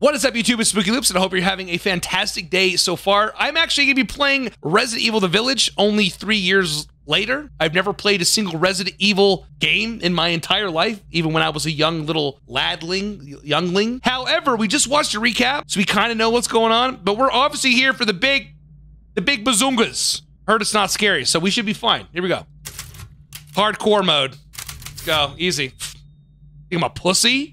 What is up, YouTube? It's SpookyLoopz, and I hope you're having a fantastic day so far. I'm actually going to be playing Resident Evil The Village only three years later. I've never played a single Resident Evil game in my entire life, even when I was a young little ladling, youngling. However, we just watched a recap, so we kind of know what's going on, but we're obviously here for the big, the big bazungas. Heard it's not scary, so we should be fine. Here we go. Hardcore mode. Let's go. Easy. I'm a pussy?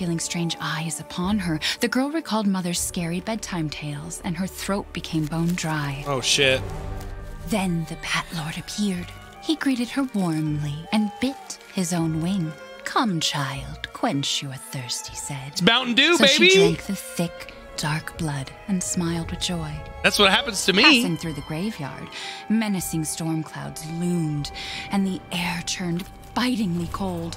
Feeling strange eyes upon her, the girl recalled Mother's scary bedtime tales, and her throat became bone dry. Oh shit. Then the Bat Lord appeared. He greeted her warmly and bit his own wing. Come, child, quench your thirst, he said. It's Mountain Dew, so baby. she drank the thick, dark blood and smiled with joy. That's what happens to me. Passing through the graveyard, menacing storm clouds loomed, and the air turned bitingly cold.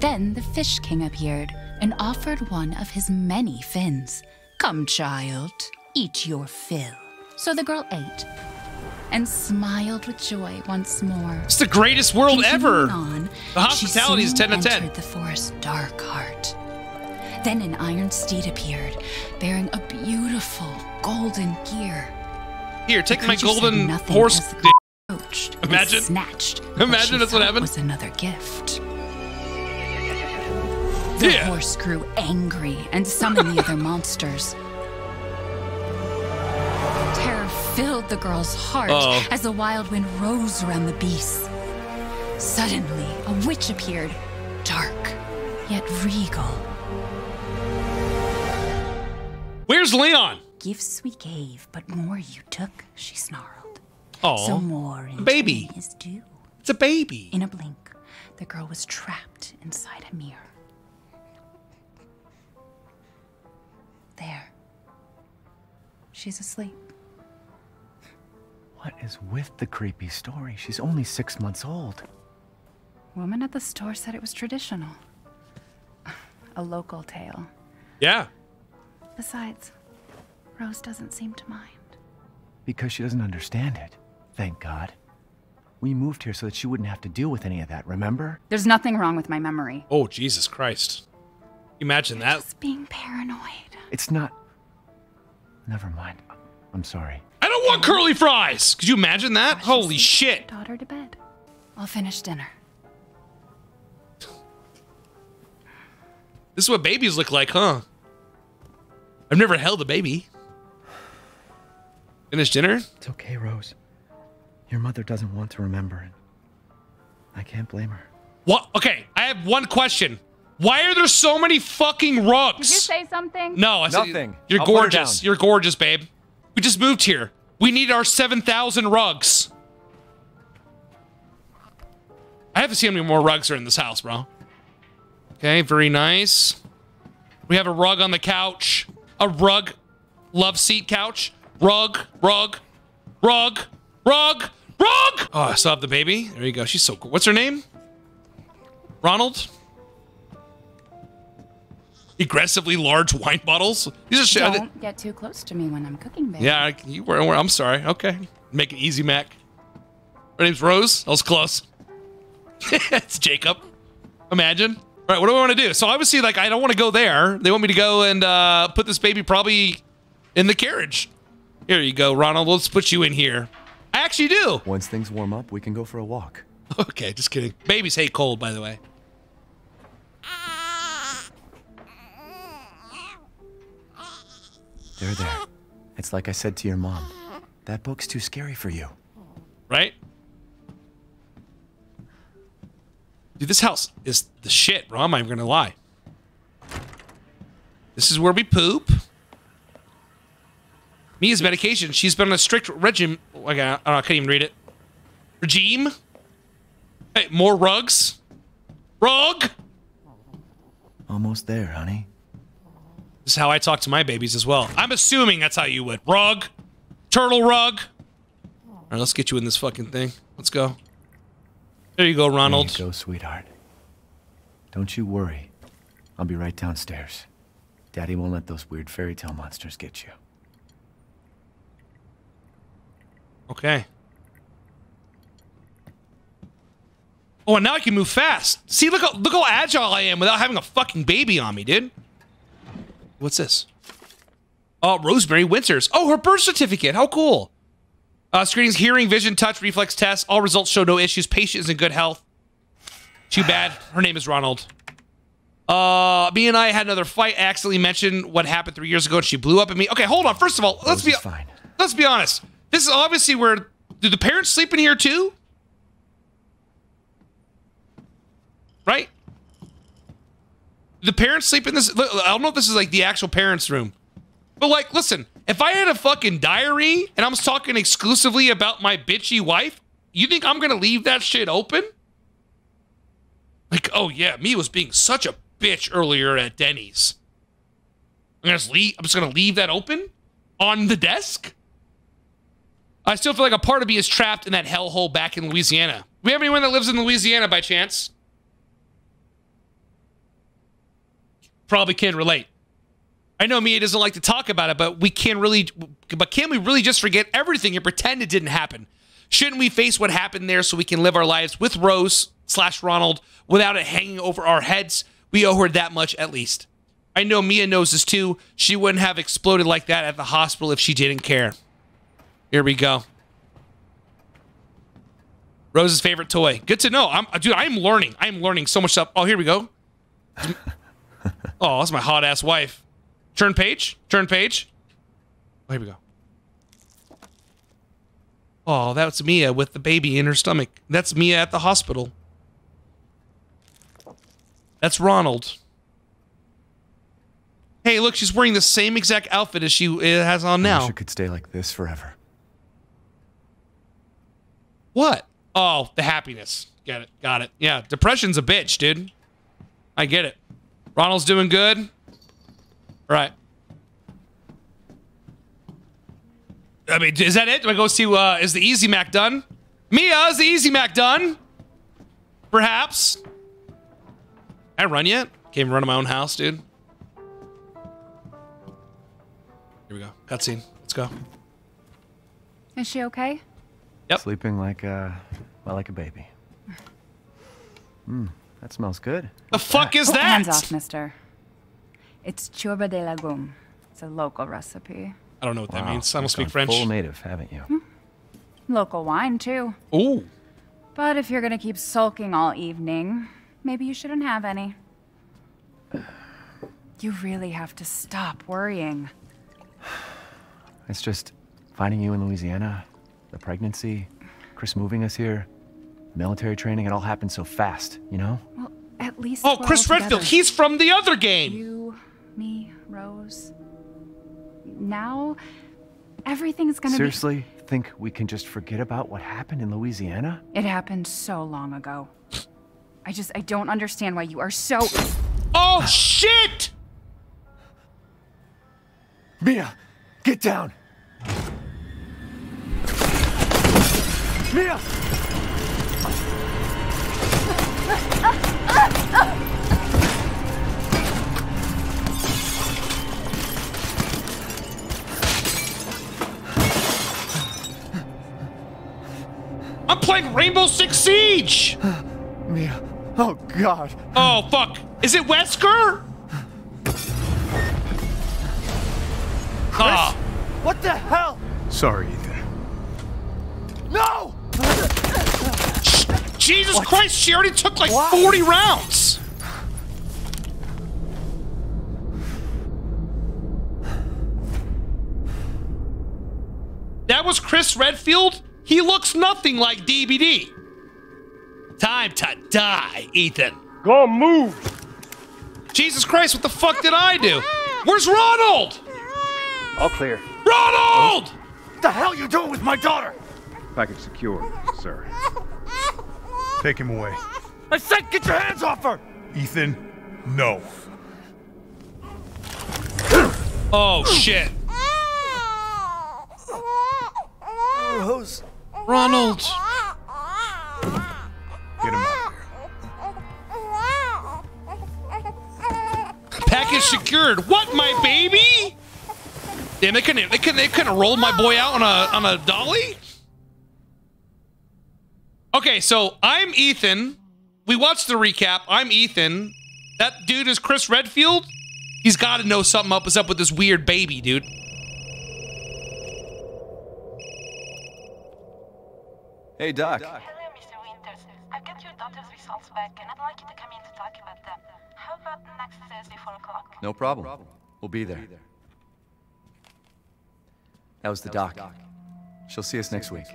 Then the Fish King appeared and offered one of his many fins. Come, child, eat your fill. So the girl ate and smiled with joy once more. It's the greatest world ever. On, The hospitality is 10 soon to 10. entered the forest's dark heart. Then an iron steed appeared, bearing a beautiful golden gear. Here, take my golden horse. as the dick. Approached Imagine. snatched. Imagine that's what happened. Was another gift. The Yeah. horse grew angry and summoned the other monsters. Terror filled the girl's heart Uh-oh. as the wild wind rose around the beasts. Suddenly, a witch appeared, dark yet regal. Where's Leon? Gifts we gave, but more you took, she snarled. Oh, So more in baby. is due. it's a baby. In a blink, the girl was trapped inside a mirror. There. She's asleep. What is with the creepy story? She's only six months old. Woman at the store said it was traditional. A local tale. Yeah. Besides, Rose doesn't seem to mind. Because she doesn't understand it. Thank God. We moved here so that she wouldn't have to deal with any of that, remember? There's nothing wrong with my memory. Oh, Jesus Christ. Imagine that. Just being paranoid. It's not. Never mind. I'm sorry. I don't want curly fries. Could you imagine that? Brush Holy shit. Daughter to bed. I'll finish dinner. This is what babies look like, huh? I've never held a baby. Finish dinner? It's okay, Rose. Your mother doesn't want to remember it. I can't blame her. What? Okay, I have one question. Why are there so many fucking rugs? Did you say something? No, I said Nothing. You're I'll gorgeous. You're gorgeous, babe. We just moved here. We need our 7,000 rugs. I haven't seen how many more rugs are in this house, bro. Okay, very nice. We have a rug on the couch. A rug. Love seat couch. Rug, rug, rug, rug, rug! Oh, I still have the baby. There you go. She's so cool. What's her name? Ronald? Aggressively large wine bottles. These are shit. Don't get too close to me when I'm cooking, baby. Yeah, you were. I'm sorry. Okay, make it easy, Mac. Her name's Rose. That was close. it's Jacob. Imagine. All right, what do I want to do? So obviously, like, I don't want to go there. They want me to go and uh, put this baby probably in the carriage. Here you go, Ronald. Let's put you in here. I actually do. Once things warm up, we can go for a walk. Okay, just kidding. Babies hate cold, by the way. They're there. It's like I said to your mom. That book's too scary for you. Right? Dude, this house is the shit, bro. I'm not even gonna lie. This is where we poop. Mia's medication. She's been on a strict regime. Like, I, I, I can't even read it. Regime. Hey, more rugs. Rug. Almost there, honey. This is how I talk to my babies as well. I'm assuming that's how you would. Rug. Turtle rug. All right, let's get you in this fucking thing. Let's go. There you go, Ronald. There you go, sweetheart. Don't you worry. I'll be right downstairs. Daddy won't let those weird fairy tale monsters get you. Okay. Oh, and now I can move fast. See, look how look how agile I am without having a fucking baby on me, dude. What's this? Oh, Rosemary Winters. Oh, her birth certificate. How cool. Uh, screenings, hearing, vision, touch, reflex tests. All results show no issues. Patient is in good health. Too bad. Her name is Ronald. Uh, Mia and I had another fight. I accidentally mentioned what happened three years ago, and she blew up at me. Okay, hold on. First of all, let's Rose be fine. let's be honest. This is obviously where do the parents sleep in here too? Right? The parents sleep in this. I don't know if this is like the actual parents' room, but like, listen, if I had a fucking diary and I was talking exclusively about my bitchy wife, you think I'm gonna leave that shit open? Like, oh yeah, Mia was being such a bitch earlier at Denny's. I'm gonna just leave. I'm just gonna leave that open on the desk. I still feel like a part of me is trapped in that hellhole back in Louisiana. We have anyone that lives in Louisiana by chance? Probably can relate. I know Mia doesn't like to talk about it, but we can really, but can we really just forget everything and pretend it didn't happen? Shouldn't we face what happened there so we can live our lives with Rose slash Ronald without it hanging over our heads? We owe her that much at least. I know Mia knows this too. She wouldn't have exploded like that at the hospital if she didn't care. Here we go. Rose's favorite toy. Good to know. I'm dude, I'm learning. I'm learning so much stuff. Oh, here we go. oh, that's my hot ass wife. Turn page. Turn page. Oh, here we go. Oh, that's Mia with the baby in her stomach. That's Mia at the hospital. That's Ronald. Hey, look, she's wearing the same exact outfit as she uh, has on I now. wish it could stay like this forever. What? Oh, the happiness. Get it. Got it. Yeah, depression's a bitch, dude. I get it. Ronald's doing good. Right. I mean, is that it? Do I go see, uh, is the Easy Mac done? Mia, is the Easy Mac done? Perhaps. I run yet? Can't even run in my own house, dude. Here we go. Cutscene. Let's go. Is she okay? Yep. Sleeping like a, well, like a baby. Hmm, that smells good. The fuck is Oh, that? Hands off, mister. It's ciorbă de legume. It's a local recipe. I don't know what that Wow, means. I don't speak French. Full native, haven't you? Hmm. Local wine, too. Ooh. But if you're gonna keep sulking all evening, maybe you shouldn't have any. You really have to stop worrying. It's just finding you in Louisiana, the pregnancy, Chris moving us here, military training. It all happened so fast, you know. Well, at least. Oh, Chris Redfield. together. He's from the other game. You, me, Rose. Now, everything's gonna be- Seriously, think we can just forget about what happened in Louisiana? It happened so long ago. I just, I don't understand why you are so. Oh shit! Mia, get down. Mia. I'm playing Rainbow Six Siege. Mia. Oh God. Oh fuck! Is it Wesker? Ah, What the hell? Sorry, Ethan. No! Jesus Christ! She already took like What? 40 rounds. That was Chris Redfield? He looks nothing like DBD. Time to die, Ethan. Go move! Jesus Christ, what the fuck did I do? Where's Ronald? All clear. Ronald! What the hell you doing with my daughter? Package secure, sir. Take him away. I said get your hands off her! Ethan, no. Oh, shit. Rose. Ronald. Get him out of here. Package secured. What, my baby? Damn, they couldn't, they couldn't, they couldn't roll my boy out on a, on a dolly? Okay, so I'm Ethan. We watched the recap. I'm Ethan. That dude is Chris Redfield. He's got to know something up is up with this weird baby, dude. Hey, Doc. Hello, Mr. Winters. I've got your daughter's results back, and I'd like you to come in to talk about them. How about next Thursday, 4 o'clock? No problem. We'll be there. That was the doc. She'll see us next week.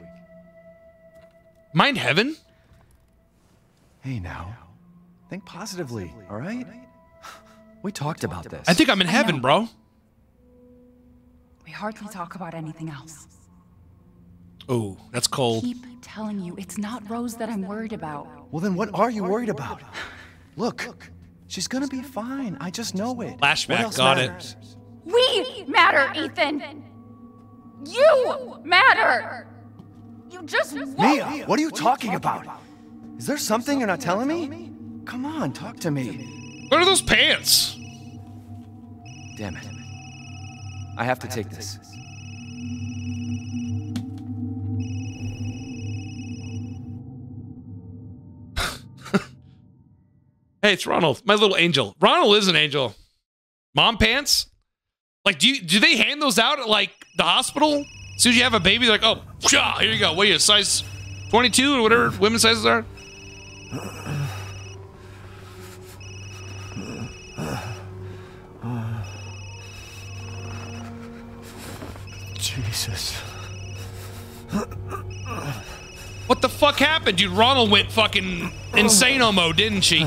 Mind heaven? Hey, now. Think positively, all right? We talked about this. I think I'm in heaven, bro. We hardly talk about anything else. Oh, that's cold. Keep telling you it's not Rose that I'm worried about. Well, then what are you worried about? Look, she's gonna be fine. I just know it. Flashback, What else got it. We matter, Ethan! You matter! You just won't. Mia, what are you talking about? Is there something you're not telling me? Come on, talk to me. What are those pants? Damn it. I have to take this. Hey, it's Ronald, my little angel. Ronald is an angel. Mom pants? Like, do you do they hand those out at like the hospital? As soon as you have a baby, they're like, oh, pshaw, here you go. What are you, size 22 or whatever women's sizes are? Jesus. What the fuck happened, dude? Ronald went fucking insane mode, didn't she?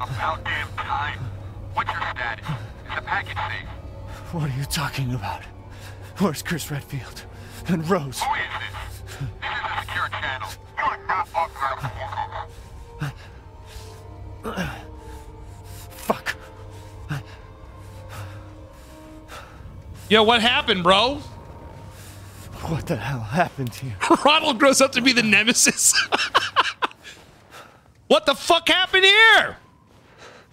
About damn time. What's your status? Is the package safe? What are you talking about? Where's Chris Redfield? And Rose? Who is this? This is a secure channel. You are not authorized to Fuck. Yo, what happened, bro? What the hell happened to you? Ronald grows up to be the nemesis. what the fuck happened here?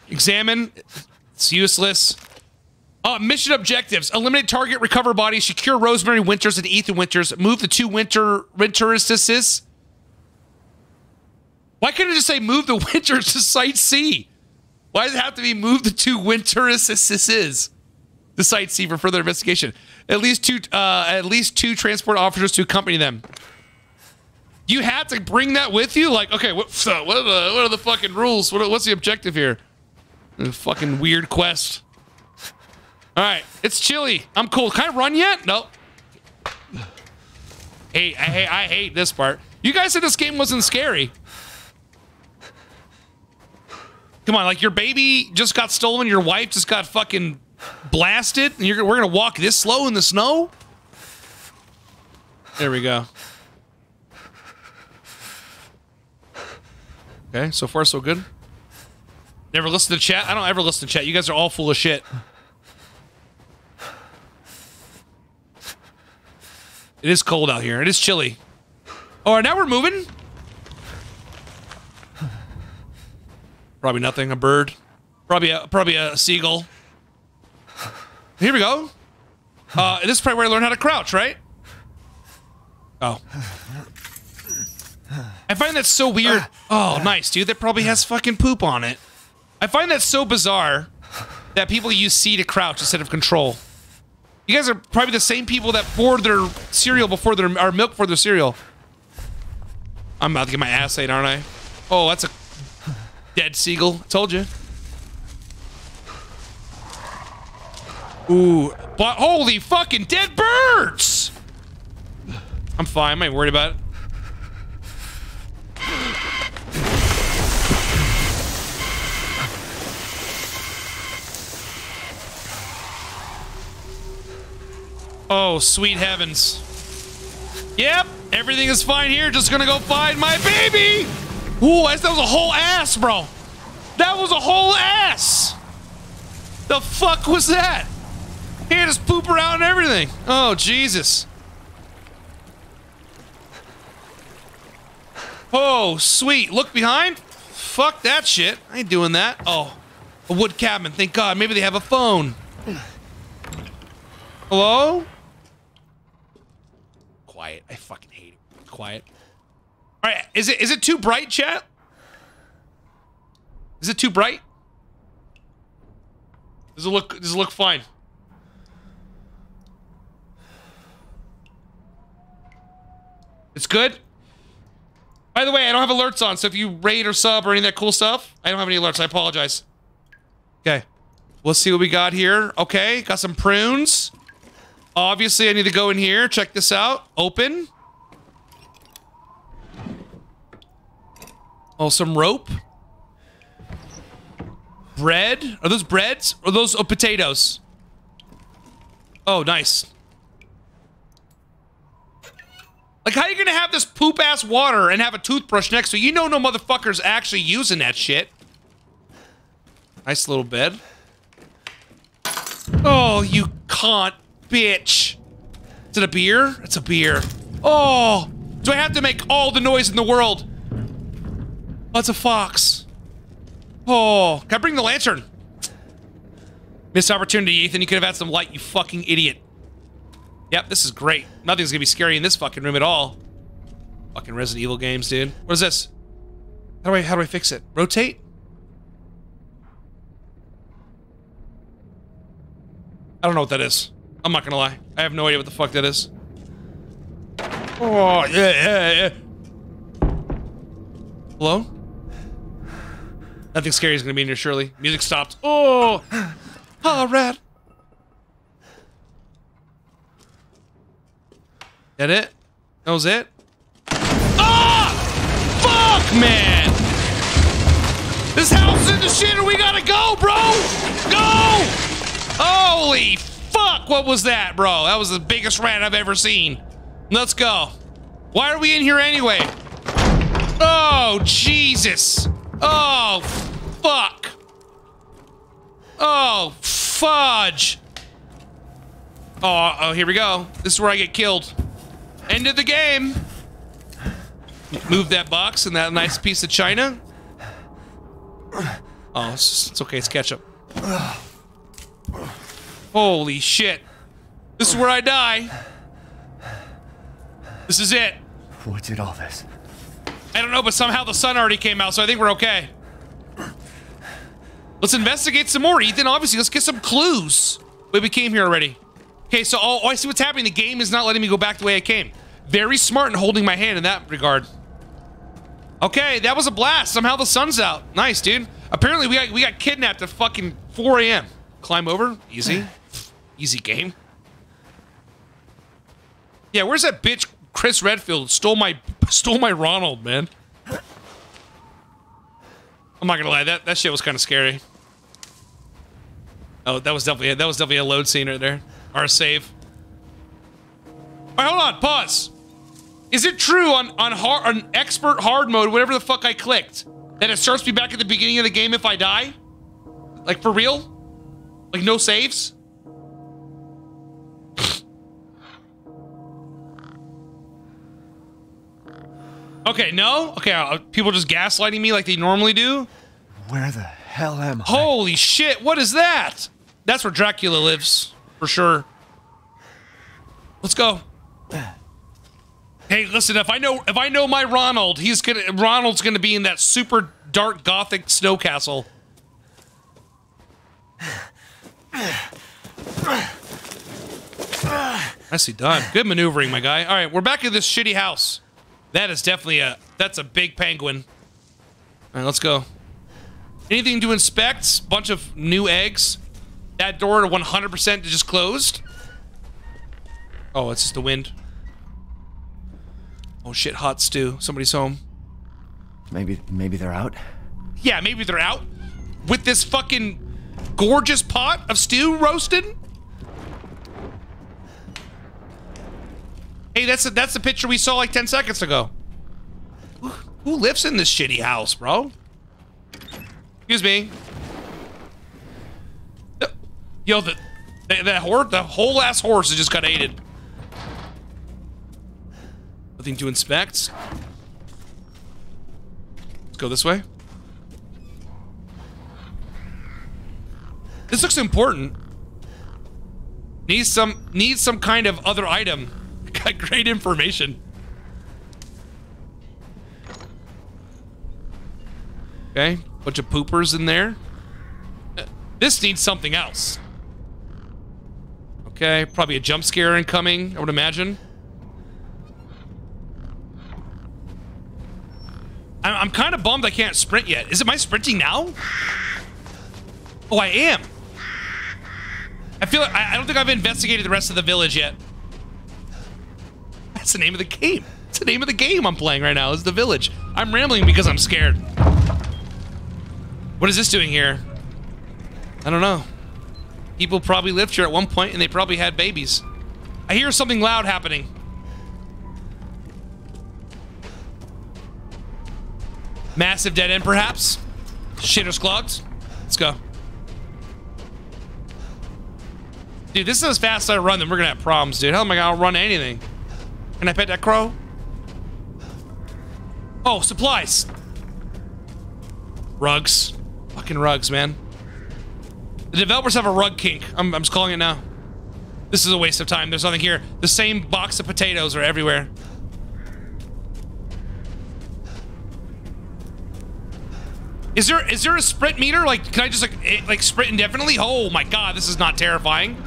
Examine. It's useless. Uh, mission objectives: eliminate target, recover body, secure Rosemary Winters and Ethan Winters, move the two Winter Winterises. Why couldn't it just say move the Winters to Site C? Why does it have to be move the two Winterises to Site C for further investigation? At least two, uh, at least two transport officers to accompany them. You had to bring that with you? Like, okay, what, what, are, the, what are the fucking rules? What, what's the objective here? Fucking weird quest. All right, it's chilly. I'm cool. Can I run yet? Nope. Hey, I hate, I hate this part. You guys said this game wasn't scary. Come on, like your baby just got stolen, your wife just got fucking blasted, and you're, we're gonna walk this slow in the snow? There we go. Okay, so far so good. Never listen to chat? I don't ever listen to chat. You guys are all full of shit. It is cold out here. It is chilly. All right, now we're moving. Probably nothing. A bird. Probably a probably a seagull. Here we go. Uh, this is probably where I learned how to crouch, right? Oh. I find that so weird. Oh, nice, dude. That probably has fucking poop on it. I find that so bizarre that people use C to crouch instead of control. You guys are probably the same people that poured their cereal before their or milk for their cereal. I'm about to get my ass ate, aren't I? Oh, that's a dead seagull. Told you. Ooh, but holy fucking dead birds! I'm fine. I ain't worried about it. Oh, sweet heavens. Yep, everything is fine here. Just gonna go find my baby! Ooh, that was a whole ass, bro. That was a whole ass! The fuck was that? He had his poop around and everything. Oh, Jesus. Oh, sweet. Look behind. Fuck that shit. I ain't doing that. Oh, a wood cabin. Thank God. Maybe they have a phone. Hello? Quiet. I fucking hate it. Quiet. All right. Is it is it too bright, chat? Is it too bright? Does it look does it look fine? It's good? By the way, I don't have alerts on, so if you raid or sub or any of that cool stuff, I don't have any alerts. I apologize. Okay. Let's see what we got here. Okay, got some prunes. Obviously, I need to go in here. Check this out. Open. Oh, some rope. Bread? Are those breads? Or those oh, potatoes? Oh, nice. Like, how you gonna have this poop-ass water and have a toothbrush next to you? You know no motherfucker's actually using that shit. Nice little bed. Oh, you cunt bitch. Is it a beer? It's a beer. Oh, do I have to make all the noise in the world? Oh, it's a fox. Oh, can I bring the lantern? Missed opportunity, Ethan. You could have had some light, you fucking idiot. Yep, this is great. Nothing's gonna be scary in this fucking room at all. Fucking Resident Evil games, dude. What is this? How do I how do I fix it? Rotate? I don't know what that is. I'm not gonna lie. I have no idea what the fuck that is. Oh, yeah, yeah, yeah. Hello? Nothing scary is gonna be in here, surely. Music stopped. Oh! Oh, rat. That it? That was it? Ah! Fuck, man! This house in the shitter. We gotta go, bro! Go! Holy What was that, bro? That was the biggest rat I've ever seen. Let's go. Why are we in here anyway? Oh, Jesus. Oh, fuck. Oh, fudge. Oh, oh, here we go. This is where I get killed. End of the game. Move that box and that nice piece of china. Oh, it's, it's okay. It's ketchup. Holy shit. This is where I die. This is it. What did all this? I don't know, but somehow the sun already came out, so I think we're okay. Let's investigate some more, Ethan. Obviously, let's get some clues. Wait, we came here already. Okay, so oh, oh, I see what's happening. The game is not letting me go back the way I came. Very smart in holding my hand in that regard. Okay, that was a blast. Somehow the sun's out. Nice, dude. Apparently, we got we got kidnapped at fucking 4 a.m. Climb over. Easy. Easy game. Yeah, where's that bitch Chris Redfield stole my stole my Ronald, man? I'm not gonna lie, that that shit was kind of scary. Oh, that was definitely that was definitely a load scene right there, or a save. All right, hold on, pause. Is it true on on hard on expert hard mode, whatever the fuck I clicked, that it starts me back at the beginning of the game if I die? Like for real? Like no saves? Okay, no? Okay, uh, people just gaslighting me like they normally do? Where the hell am I? Holy shit, what is that? That's where Dracula lives, for sure. Let's go. Hey, listen, if I know if I know my Ronald, he's gonna Ronald's gonna be in that super dark gothic snow castle. Nicely done. Good maneuvering, my guy. All right, we're back in this shitty house. That is definitely a that's a big penguin. All right, let's go. Anything to inspect? Bunch of new eggs. That door 100% just closed. Oh, it's just the wind. Oh shit, hot stew. Somebody's home. Maybe, maybe they're out. Yeah, maybe they're out with this fucking gorgeous pot of stew roasted. Hey, that's that's the picture we saw like 10 seconds ago. Who, lives in this shitty house, bro? Excuse me. Yo, the, the, that horse, the whole ass horse has just got aided. Nothing to inspect. Let's go this way. This looks important. Needs some needs some kind of other item. Got great information. Okay, bunch of poopers in there. Uh, This needs something else. Okay, probably a jump scare incoming, I would imagine. I'm, I'm kind of bummed I can't sprint yet. Is it my sprinting now? Oh, I am. I feel like, I, I don't think I've investigated the rest of the village yet. That's the name of the game. It's the name of the game I'm playing right now is the village. I'm rambling because I'm scared. What is this doing here? I don't know. People probably lived here at one point and they probably had babies. I hear something loud happening. Massive dead end, perhaps? Shitters clogged? Let's go. Dude, this is as fast as I run, then we're gonna have problems, dude. How am I gonna run anything? Can I pet that crow? Oh, supplies. Rugs. Fucking rugs, man. The developers have a rug kink. I'm, I'm just calling it now. This is a waste of time. There's nothing here. The same box of potatoes are everywhere. Is there is there a sprint meter? Like, can I just like eh, like sprint indefinitely? Oh my god, this is not terrifying.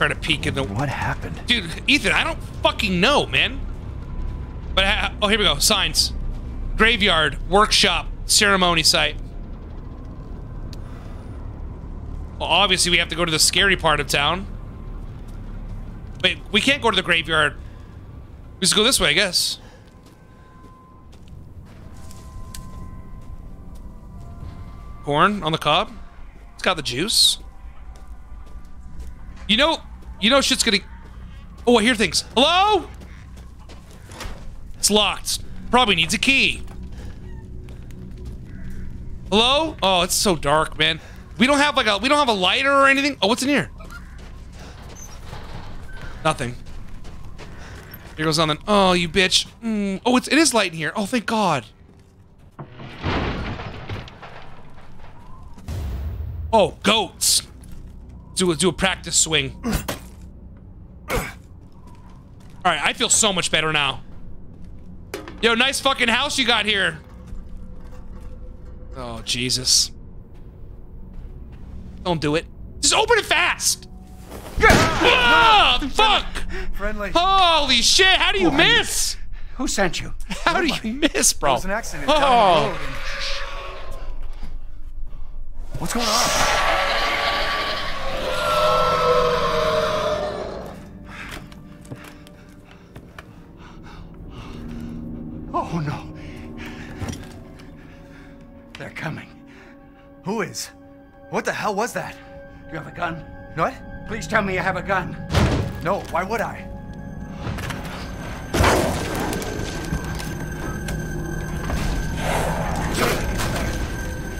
Try to peek in the. What happened? Dude, Ethan, I don't fucking know, man. But ha- oh, here we go. Signs: graveyard, workshop, ceremony site. Well, obviously we have to go to the scary part of town. Wait, we can't go to the graveyard. We just go this way, I guess. Corn on the cob. It's got the juice. You know, you know shit's gonna... Oh, I hear things. Hello? It's locked. Probably needs a key. Hello? Oh, it's so dark, man. We don't have like a, we don't have a lighter or anything. Oh, what's in here? Nothing. Here goes nothing. Oh, you bitch. Mm. Oh, it's, it is light in here. Oh, thank God. Oh, goats. Do a, do a practice swing. All right, I feel so much better now. Yo, nice fucking house you got here. Oh, Jesus. Don't do it. Just open it fast. Ah, fuck! Friendly. Holy shit, how do you miss? Who sent you? How do you miss, bro? There was an accident down the road. Oh, What's going on? Oh no. They're coming. Who is? What the hell was that? You have a gun? What? Please tell me you have a gun. No, why would I?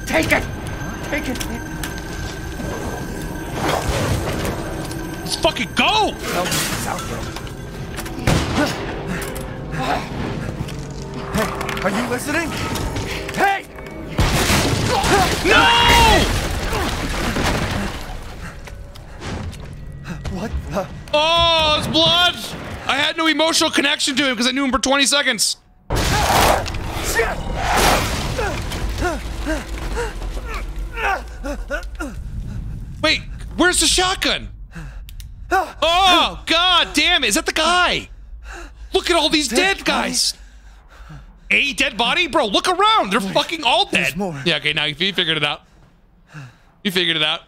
Take it! Take it! let's fucking go! Help me, Southborough. Are you listening? Hey! No! What the? Oh, it's blood! I had no emotional connection to him because I knew him for 20 seconds. Wait, where's the shotgun? Oh, god damn it. Is that the guy? Look at all these dead guys. A dead body? Bro, look around. They're fucking all dead. more. Yeah, okay, now you figured it out. You figured it out.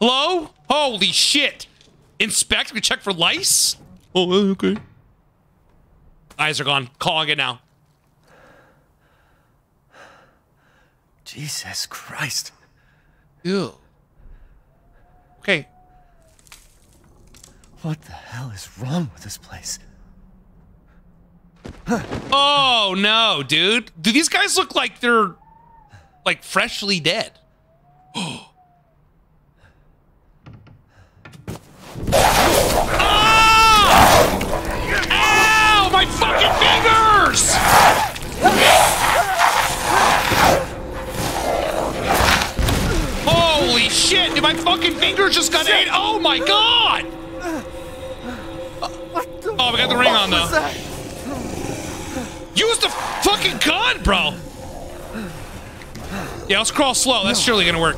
Hello? Holy shit. Inspect, we check for lice? Oh, okay. Eyes are gone. Calling it now. Jesus Christ. Ew. Okay. What the hell is wrong with this place? Oh no, dude. Do these guys look like they're like freshly dead? Ah! Ow! My fucking fingers! Holy shit! Dude, my fucking fingers just got ate. Oh my god! Oh, we got the ring on though. Bro. Yeah, let's crawl slow. That's surely gonna work.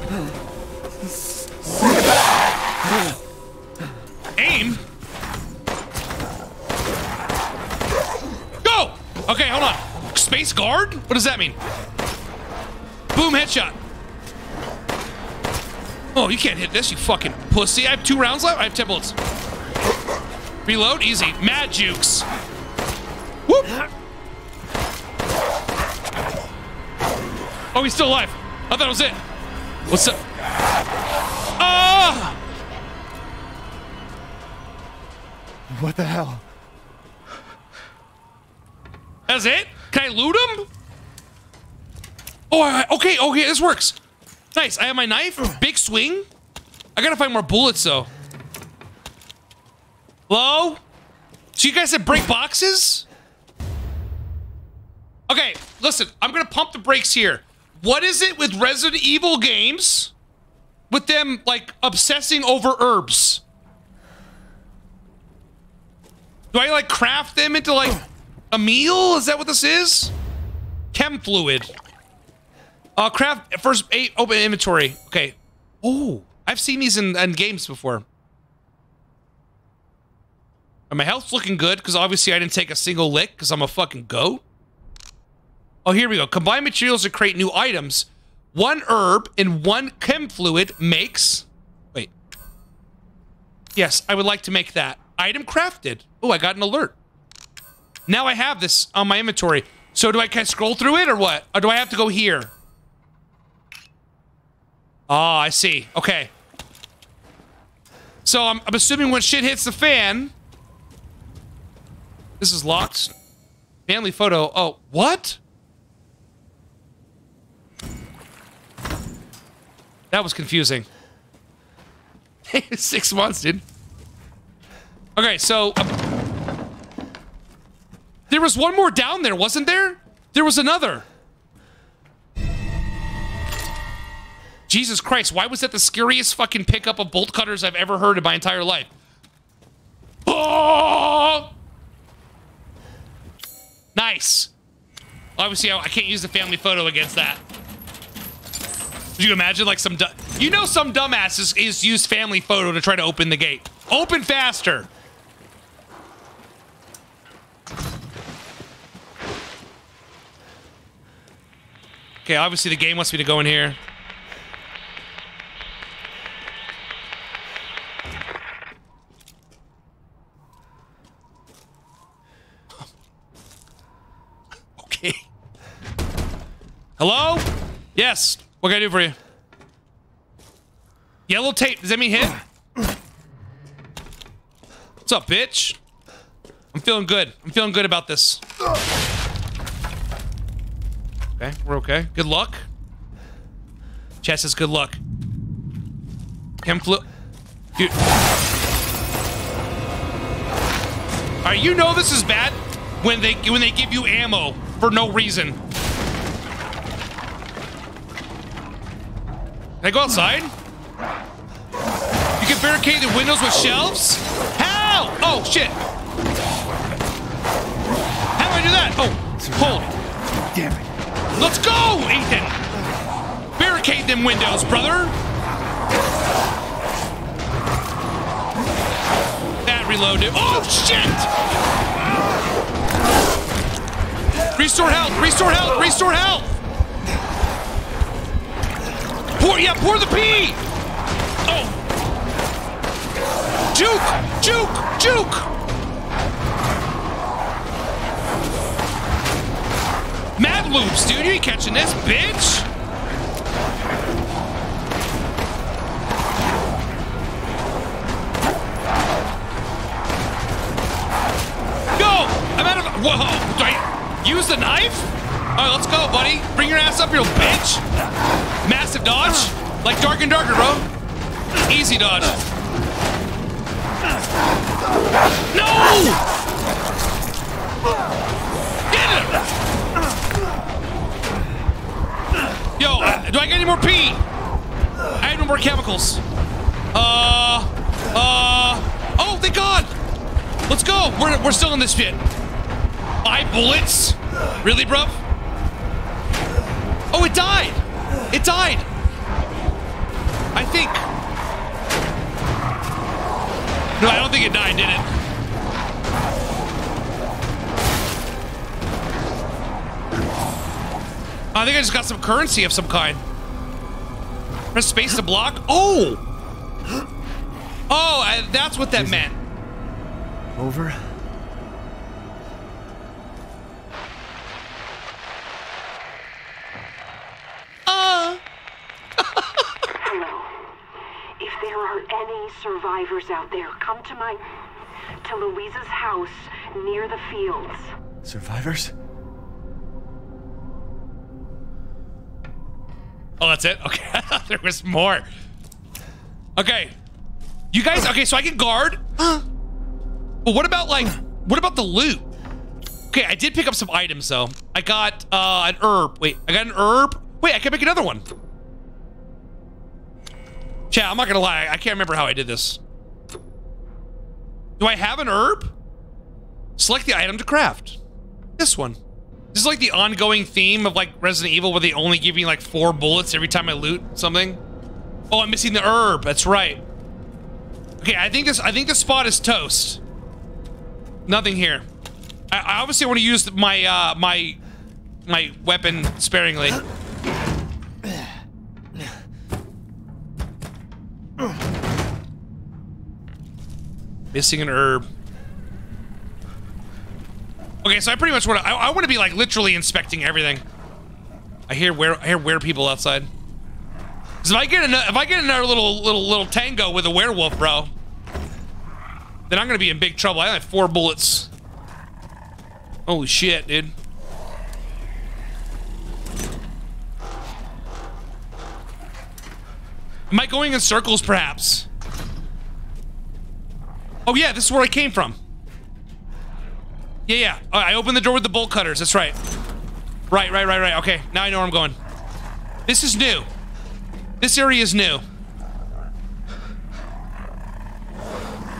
Aim. Go. Okay, hold on. Space guard? What does that mean? Boom, headshot. Oh, you can't hit this, you fucking pussy. I have two rounds left. I have 10 bullets. Reload, easy. Mad jukes. Whoop. Oh, he's still alive. I thought it was it. What's up? Ah! What the hell? That's it? Can I loot him? Oh, I, okay, okay, this works. Nice. I have my knife. Big swing. I gotta find more bullets though. Hello? So you guys said break boxes? Okay, listen, I'm gonna pump the brakes here. What is it with Resident Evil games? With them, like, obsessing over herbs? Do I, like, craft them into, like, a meal? Is that what this is? Chem fluid. Uh, craft, first, eight, open inventory. Okay. Oh, I've seen these in, in games before. And my health's looking good, because obviously I didn't take a single lick, because I'm a fucking goat. Oh, here we go. Combine materials to create new items. One herb and one chem fluid makes... Wait. Yes, I would like to make that. Item crafted. Oh, I got an alert. Now I have this on my inventory. So do I, can I scroll through it or what? Or do I have to go here? Oh, I see. Okay. So I'm, I'm assuming when shit hits the fan... This is locked. Family photo. Oh, what? That was confusing. Six months, dude. Okay, so... uh, there was one more down there, wasn't there? There was another. Jesus Christ, why was that the scariest fucking pickup of bolt cutters I've ever heard in my entire life? Oh! Nice. Obviously, I I can't use the family photo against that. Could you imagine, like, some... You know some dumbass is, is used family photo to try to open the gate. Open faster! Okay, obviously the game wants me to go in here. Okay. Hello? Yes. What can I do for you? Yellow tape. Does that mean hit? What's up, bitch? I'm feeling good. I'm feeling good about this. Okay, we're okay. Good luck. Chess says good luck. Chem flu. Dude. Alright, you know this is bad when they when they give you ammo for no reason. Can I go outside? You can barricade the windows with shelves? How? Oh shit. How do I do that? Oh, hold. Damn it. Let's go, Ethan! Barricade them windows, brother! That reloaded. Oh, shit! Restore health, restore health, restore health! Pour, yeah, pour the pee! Oh! Juke! Juke! Juke! Mad loops, dude, you ain't catching this, bitch! Go! I'm out of. Whoa! Do I use the knife? All right, let's go, buddy. Bring your ass up here, bitch. Massive dodge, like Dark and Darker, bro. Easy dodge. No! Get him! Yo, do I get any more pee? I have no more chemicals. Uh, uh. Oh, thank God! Let's go. We're, we're still in this shit. Five bullets? Really, bruv? Oh, it died. It died. I think. No, I don't think it died, did it? I think I just got some currency of some kind. Press space to block. Oh! Oh, I, that's what that meant. Over? Survivors out there, come to my. to Luiza's house near the fields. Survivors? Oh, that's it? Okay. there was more. Okay. You guys, okay, so I can guard. Huh? But what about, like, what about the loot? Okay, I did pick up some items, though. I got uh, an herb. Wait, I got an herb. Wait, I can make another one. Chat, I'm not gonna lie. I can't remember how I did this. Do I have an herb? Select the item to craft. This one. This is like the ongoing theme of like Resident Evil where they only give me like four bullets every time I loot something. Oh, I'm missing the herb. That's right. Okay, I think this I think this spot is toast. Nothing here. I, I obviously want to use my uh my my weapon sparingly. Missing an herb. Okay, so I pretty much want to. I, I want to be like literally inspecting everything. I hear where I hear where people outside. Cause if I get another, if I get another little little little tango with a werewolf, bro, then I'm gonna be in big trouble. I only have four bullets. Holy shit, dude. Am I going in circles, perhaps? Oh yeah, this is where I came from. Yeah, yeah. I opened the door with the bolt cutters. That's right. Right, right, right, right. Okay, now I know where I'm going. This is new. This area is new.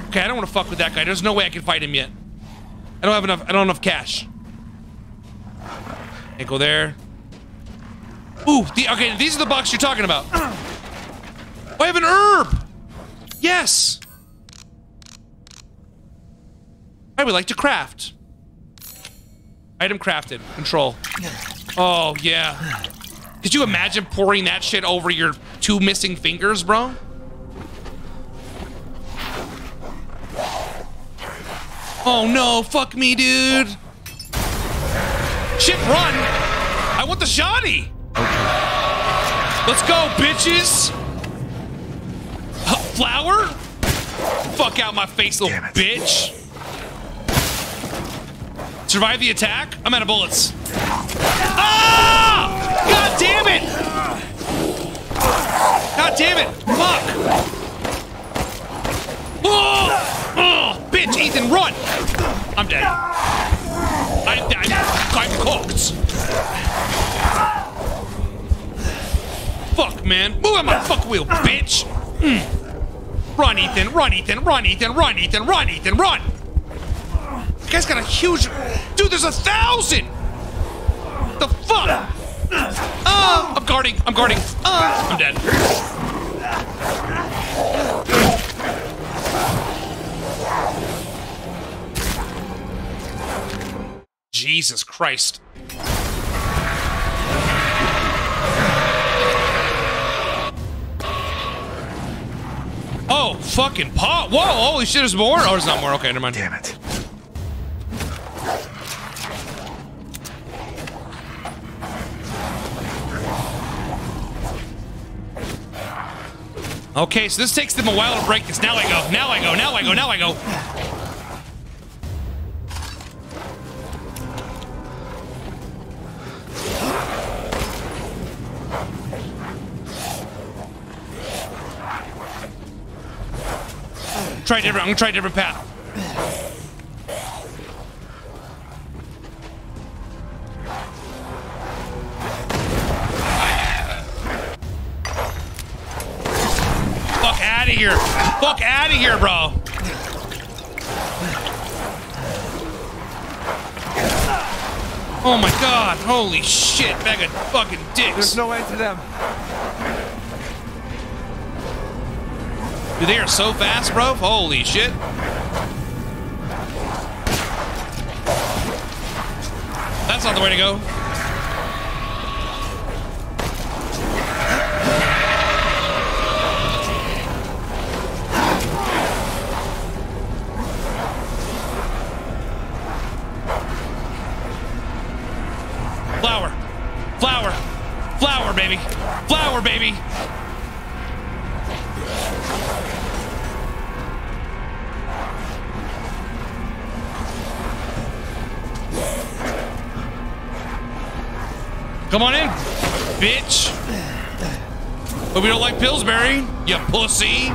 Okay, I don't want to fuck with that guy. There's no way I can fight him yet. I don't have enough. I don't have enough cash. Can't go there. Ooh, the, okay, these are the bucks you're talking about. Oh, I have an herb. Yes. I would like to craft. Item crafted. Control. Oh, yeah. Could you imagine pouring that shit over your two missing fingers, bro? Oh no, fuck me, dude. Shit, run. I want the shoddy. Let's go, bitches. Huh, flower? Fuck out my face, little bitch. Survive the attack? I'm out of bullets. Ah! God damn it! God damn it! Fuck! Oh! Oh! Bitch, Ethan, run! I'm dead. I'm, I, I'm cooked. Fuck, man. Move on my fuck wheel, bitch! Mm. Run, Ethan, run, Ethan, run, Ethan, run, Ethan, run, Ethan, run! This guy's got a huge... Dude, there's a thousand! The fuck? Uh, I'm guarding. I'm guarding. Uh, I'm dead. Jesus Christ. Oh, fucking pot. Whoa, holy shit, there's more. Oh, there's not more. Okay, never mind. Damn it. Okay, so this takes them a while to break this. Now I go. Now I go. Now I go. Now I go. Try different. I'm gonna try a different path. Out of here. Fuck out of here, bro. Oh my god. Holy shit. Bag of fucking dicks. There's no end to them. Dude, they are so fast, bro. Holy shit. That's not the way to go. Come on in, bitch. Hope you don't like Pillsbury, you pussy.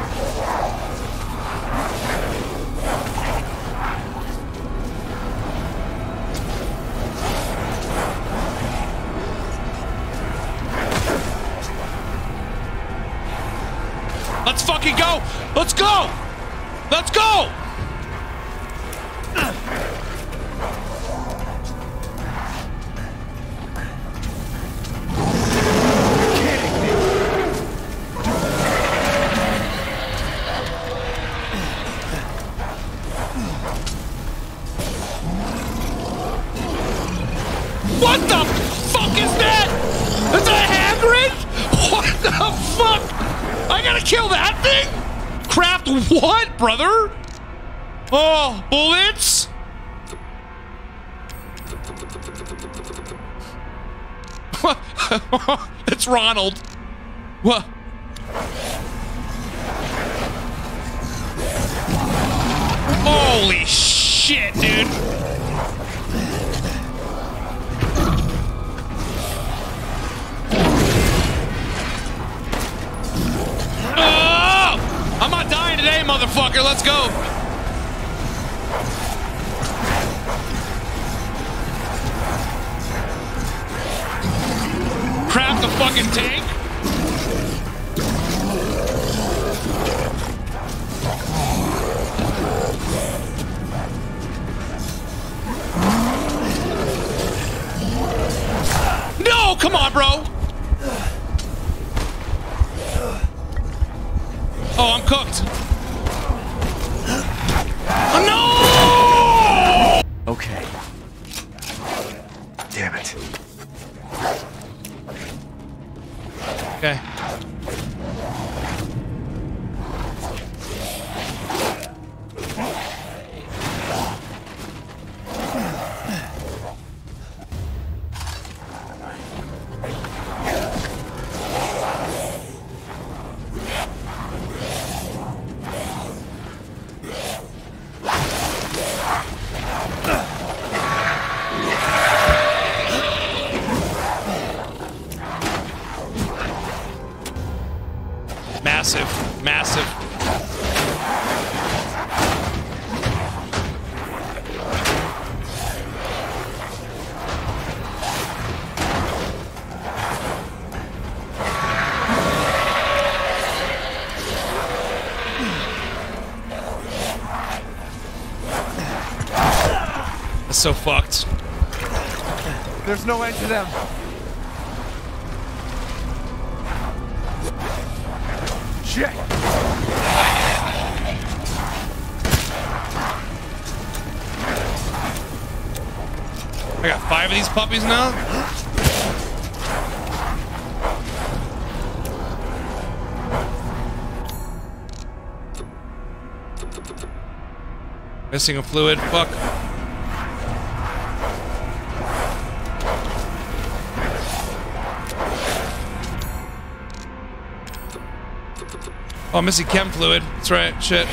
So fucked. There's no end to them. Shit! I got five of these puppies now. Missing a fluid. Fuck. Oh, I'm missing chem fluid. That's right. Shit.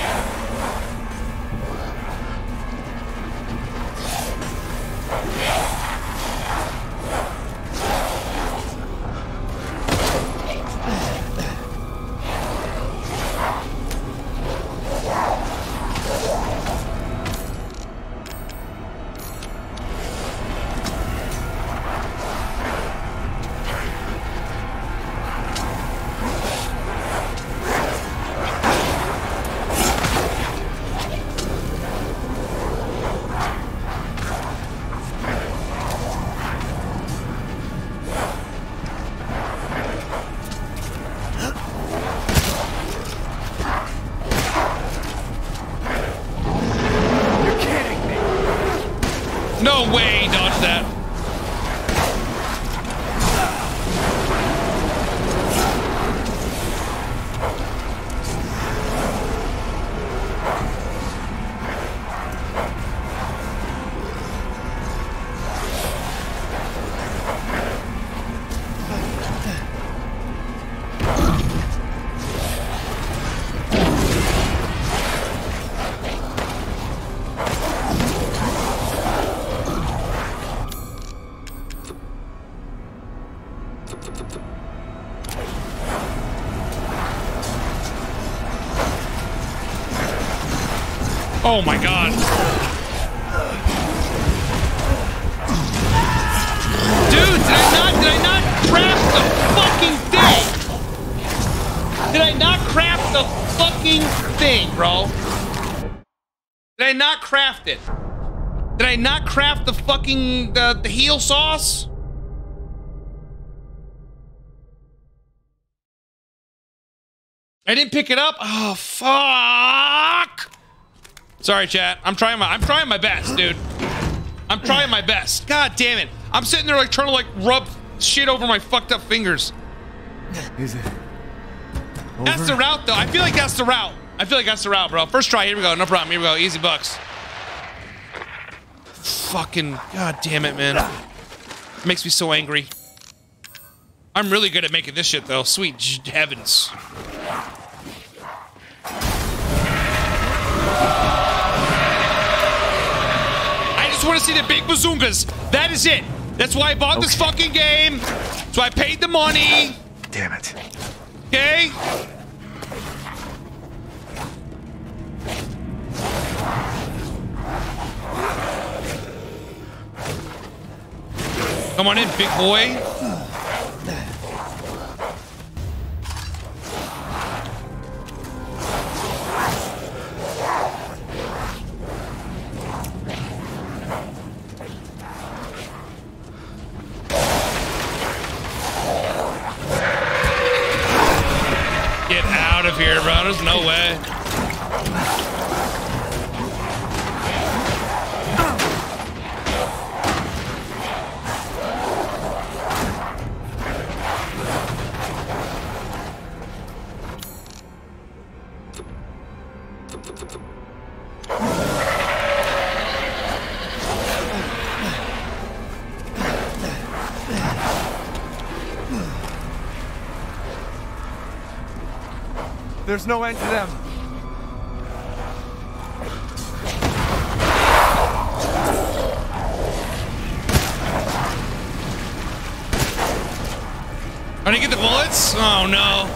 Oh my god. Dude, did I not did I not craft the fucking thing? Did I not craft the fucking thing, bro? Did I not craft it? Did I not craft the fucking the, the heal sauce? I didn't pick it up. Oh fuck! Sorry, chat. I'm trying my I'm trying my best, dude. I'm trying my best. God damn it! I'm sitting there like trying to like rub shit over my fucked up fingers. Is it? That's the route, though. I feel like that's the route. I feel like that's the route, bro. First try. Here we go. No problem. Here we go. Easy bucks. Fucking god damn it, man. makes me so angry. I'm really good at making this shit, though. Sweet heavens. Want to see the big bazungas. That is it. That's why I bought this fucking game. That's why I paid the money. Damn it. Okay? Come on in, big boy. Out of here, bro. There's no way. There's no end to them. Trying to get the bullets? Oh no.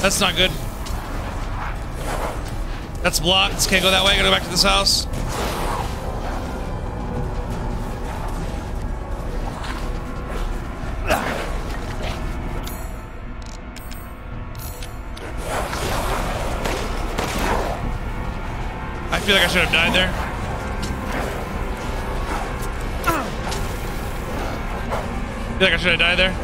That's not good. That's blocked. Can't go that way. Gotta go back to this house. Feel like I should have died there. Feel like I should have died there.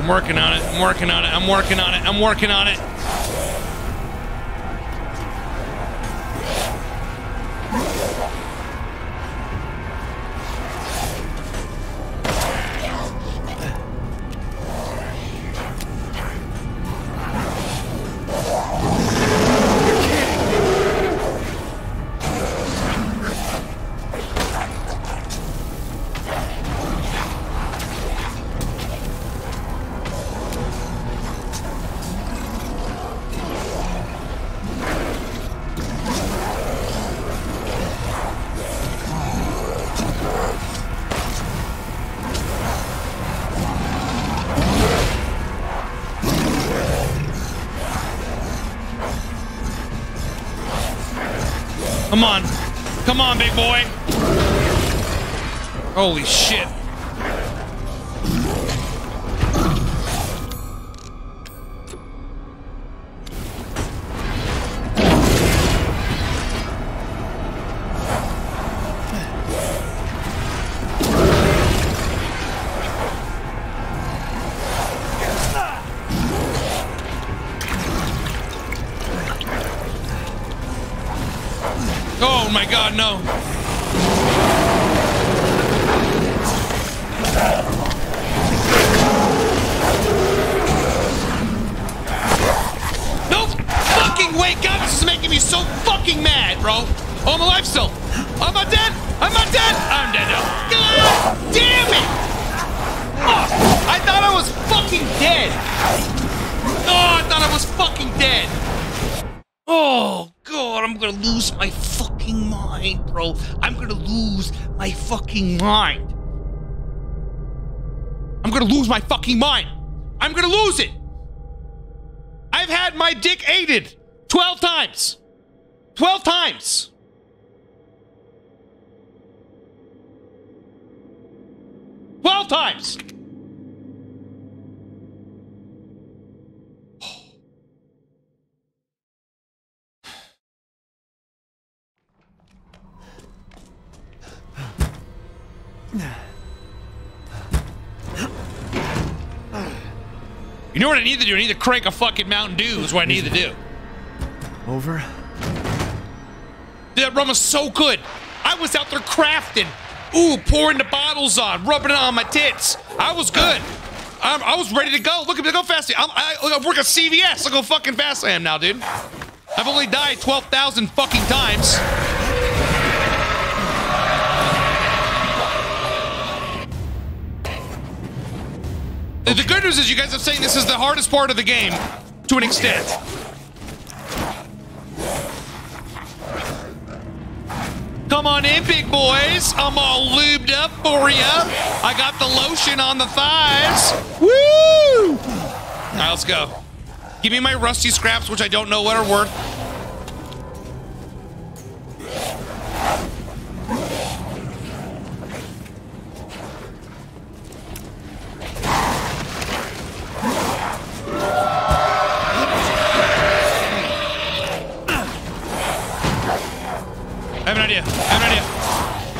I'm working on it. I'm working on it. I'm working on it. I'm working on it. Come on. Come on, big boy. Holy shit. Making me so fucking mad, bro. Oh, I'm alive still. I'm not dead. I'm not dead. I'm dead now. God damn it. Oh, I thought I was fucking dead. Oh, I thought I was fucking dead. Oh god, I'm gonna lose my fucking mind, bro. I'm gonna lose my fucking mind. I'm gonna lose my fucking mind. I'm gonna lose it. I've had my dick aided 12 times. 12 times. Twelve times. You know what I need to do? I need to crank a fucking Mountain Dew is what I need to do. Over? That rum was so good. I was out there crafting. Ooh, pouring the bottles on, rubbing it on my tits. I was good. I'm, I was ready to go. Look at me, how fast I, I, I work at CVS. Look how fucking fast I am now, dude. I've only died 12,000 fucking times. The good news is you guys are saying this is the hardest part of the game to an extent. Come on in, big boys. I'm all lubed up for you. I got the lotion on the thighs. Woo! Right, let's go. Give me my rusty scraps, which I don't know what are worth.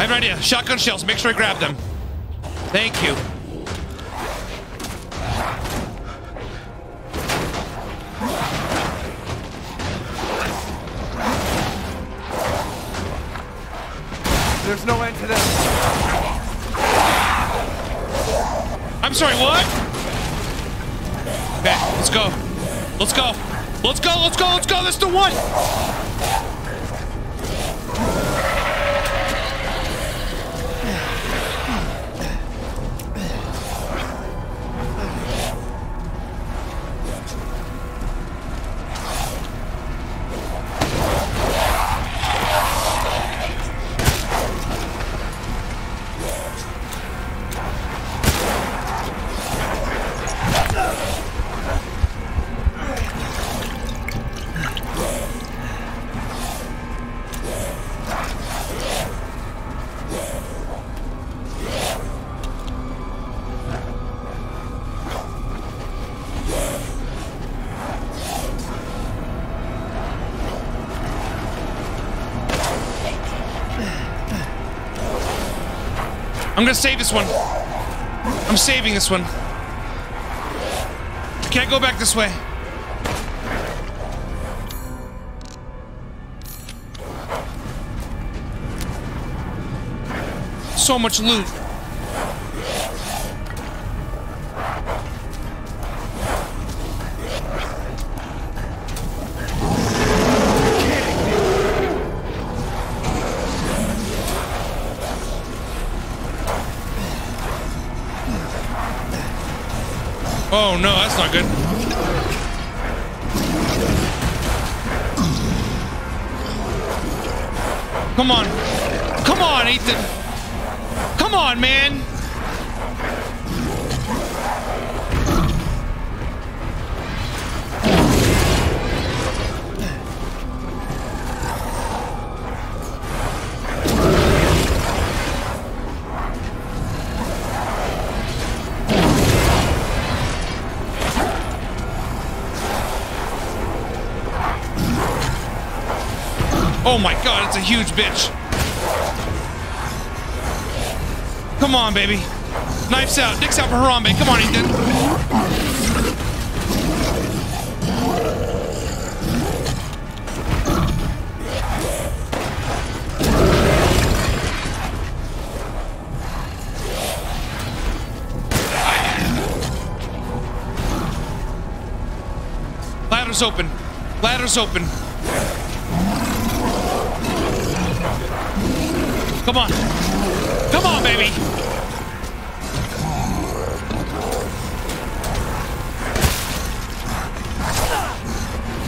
Have an idea. Shotgun shells. Make sure I grab them. Thank you. There's no end to this. I'm sorry, what? Okay, let's go. Let's go. Let's go, let's go, let's go. That's the one. I'm gonna save this one. I'm saving this one. Can't go back this way. So much loot. Oh no, that's not good. Come on. Come on, Ethan. Come on, man. Oh my god, it's a huge bitch. Come on, baby. Knife's out. Dick's out for Harambe. Come on, Ethan. Ladder's open. Ladder's open. Come on. Come on, baby.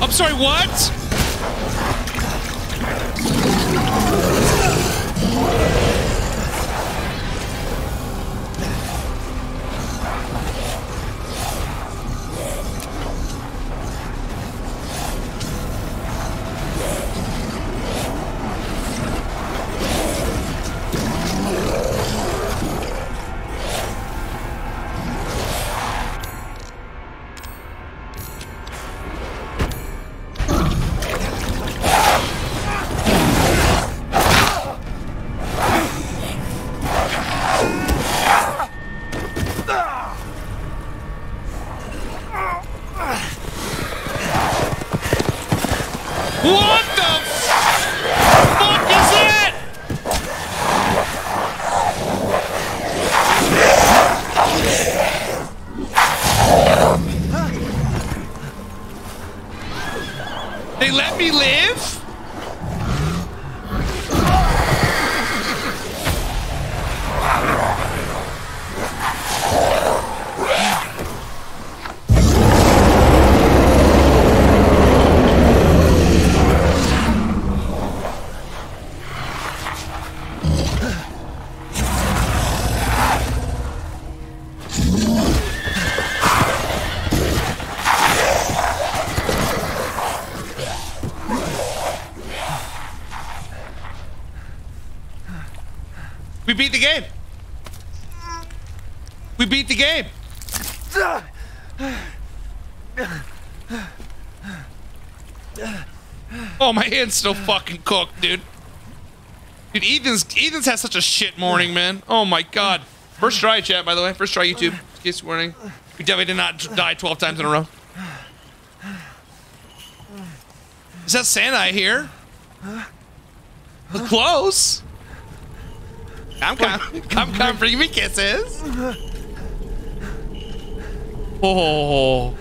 I'm sorry, what? The game. We beat the game. Oh, my hand's still fucking cooked, dude. Dude, Ethan's Ethan's had such a shit morning, man. Oh my god. First try, chat, by the way. First try, YouTube. Case wondering. We definitely did not die 12 times in a row. Is that Santa I hear? Close. Come, come, come, come, bring me kisses. Oh,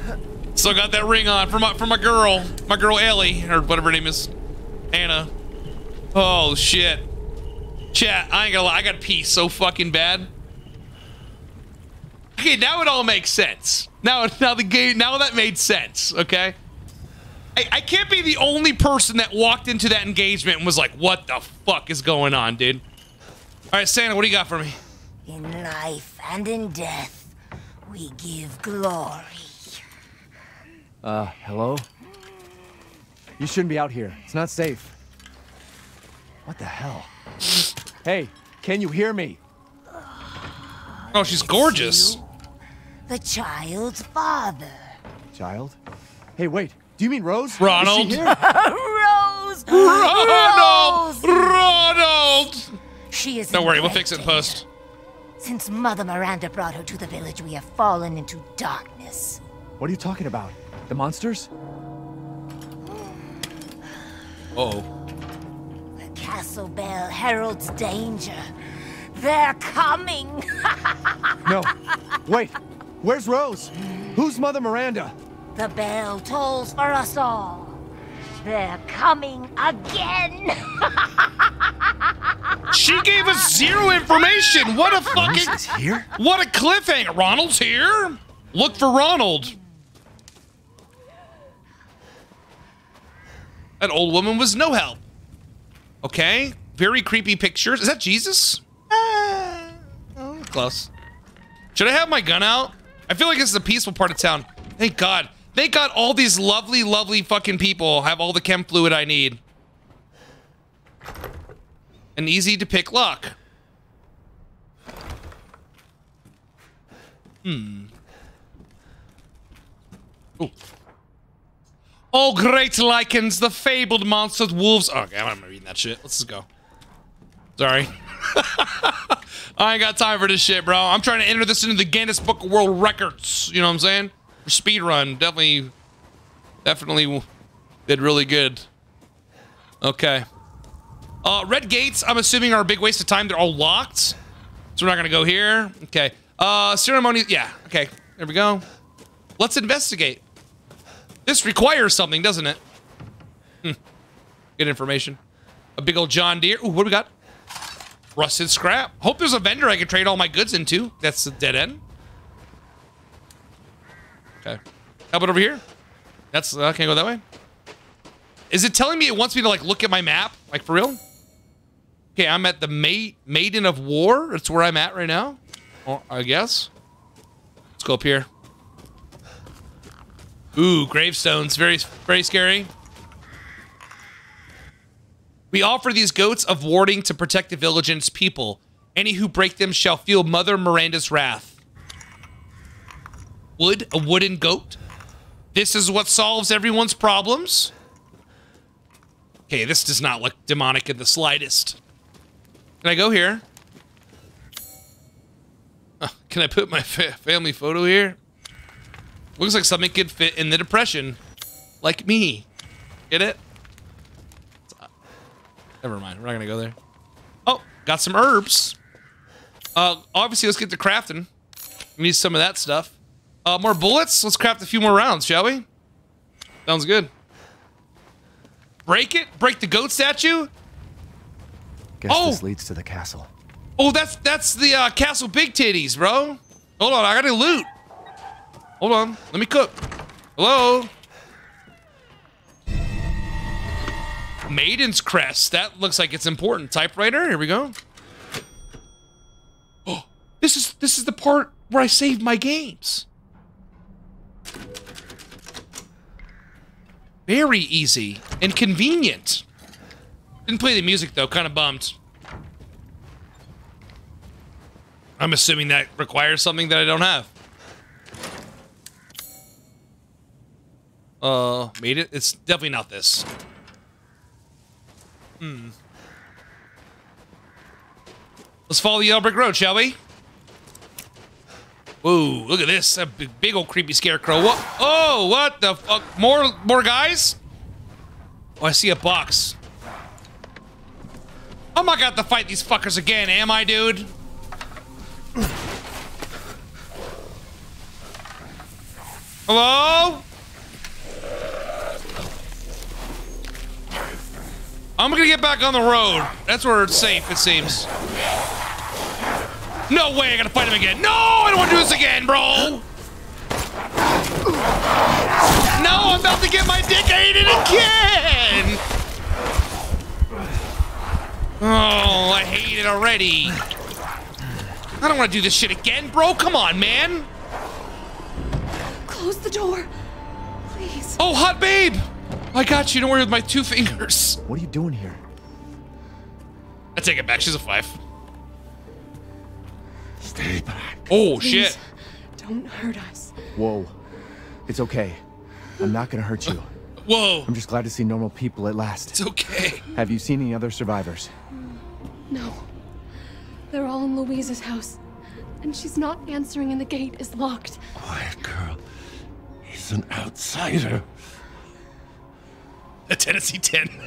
still got that ring on for my for my girl, my girl Ellie or whatever her name is, Anna. Oh shit, chat. I ain't gonna lie, I got pee so fucking bad. Okay, now it all makes sense. Now, now the game, now that made sense. Okay. I, I can't be the only person that walked into that engagement and was like, "What the fuck is going on, dude?" All right, Santa, what do you got for me? In life and in death, we give glory. Uh, hello? You shouldn't be out here. It's not safe. What the hell? hey, can you hear me? Oh, she's gorgeous. The child's father. Child? Hey, wait. Do you mean Rose? Ronald. Is she here? Rose! Ronald! Rose! Ronald! She is Don't worry, we'll fix it in post. Since Mother Miranda brought her to the village, we have fallen into darkness. What are you talking about? The monsters? Oh. The castle bell heralds danger. They're coming! No. Wait. Where's Rose? Who's Mother Miranda? the bell tolls for us all. They're coming again! She gave us zero information. What a fucking here? what a cliffhanger. Ronald's here. Look for Ronald. That old woman was no help. Okay. Very creepy pictures. Is that Jesus? Uh, oh, close. Should I have my gun out? I feel like this is a peaceful part of town. Thank God. Thank God all these lovely, lovely fucking people have all the chem fluid I need. An easy to pick lock. Hmm. Ooh. Oh, great Lycans, the fabled monsters, wolves. Oh, okay, I'm not reading that shit. Let's just go. Sorry. I ain't got time for this shit, bro. I'm trying to enter this into the Guinness Book of World Records. You know what I'm saying? Speed run, definitely, definitely did really good. Okay. Uh, red gates, I'm assuming are a big waste of time. They're all locked. So we're not gonna go here. Okay. Uh, ceremony, yeah. Okay, there we go. Let's investigate. This requires something, doesn't it? Hmm. Good information. A big old John Deere. Ooh, what do we got? Rusted scrap. Hope there's a vendor I can trade all my goods into. That's a dead end. Okay. How about over here? That's, uh, can I go that way? Is it telling me it wants me to like look at my map? Like for real? Okay, I'm at the Ma Maiden of War. That's where I'm at right now. Or, I guess. Let's go up here. Ooh, gravestones. Very, very scary. We offer these goats of warding to protect the village and its people. Any who break them shall feel Mother Miranda's wrath. Wood, a wooden goat. This is what solves everyone's problems. Okay, this does not look demonic in the slightest. Can I go here? Uh, can I put my fa family photo here? Looks like something could fit in the depression. Like me. Get it? Never mind. We're not going to go there. Oh, got some herbs. Uh, obviously, let's get to crafting. We need some of that stuff. Uh, more bullets? Let's craft a few more rounds, shall we? Sounds good. Break it? Break the goat statue? Guess Oh! this leads to the castle. Oh, that's that's the uh, Castle Big Titties, bro. Hold on, I gotta loot. Hold on, let me cook. Hello? Maiden's Crest. That looks like it's important. Typewriter, here we go. Oh, this is this is the part where I saved my games. Very easy and convenient. Didn't play the music though, kind of bummed. I'm assuming that requires something that I don't have. Uh, made it? It's definitely not this. Hmm. Let's follow the yellow brick road, shall we? Whoa, look at this. A big, big old creepy scarecrow. What? Oh, what the fuck? More, more guys? Oh, I see a box. Oh I'm not gonna have to fight these fuckers again, am I, dude? Hello? I'm gonna get back on the road. That's where it's safe, it seems. No way I gotta fight him again. No, I don't wanna do this again, bro! No, I'm about to get my dick ate again! Oh, I hate it already. I don't want to do this shit again, bro. Come on, man. Close the door. Please. Oh, hot babe. I got you. Don't worry with my two fingers. What are you doing here? I take it back. She's a five. Stay back. Oh, Please, shit. Don't hurt us. Whoa. It's okay. I'm not gonna hurt you. Uh, whoa. I'm just glad to see normal people at last. It's okay. Have you seen any other survivors? No. They're all in Luiza's house. And she's not answering and the gate is locked. Quiet girl. He's an outsider. A Tennessee 10.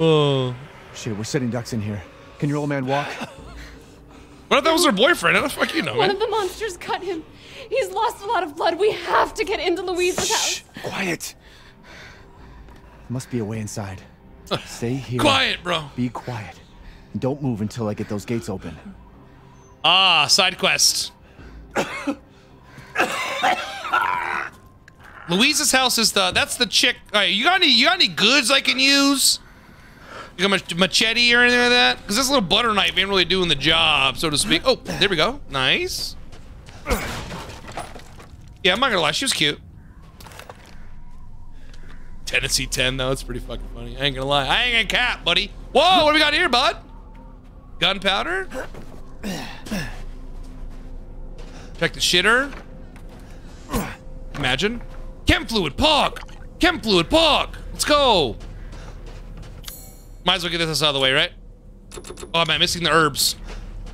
oh. Shit, we're sitting ducks in here. Can your old man walk? What if that was her boyfriend? How the fuck you know, One man? of the monsters cut him. He's lost a lot of blood. We have to get into Luiza's house. Quiet. Must be a way inside. Stay here. Quiet, bro. Be quiet. And don't move until I get those gates open. Ah, side quest. Luiza's house is the that's the chick. All right, you got any you got any goods I can use? You got a machete or anything like that? Because this little butter knife ain't really doing the job, so to speak. Oh, there we go. Nice. Yeah, I'm not gonna lie, she was cute. Tennessee 10 though, it's pretty fucking funny. I ain't gonna lie. I ain't gonna cap, buddy. Whoa, what do we got here, bud? Gunpowder? Check the shitter. Imagine. Chem fluid, pog! Chem fluid, pog! Let's go! Might as well get this out of the way, right? Oh, I missing the herbs?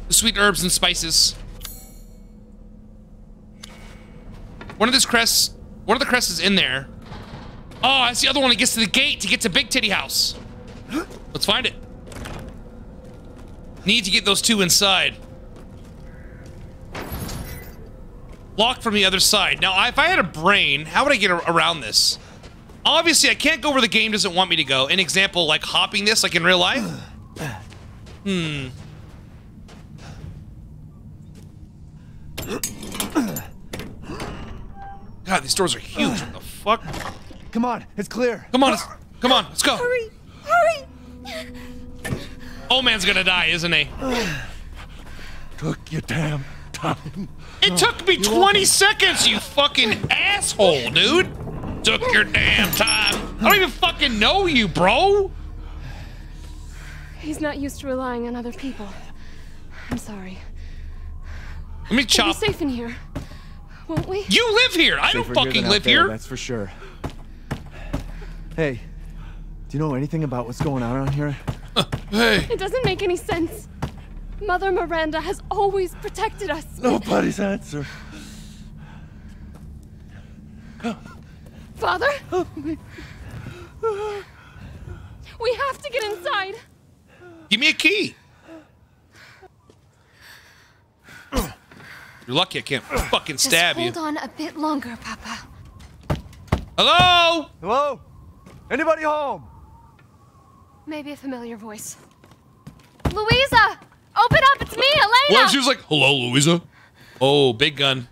The sweet herbs and spices. One of this crests, one of the crests is in there. Oh, that's the other one that gets to the gate to get to Big Titty House. Let's find it. Need to get those two inside. Locked from the other side. Now, if I had a brain, how would I get around this? Obviously, I can't go where the game doesn't want me to go. An example, like hopping this, like in real life. Hmm. God, these doors are huge. What the fuck? Come on, it's clear. Come on, let's, come on, let's go. Hurry! Hurry! Old man's gonna die, isn't he? Took your damn time. It took me 20 seconds, you fucking asshole, dude. Took your damn time. I don't even fucking know you, bro. He's not used to relying on other people. I'm sorry. Let me We'll be safe in here, won't we? You live here. I don't fucking live there, here. That's for sure. Hey, do you know anything about what's going on around here? Hey. It doesn't make any sense. Mother Miranda has always protected us. Nobody's answer. Father? We have to get inside. Give me a key. You're lucky I can't fucking stab Just you. hold on a bit longer, Papa. Hello? Hello? Anybody home? Maybe a familiar voice. Luiza! Open up! It's me, Elena! Well, she was like, hello, Luiza. Oh, big gun.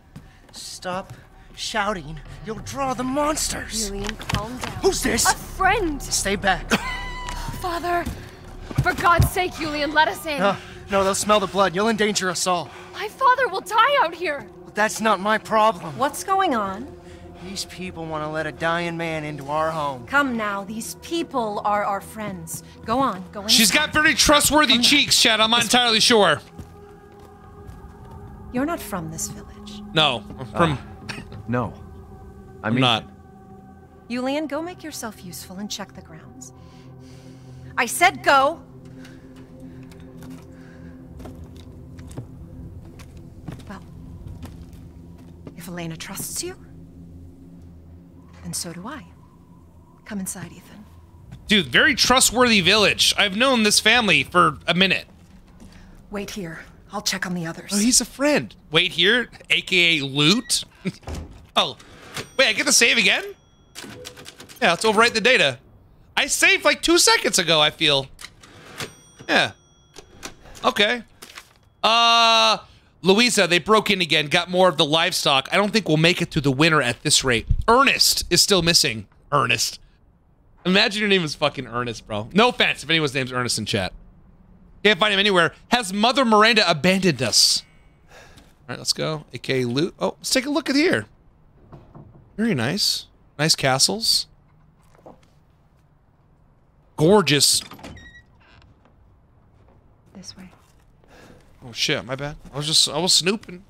Stop shouting. You'll draw the monsters. Julian, calm down. Who's this? A friend! Stay back. Father! For God's sake, Julian, let us in. no, no, they'll smell the blood. You'll endanger us all. My father will die out here. But that's not my problem. What's going on? These people want to let a dying man into our home. Come now, these people are our friends. Go on, go in. She's got very trustworthy cheeks, Chad. I'm not entirely sure. You're not from this village. No, I'm from. Uh, No. I I'm mean, not. Yulian, go make yourself useful and check the grounds. I said go! Well, if Elena trusts you, then so do I. Come inside, Ethan. Dude, very trustworthy village. I've known this family for a minute. Wait here. I'll check on the others. Oh, he's a friend. Wait here, aka loot. oh, wait, I get to save again? Yeah, let's overwrite the data. I saved like two seconds ago, I feel. Yeah. Okay. Uh, Luiza, they broke in again, got more of the livestock. I don't think we'll make it to the winter at this rate. Ernest is still missing. Ernest. Imagine your name is fucking Ernest, bro. No offense if anyone's name's Ernest in chat. Can't find him anywhere. Has Mother Miranda abandoned us? All right, let's go. AK loot. Oh, let's take a look at here. Very nice. Nice castles. Gorgeous. This way. Oh shit, my bad. I was just I was snooping.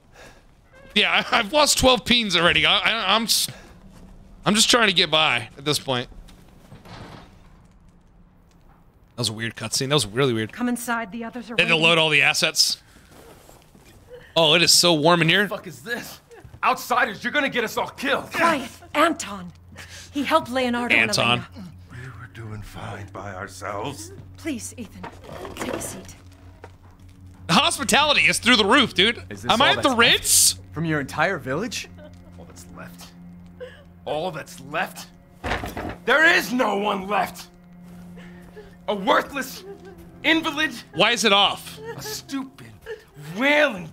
Yeah, I, I've lost 12 peens already. I, I, I'm I'm just trying to get by at this point. That was a weird cutscene. That was really weird. Come inside, the others are They had to load all the assets. Oh, it is so warm in here. What the fuck is this? Outsiders, you're gonna get us all killed. Quiet! Anton! He helped Leonardo Anton. We were doing fine by ourselves. Please, Ethan, take a seat. The Hospitality is through the roof, dude. Am I at the that's Ritz? From your entire village? All that's left. All that's left? There is no one left! A worthless invalid, Why is it off? a stupid, wailing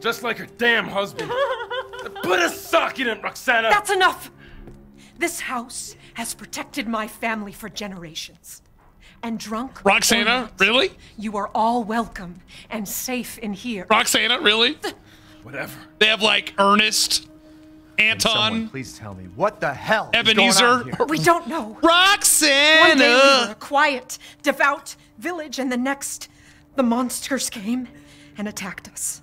Just like her damn husband. Put a sock in it, Roxana! That's enough! This house has protected my family for generations. and drunk. Roxana, really? You are all welcome and safe in here. Roxana, really? Whatever. They have like Ernest, Anton, Someone please tell me what the hell is Ebenezer. going on here? We don't know. Roxana. One day we were a quiet, devout village, and the next, the monsters came and attacked us.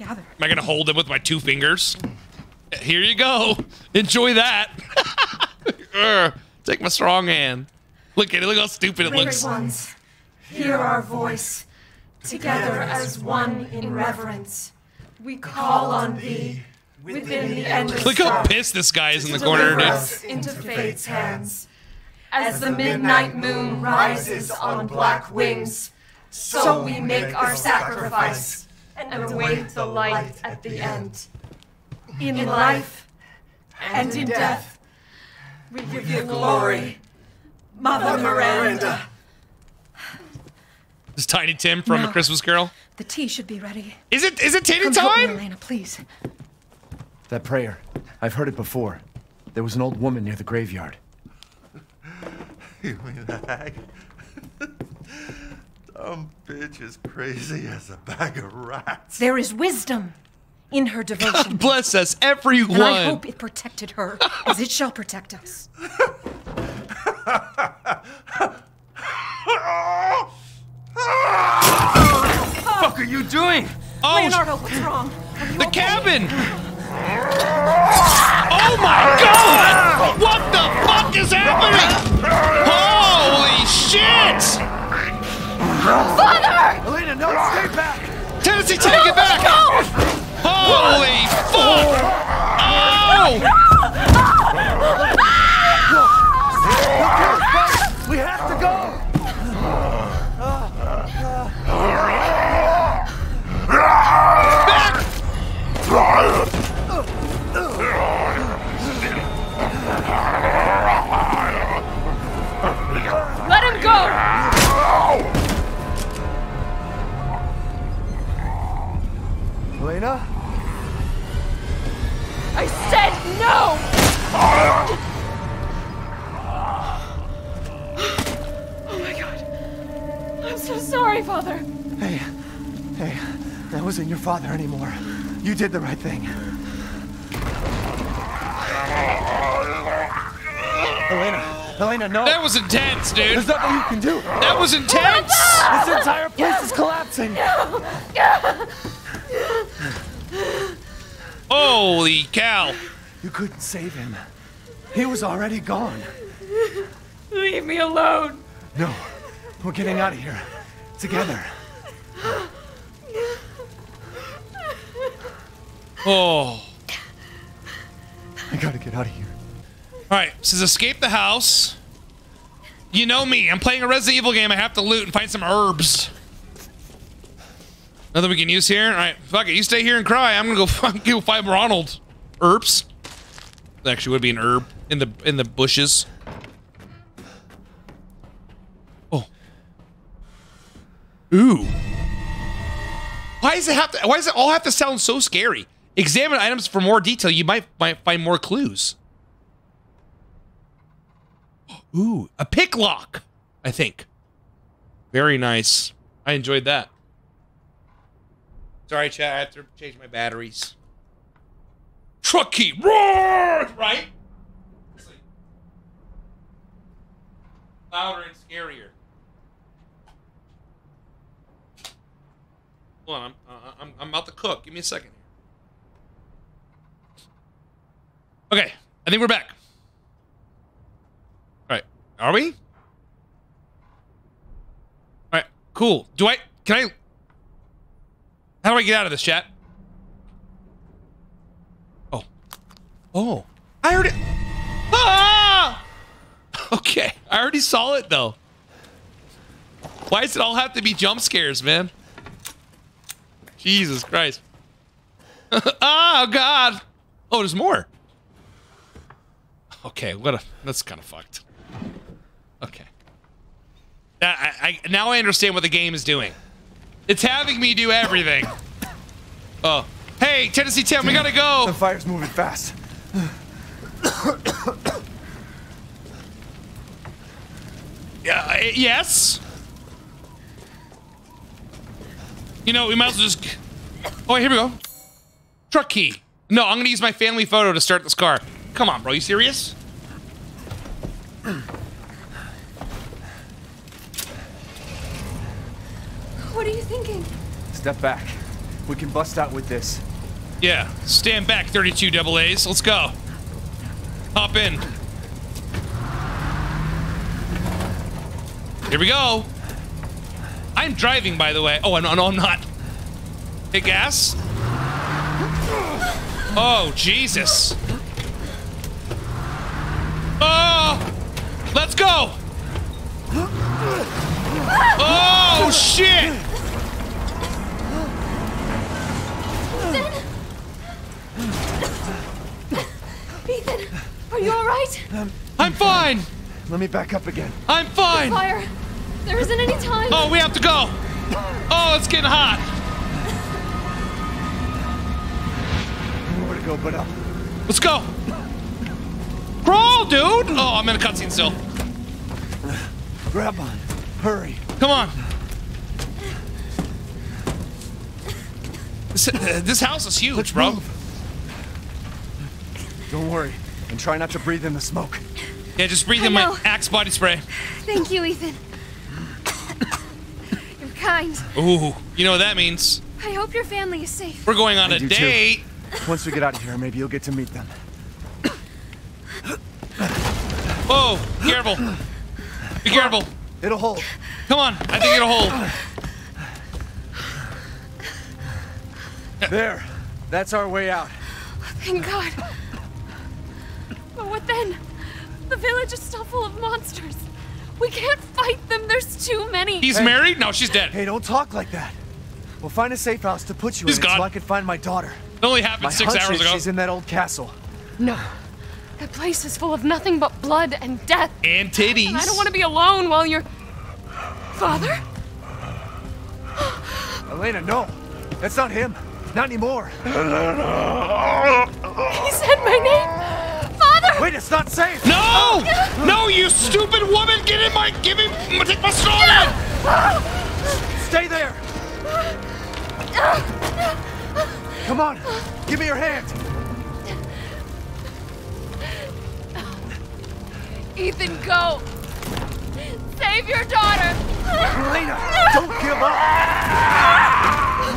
Gather. Am I gonna hold him with my two fingers? Here you go. Enjoy that. Take my strong hand. Look at it. Look how stupid it Great looks. ones, hear our voice. Together as one in reverence, we call on thee within the endless Look how pissed this guy is in the corner, dude. us into fate's hands. As the midnight moon rises on black wings, so we make our sacrifice and await the light at the end. In life and in death, we give you glory, Mother Miranda. This is Tiny Tim from No. A Christmas Carol. The tea should be ready. Is it? Is it tea Come help me. Elena, please. That prayer. I've heard it before. There was an old woman near the graveyard. You mean that hag? Bitch is crazy as a bag of rats. There is wisdom in her devotion. God Bless us, everyone. And I hope it protected her as it shall protect us. What the fuck are you doing? Oh, Leonardo, what's wrong? the cabin. Oh my God! What the fuck is happening? Holy shit! Father! Elena, no, stay back! Tennessee, take it back! Holy fuck! Oh! We have to go! Elena? I said no! Oh my god. I'm so sorry, Father. Hey, hey, that wasn't your father anymore. You did the right thing. Elena, Elena, no. That was intense, dude. There's nothing you can do. That was oh intense. This entire place is collapsing. Holy cow! You couldn't save him. He was already gone. Leave me alone. No, we're getting out of here. Together. Oh. I gotta get out of here. All right, says escape the house. You know me. I'm playing a Resident Evil game. I have to loot and find some herbs. Nothing we can use here. All right, fuck it. You stay here and cry. I'm gonna go fuck you, find Ronald. Herbs. That actually would be an herb in the in the bushes. Oh. Ooh. Why does it have to? Why does it all have to sound so scary? Examine items for more detail. You might might find more clues. Ooh, a pick lock. I think. Very nice. I enjoyed that. Sorry, chat. I have to change my batteries. Truck key. Roar! Right? Louder and scarier. Hold on, I'm, uh, I'm, I'm about to cook. Give me a second. Okay, I think we're back. All right, are we? All right, cool. Do I? Can I? How do I get out of this chat? Oh, oh, I already. Ah! Okay, I already saw it though. Why does it all have to be jump scares, man? Jesus Christ. oh, God. Oh, there's more. Okay, what a... That's kind of fucked. Okay. I, I, now I understand what the game is doing. It's having me do everything. Oh. Hey, Tennessee Tim, we gotta go. The fire's moving fast. Yeah, uh, yes. You know, we might as well just. Oh, here we go. Truck key. No, I'm gonna use my family photo to start this car. Come on, bro. You serious? What are you thinking? Step back. We can bust out with this. Yeah. Stand back, 32 double A's. Let's go. Hop in. Here we go. I'm driving, by the way. Oh, no, no, I'm not. Hit gas. Oh, Jesus. Oh! Let's go! Oh, shit! Ethan, are you all right? I'm fine! Let me back up again. I'm fine! Fire! There isn't any time. Oh, we have to go! Oh, it's getting hot! Nowhere to go but up. Let's go! Crawl, dude! Oh, I'm in a cutscene still. Grab on. Hurry. Come on. This, uh, this house is huge, bro. Don't worry. And try not to breathe in the smoke. Yeah, just breathe I in my. Axe body spray. Thank you, Ethan. You're kind. Ooh, you know what that means? I hope your family is safe. We're going on I a do too. date. Once we get out of here, maybe you'll get to meet them. Whoa, careful. Be careful. It'll hold. Come on, I think it'll hold. There. That's our way out. Thank God. But what then? The village is still full of monsters. We can't fight them. There's too many. He's married? No, she's dead. Hey, don't talk like that. We'll find a safe house to put you He's in gone. until I can find my daughter. It only happened My six hunch hours is ago. She's in that old castle. No. That place is full of nothing but blood and death. And titties. And I don't want to be alone while you're. Father? Elena, no. That's not him. Not anymore. He said my name! Father! Wait, it's not safe! No! No, you stupid woman! Get in my. Give him. Take my straw out! Stay there! Come on! Give me your hand! Ethan, go! Save your daughter! Elena, don't give up!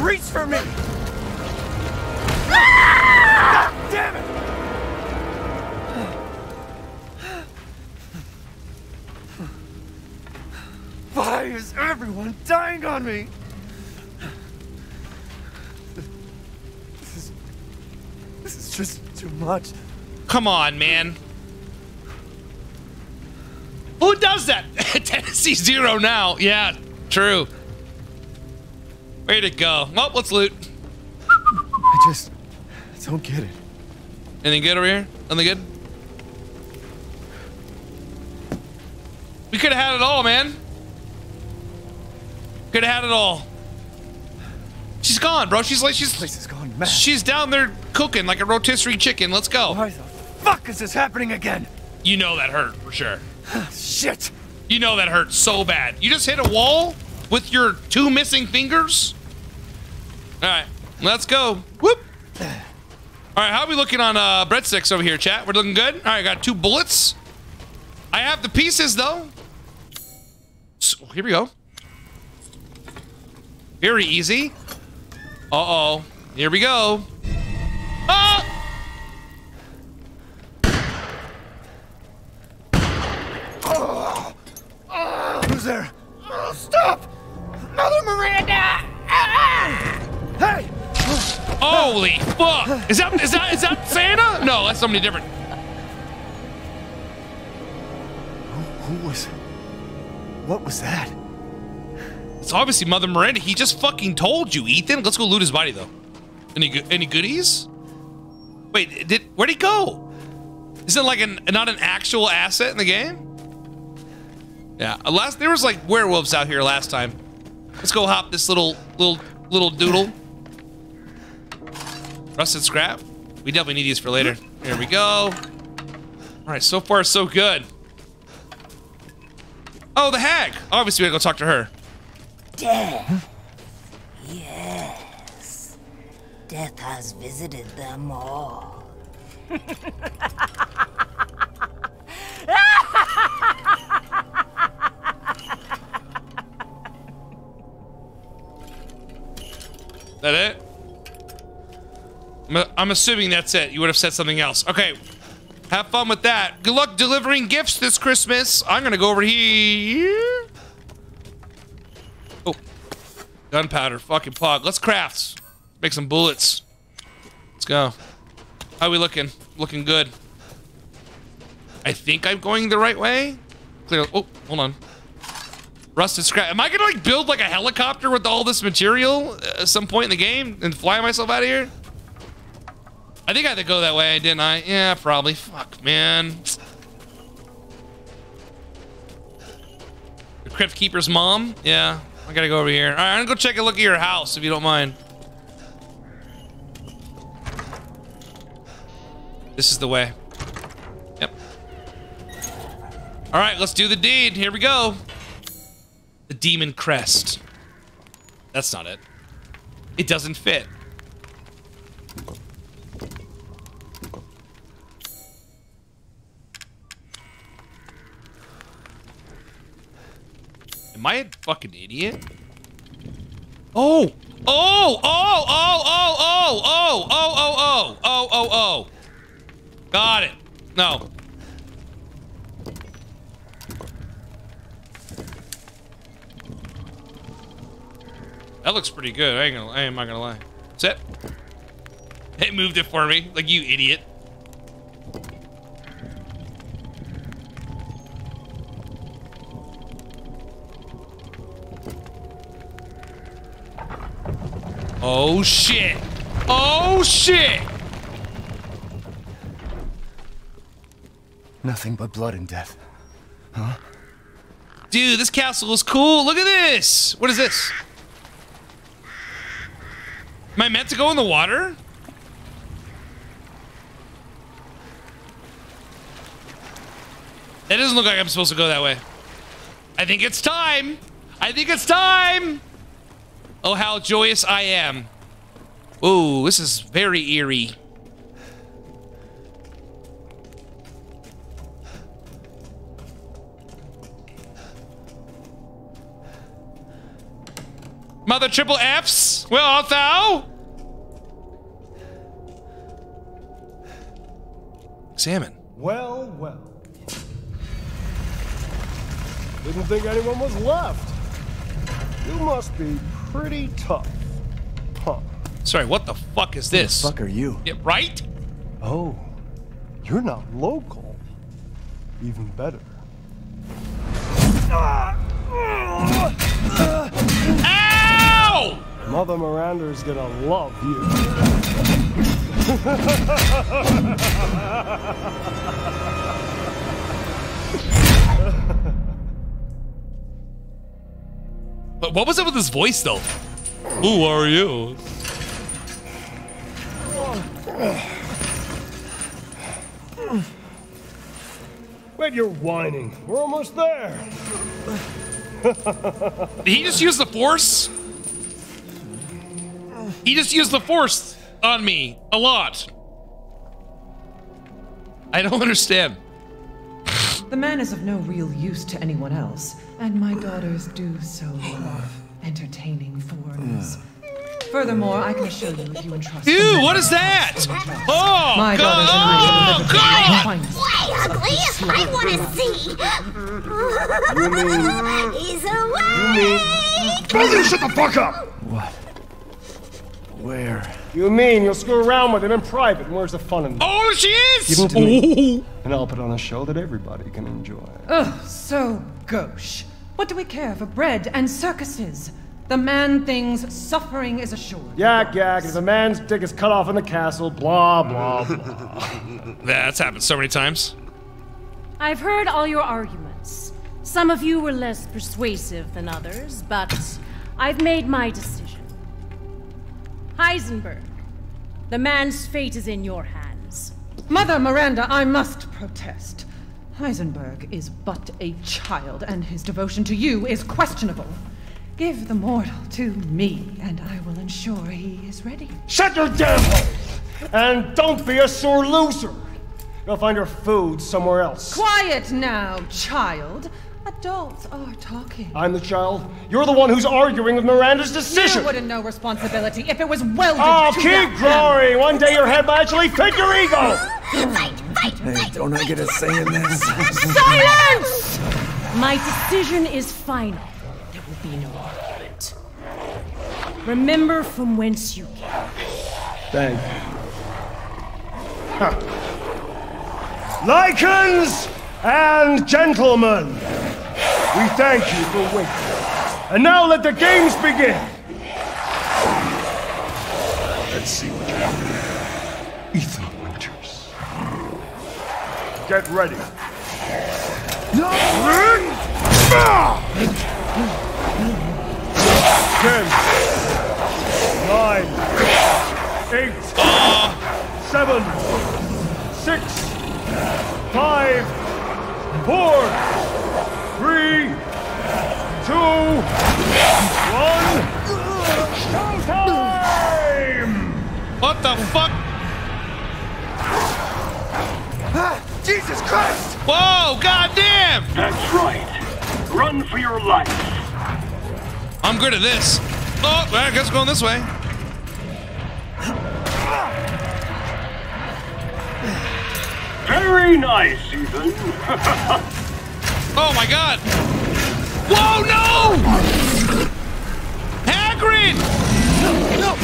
Reach for me! God damn it! Why is everyone dying on me? This is, this is just too much. Come on, man. Who does that? Tennessee zero now. Yeah, true. Way to go. Well, let's loot. I just don't get it. Anything good over here? Nothing good? We could have had it all, man. Could have had it all. She's gone, bro. She's like she's place is gone mad. She's down there cooking like a rotisserie chicken. Let's go. Why the fuck is this happening again? You know that hurt for sure. Shit. You know that hurt so bad. You just hit a wall with your two missing fingers. All right, let's go. Whoop. All right, how are we looking on uh, breadsticks over here, chat? We're looking good. All right, got two bullets. I have the pieces though. So, here we go. Very easy. Uh oh. Here we go. Ah! Who's there? Stop! Mother Miranda! Hey! Holy fuck! Is that is that is that Santa? No, that's somebody different. Who was. What was that? It's obviously Mother Miranda. He just fucking told you, Ethan. Let's go loot his body though. Any any goodies? Wait, did where'd he go? Is it like an not an actual asset in the game? Yeah, uh, last there was like werewolves out here last time. Let's go hop this little little little doodle. Rusted scrap. We definitely need these for later. Here we go. All right, so far so good. Oh, the hag. Obviously, we gotta go talk to her. Death. Yes. Death has visited them all. That it? I'm, I'm assuming that's it. You would have said something else. Okay. Have fun with that. Good luck delivering gifts this Christmas. I'm gonna go over here. Gunpowder. Fucking plug. Let's craft. Make some bullets. Let's go. How we looking? Looking good. I think I'm going the right way. Clear. Oh, hold on. Rusted scrap. Am I gonna like build like a helicopter with all this material at some point in the game and fly myself out of here? I think I had to go that way, didn't I? Yeah, probably. Fuck, man. The Crypt Keeper's mom? Yeah, I gotta go over here. All right, I'm gonna go check a look at your house if you don't mind. This is the way. Yep. All right, let's do the deed. Here we go. The demon crest. That's not it. It doesn't fit. Am I a fucking idiot? Oh! Oh! Oh! Oh! Oh! Oh! Oh! Oh! Oh! Oh! Oh! Oh! Oh! Got it. No. That looks pretty good. I ain't gonna. I am not gonna lie. That's it. It moved it for me, like you idiot. Oh shit! Oh shit! Nothing but blood and death. Huh? Dude, this castle is cool. Look at this. What is this? Am I meant to go in the water? It doesn't look like I'm supposed to go that way. I think it's time. I think it's time. Oh, how joyous I am. Ooh, this is very eerie. Mother triple F's? Where art thou? Examine. Well, well. Didn't think anyone was left. You must be pretty tough. Huh. Sorry, what the fuck is this? Who the fuck are you? Yeah, right? Oh, you're not local. Even better. Ow! Mother Miranda's gonna love you. But what was up with his voice though? Who are you? Wait, you're whining. We're almost there. Did he just use the force? He just used the force on me a lot. I don't understand. The man is of no real use to anyone else, and my daughters do so love entertaining foreigners. Furthermore, I can assure you if you entrust Ew, them what with is my that? Oh, my God. daughters oh, and I Oh, shall God. forget the Way ugly! I want to see! You mean- He's away! Both of you shut the fuck up! What? Where? You mean you'll screw around with him in private, and where's the fun in that? Oh, she is! Give him to me, and I'll put on a show that everybody can enjoy. Ugh, so gauche. What do we care for bread and circuses? The man thing's suffering is assured. Yak yak, if a man's dick is cut off in the castle, blah blah blah. That's happened so many times. I've heard all your arguments. Some of you were less persuasive than others, but I've made my decision. Heisenberg, the man's fate is in your hands. Mother Miranda, I must protest. Heisenberg is but a child, and his devotion to you is questionable. Give the mortal to me, and I will ensure he is ready. Shut your damn hole! And don't be a sore loser! Go find your food somewhere else. Quiet now, child. Adults are talking. I'm the child. You're the one who's arguing with Miranda's decision. You wouldn't know responsibility if it was welded Oh, to keep growing! One day your head might actually fit your ego! Hey, don't I get a say in this? Silence! My decision is final. There will be no argument. Remember from whence you came. Thank you. Huh. Lycans and gentlemen, we thank you for waiting. And now let the games begin! Let's see what you have. Ethan Winters. Get ready. Ah! Ten, nine, eight, seven, six, five, four, three, two, one. Showtime! What the fuck? Jesus Christ! Whoa, goddamn! That's right. Run for your life. I'm good at this. Oh, I guess we're going this way. Very nice, Ethan. Oh my god! Whoa, no! Hagrid! No!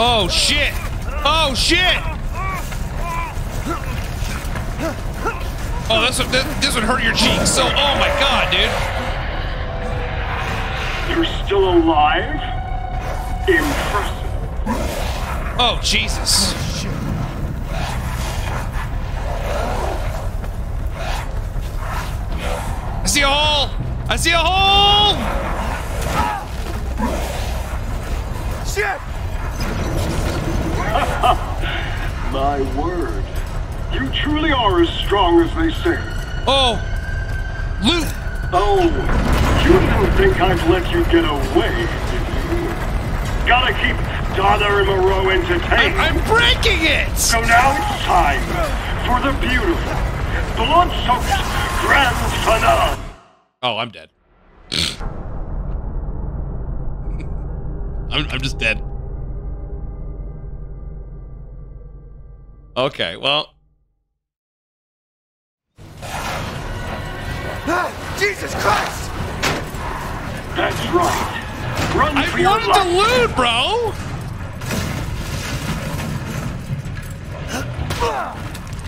Oh shit! Oh shit! Oh, this would, this, would hurt your cheeks. So, oh my god, dude. You're still alive? Impressive. Oh, Jesus. I see a hole! I see a hole! Shit! My word. You truly are as strong as they say. Oh! Loot! Oh, you didn't think I'd let you get away, did you? Gotta keep Donna and Moreau entertained. I'm breaking it! So now it's time for the beautiful, blood-soaked grand finale. Oh, I'm dead. I'm, I'm just dead. Okay, well. Ah, Jesus Christ! That's right. Run I for wanted to loot, bro!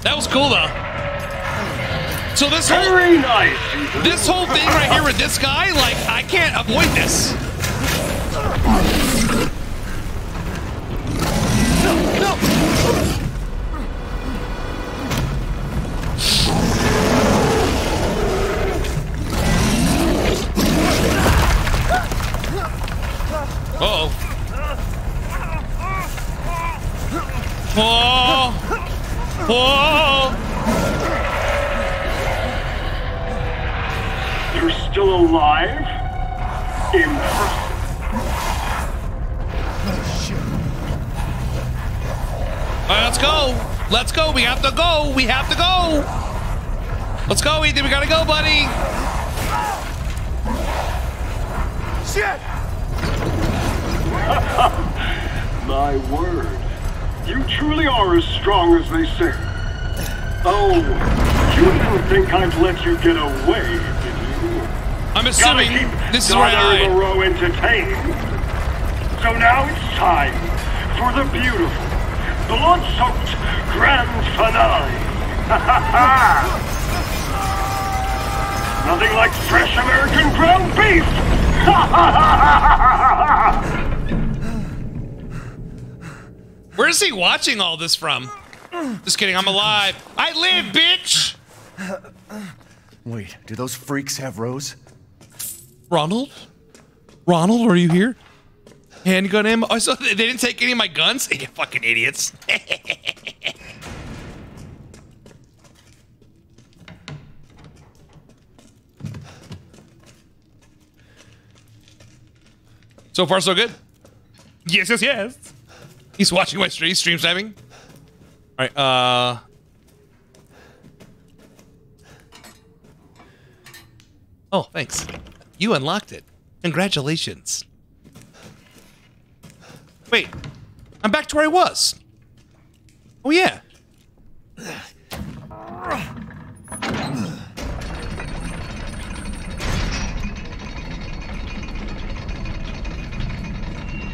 That was cool, though. So this whole Very nice, this whole thing right here with this guy, like I can't avoid this. Uh-oh. Oh. Whoa! Whoa! You're still alive? Impressive. All right, let's go. Let's go. We have to go. We have to go. Let's go, Ethan. We gotta go, buddy. Shit! My word. You truly are as strong as they say. Oh, you didn't think I'd let you get away, did you? I'm assuming this is where I Donna hide. and Moreau entertained. So now it's time for the beautiful, blood-soaked grand finale. Nothing like fresh American ground beef! Where's he watching all this from? Just kidding, I'm alive. I live, bitch! Wait, do those freaks have Rose? Ronald? Ronald, are you here? Handgun ammo? I saw they didn't take any of my guns? You fucking idiots. so far, so good. Yes, yes, yes. He's watching my stream, stream sniping. All right, uh... Oh, thanks. You unlocked it. Congratulations. Wait, I'm back to where I was. Oh, yeah.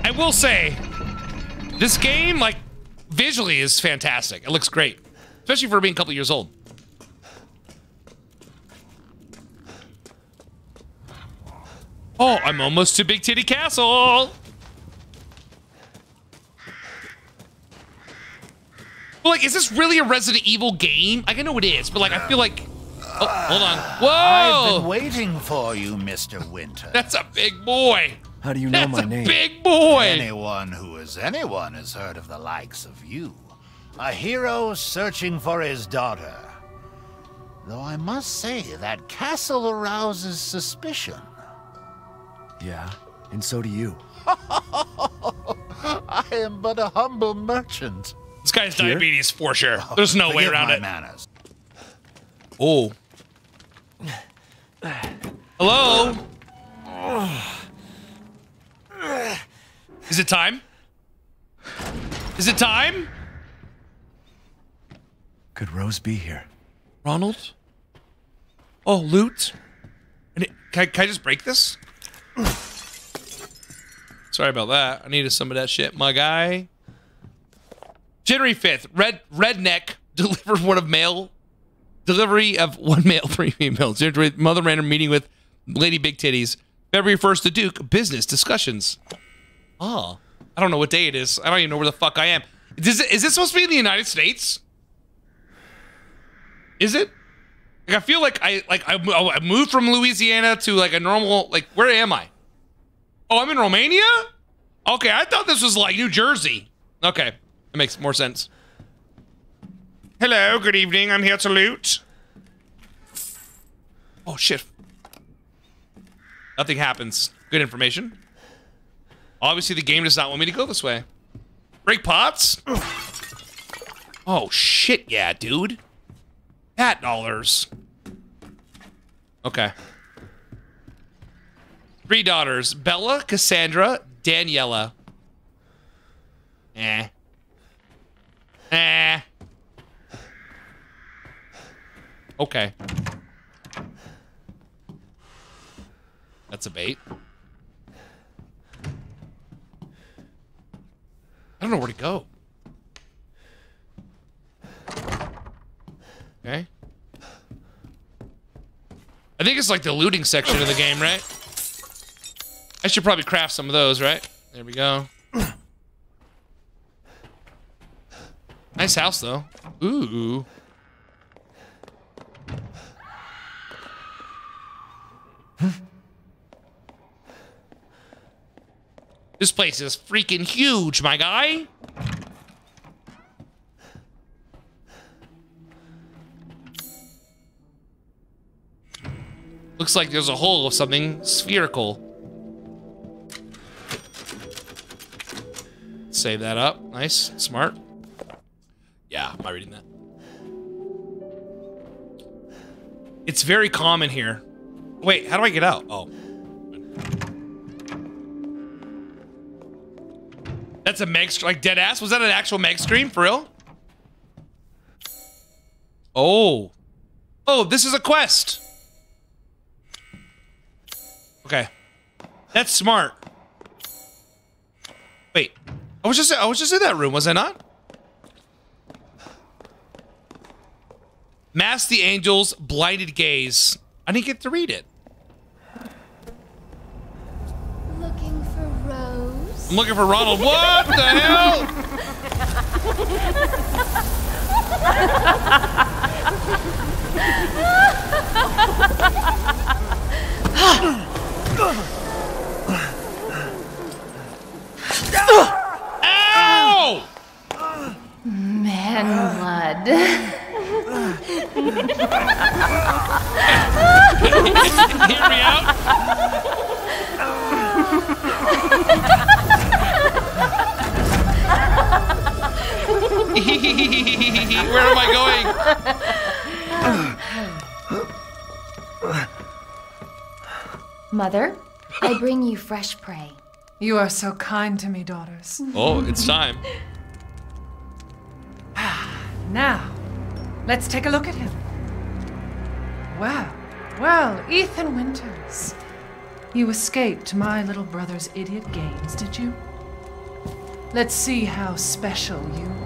I will say, this game, like, visually is fantastic. It looks great, especially for being a couple years old. Oh, I'm almost to Big Titty Castle. Well, like, is this really a Resident Evil game? Like, I know it is, but like, I feel like. Oh, hold on. Whoa! I've been waiting for you, Mr. Winter. That's a big boy. How do you know That's my a name? big boy. Anyone who is anyone has heard of the likes of you. A hero searching for his daughter. Though I must say, that castle arouses suspicion. Yeah, and so do you. I am but a humble merchant. This guy's diabetes for sure. Oh, There's no way around my it. manners. Oh. Hello? Oh. Is it time? Is it time? Could Rose be here? Ronald? Oh, loot? And it- Can I, can I just break this? Sorry about that. I needed some of that shit, my guy. January 5th, Red Redneck delivered one of mail delivery of one male, three females. January Mother random meeting with Lady Big Titties. February 1st, the Duke, business discussions. Oh, I don't know what day it is. I don't even know where the fuck I am. Is, it, is this supposed to be in the United States? Is it? Like I feel like I like I, I moved from Louisiana to like a normal like where am I? Oh, I'm in Romania. Okay, I thought this was like New Jersey. Okay, that makes more sense. Hello, good evening. I'm here to loot. Oh shit. Nothing happens. Good information. Obviously, the game does not want me to go this way. Break pots? Oh shit, yeah, dude. Hat dollars. Okay. Three daughters Bela, Cassandra, Daniela. Eh. Eh. Okay. That's a bait. I don't know where to go. Okay. I think it's like the looting section of the game, right? I should probably craft some of those, right? There we go. Nice house, though. Ooh. This place is freaking huge, my guy. Looks like there's a hole of something spherical. Save that up. Nice. Smart. Yeah, am I reading that? It's very common here. Wait, how do I get out? Oh. That's a Meg, like dead ass. Was that an actual Meg stream for real? Oh, oh, this is a quest. Okay, that's smart. Wait. I was just I was just in that room, was I not? Mask the Angels, Blinded Gaze. I didn't get to read it. Looking for Rose? I'm looking for Ronald. What the hell? Ow! Man blood. Hear me out. Where am I going? Mother, I bring you fresh prey. You are so kind to me, daughters. Oh, it's time. Now, let's take a look at him. Well, well, Ethan Winters. You escaped my little brother's idiot games, did you? Let's see how special you are.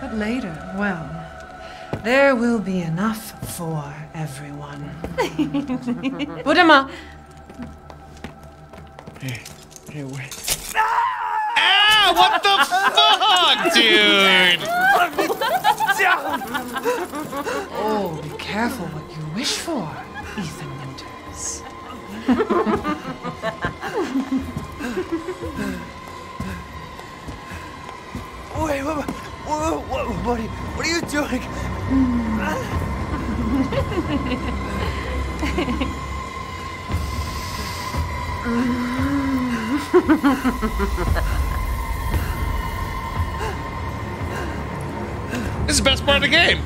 But later, well, there will be enough for everyone. Put him up. Hey, hey, wait. Ah! What the fuck, dude? Oh, be careful what you wish for, Ethan Winters. Wait, what, what, what, what, are you, what are you doing? This is the best part of the game.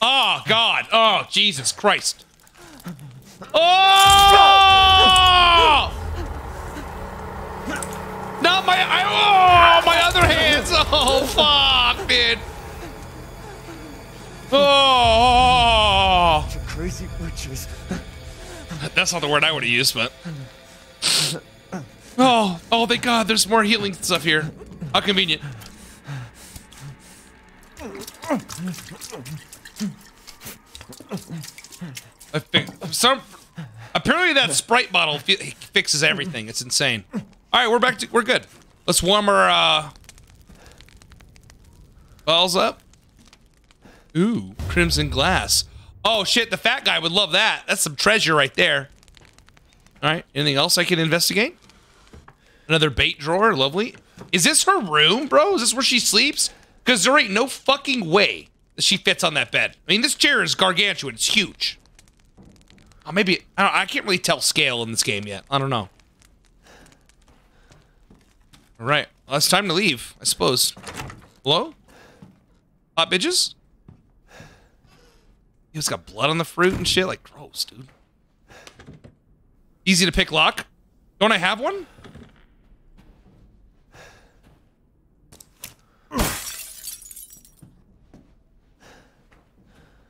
Oh God! Oh Jesus Christ! Oh! Not my! I, oh, my other hands! Oh fuck, man! Oh! Crazy witches. That's not the word I would have used, but. Oh, oh, thank God! There's more healing stuff here. How convenient. I think some. Apparently, that Sprite bottle fi fixes everything. It's insane. All right, we're back to. We're good. Let's warm our uh, balls up. Ooh, crimson glass. Oh shit, the fat guy would love that. That's some treasure right there. All right, anything else I can investigate? Another bait drawer, lovely. Is this her room, bro? Is this where she sleeps? Because there ain't no fucking way that she fits on that bed. I mean, this chair is gargantuan. It's huge. Oh, maybe I, don't, I can't really tell scale in this game yet. I don't know. All right, well, it's time to leave, I suppose. Hello, hot bitches. It's got blood on the fruit and shit. Like gross, dude. Easy to pick lock. Don't I have one?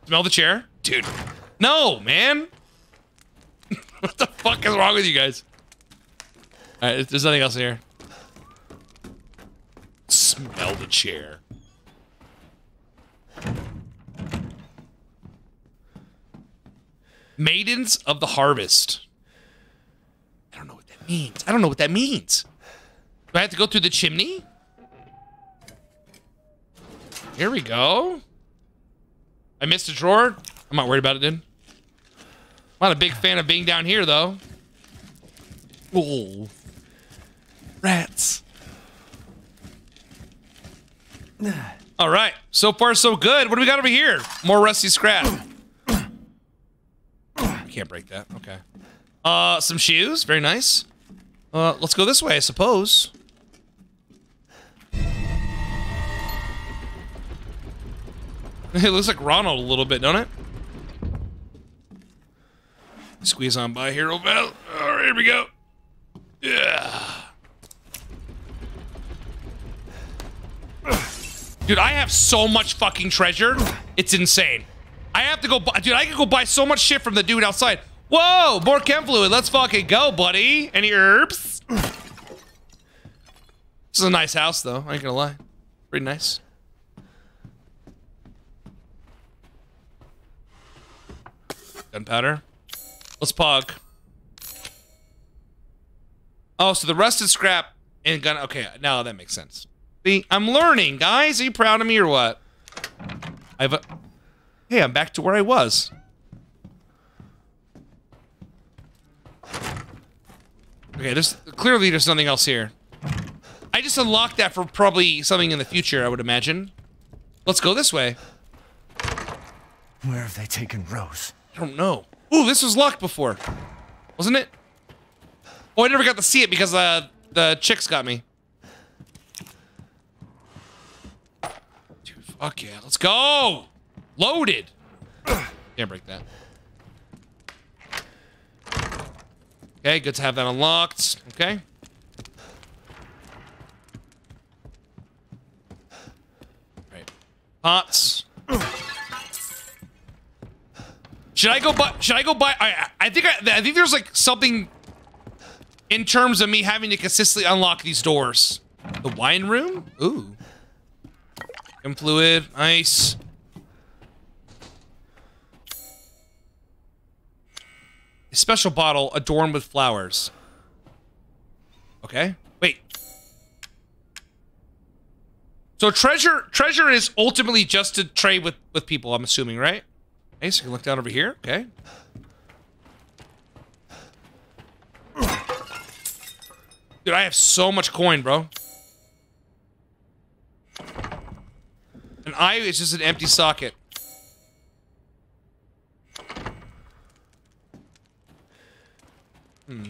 Smell the chair? Dude. No, man. what the fuck is wrong with you guys? Alright, there's nothing else in here. Smell the chair. Maidens of the Harvest. I don't know what that means. I don't know what that means. Do I have to go through the chimney? Here we go. I missed a drawer. I'm not worried about it, dude. I'm not a big fan of being down here, though. Oh. Rats. All right. So far, so good. What do we got over here? More rusty scrap. Can't break that. Okay. Uh, some shoes. Very nice. Uh, let's go this way, I suppose. It looks like Ronald a little bit, don't it? Squeeze on by here, old pal. All right, here we go. Yeah. Dude, I have so much fucking treasure. It's insane. I have to go buy, dude, I can go buy so much shit from the dude outside. Whoa, more chem fluid. Let's fucking go, buddy. Any herbs? This is a nice house, though. I ain't gonna lie. Pretty nice. Gunpowder. Let's pog. Oh, so the rusted scrap and gun. Okay, now that makes sense. See, I'm learning, guys. Are you proud of me or what? I have a. Hey, I'm back to where I was. Okay, there's clearly there's nothing else here. I just unlocked that for probably something in the future, I would imagine. Let's go this way. Where have they taken Rose? I don't know. Ooh, this was locked before. Wasn't it? Oh, I never got to see it because uh, the chicks got me. Fuck yeah. Let's go! Loaded! Can't break that. Okay, good to have that unlocked. Okay. Right. Pots. Should I go buy? Should I go buy? I I think I, I think there's like something in terms of me having to consistently unlock these doors. The wine room? Ooh. Chem fluid. Nice. A special bottle adorned with flowers. Okay. Wait. So treasure treasure is ultimately just to trade with with people, I'm assuming, right? Okay, so you can look down over here. Okay. Dude, I have so much coin, bro. An eye is just an empty socket. Hmm.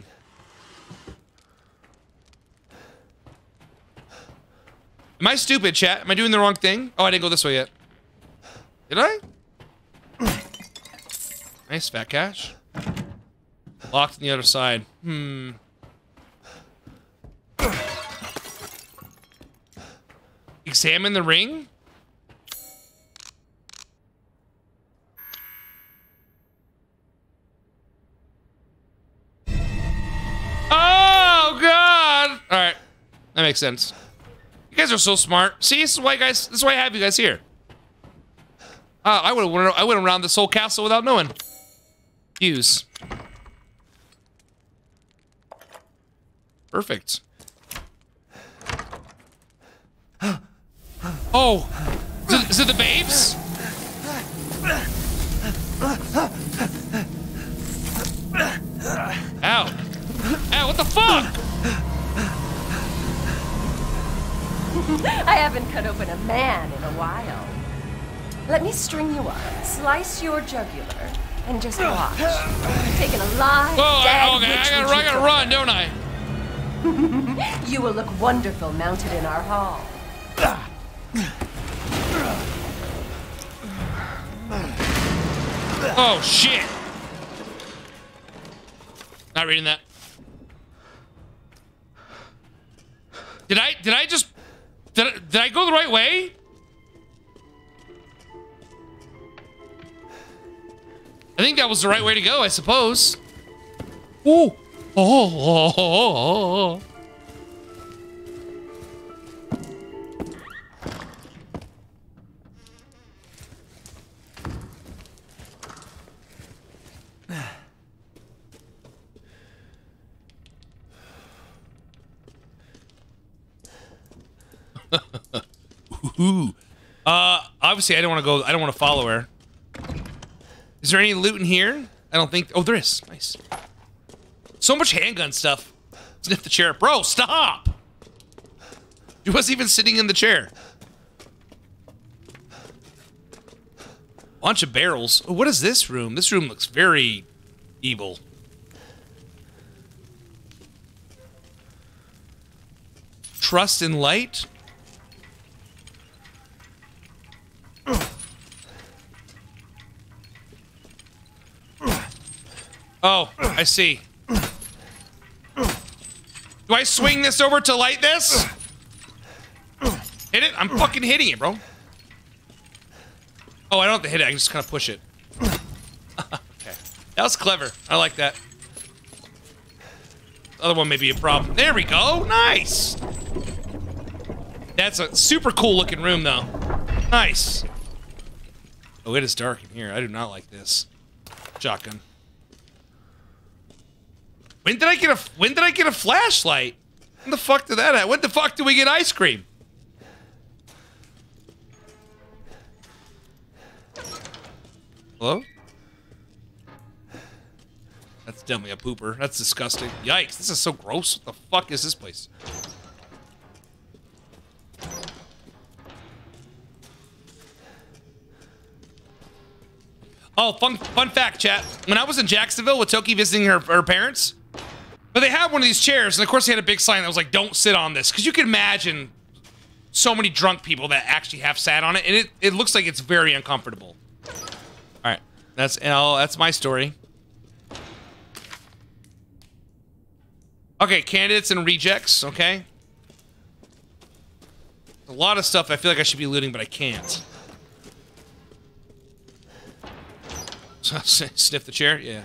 Am I stupid, chat? Am I doing the wrong thing? Oh, I didn't go this way yet. Did I? Nice, fat cash. Locked on the other side. Hmm. Examine the ring? God! Alright. That makes sense. You guys are so smart. See, this is why guys this is why I have you guys here. Uh, I would have I went around this whole castle without knowing. Use. Perfect. Oh! Is it, is it the babes? Ow. Ow, what the fuck? I haven't cut open a man in a while. Let me string you up, slice your jugular, and just watch. Taking a live, Whoa, dead I, okay, I gotta, I gotta run, don't I? you will look wonderful mounted in our hall. Oh shit! Not reading that. Did I? Did I just? Did I, did I go the right way? I think that was the right way to go. I suppose. Ooh. Oh. oh, oh, oh, Ooh. Uh, obviously, I don't want to go. I don't want to follow her. Is there any loot in here? I don't think. Oh, there is. Nice. So much handgun stuff. Sniff the chair. Bro, stop! He wasn't even sitting in the chair. Bunch of barrels. What is this room? This room looks very evil. Trust in light? Oh, I see. Do I swing this over to light this? Hit it? I'm fucking hitting it, bro. Oh, I don't have to hit it. I can just kind of push it. okay. That was clever. I like that. The other one may be a problem. There we go. Nice. That's a super cool looking room, though. Nice. Oh, it is dark in here. I do not like this. Shotgun. When did I get a when did I get a flashlight? When the fuck did that happen? When the fuck did we get ice cream? Hello? That's definitely a pooper. That's disgusting. Yikes, this is so gross. What the fuck is this place? Oh, fun fun fact, chat. When I was in Jacksonville with Toki visiting her, her parents, but they had one of these chairs, and of course they had a big sign that was like, "Don't sit on this," because you can imagine so many drunk people that actually have sat on it, and it it looks like it's very uncomfortable. All right, that's L. That's my story. Okay, candidates and rejects. Okay, a lot of stuff I feel like I should be looting, but I can't. So sniff the chair? Yeah.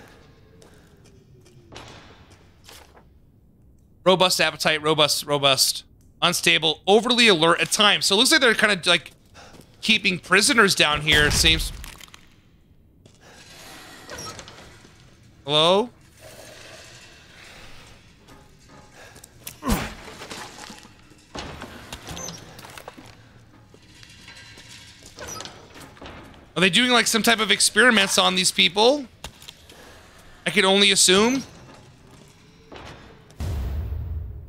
Robust appetite, robust, robust, unstable, overly alert at times. So it looks like they're kind of like keeping prisoners down here, it seems. Hello? Are they doing like some type of experiments on these people? I can only assume.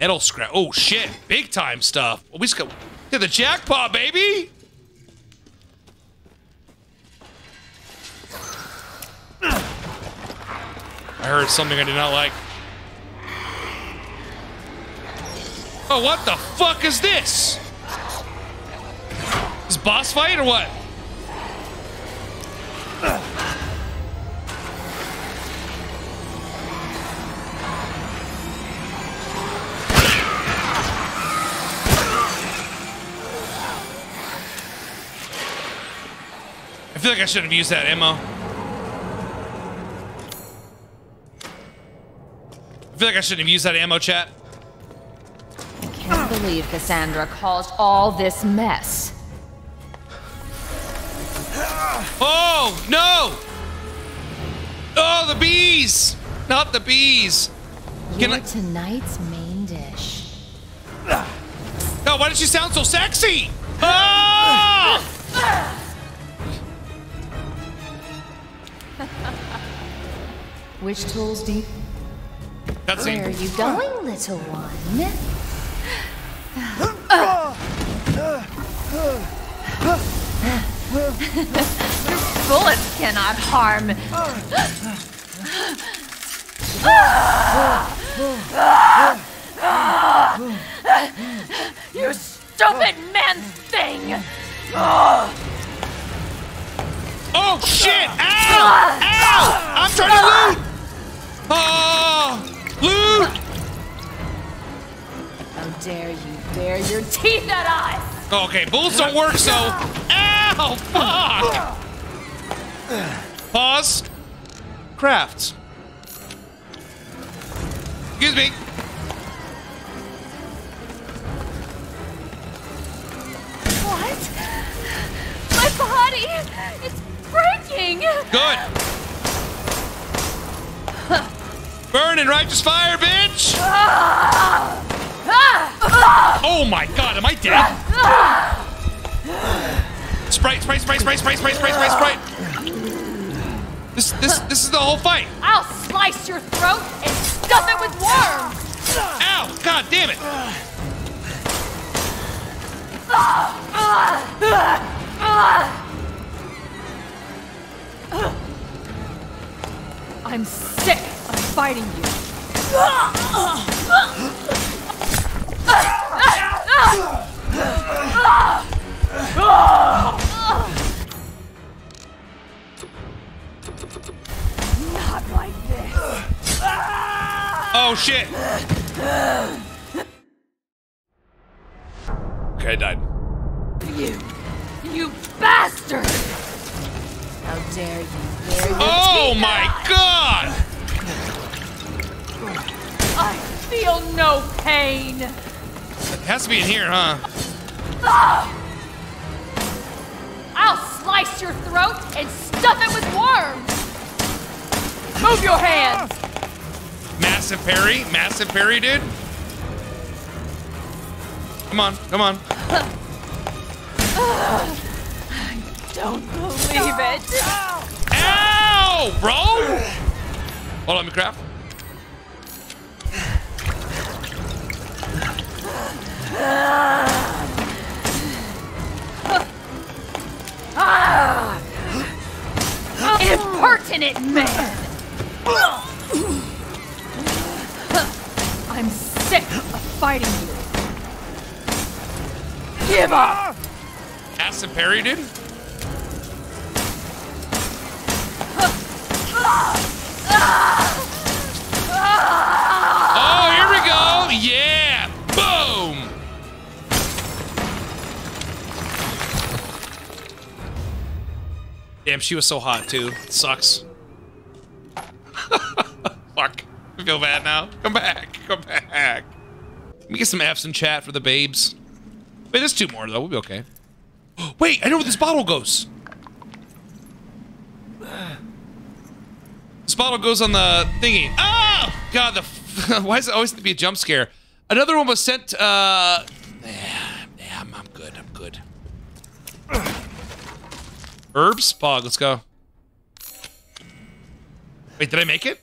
Metal scrap. Oh shit, big time stuff. Well, we just got to the jackpot, baby. I heard something I did not like. Oh, what the fuck is this? Is boss fight or what? I feel like I should have used that ammo. I feel like I shouldn't have used that ammo, chat. I can't believe Cassandra caused all this mess. Oh, no! Oh, the bees! Not the bees! You're I- tonight's main dish. No, why does she sound so sexy? Ah! Which tools do you... That's Where are you going, little one? Bullets cannot harm. You stupid man thing! Oh shit! Ow! Ow! I'm trying to loot! Ah, oh! Loot! How dare you bare your teeth at us! Okay, bullets don't work, so. Ow! Fuck! Pause. Crafts. Excuse me. What? My body! It's breaking! Good. Burn in righteous fire, bitch! Oh my god, am I dead? Sprite, sprite, sprite, sprite, sprite, sprite, sprite, sprite, sprite. This, this, this is the whole fight. I'll slice your throat and stuff it with worms! Ow! God damn it! I'm sick of fighting you. Not like this. Oh shit. Okay, I died. You, you bastard! How dare you dare you Oh my god! I feel no pain. It has to be in here, huh? Ah! I'll slice your throat and stuff it with worms. Move your hands. Massive parry, massive parry, dude. Come on, come on. I don't believe it. Ow, bro! Hold on, me crap. Ah! Impertinent man! I'm sick of fighting you. Give up! Massive parry, dude. Oh, here we go! Yeah! Boom! Damn, she was so hot too. It sucks. Fuck. I feel bad now. Come back. Come back. Let me get some F's in chat for the babes. Wait, there's two more though. We'll be okay. Wait, I know where this bottle goes. This bottle goes on the thingy. Oh! God, the why does it always have to be a jump scare? Another one was sent. Uh, yeah, yeah, I'm, I'm good. I'm good. Herbs, Pog. Let's go. Wait, did I make it?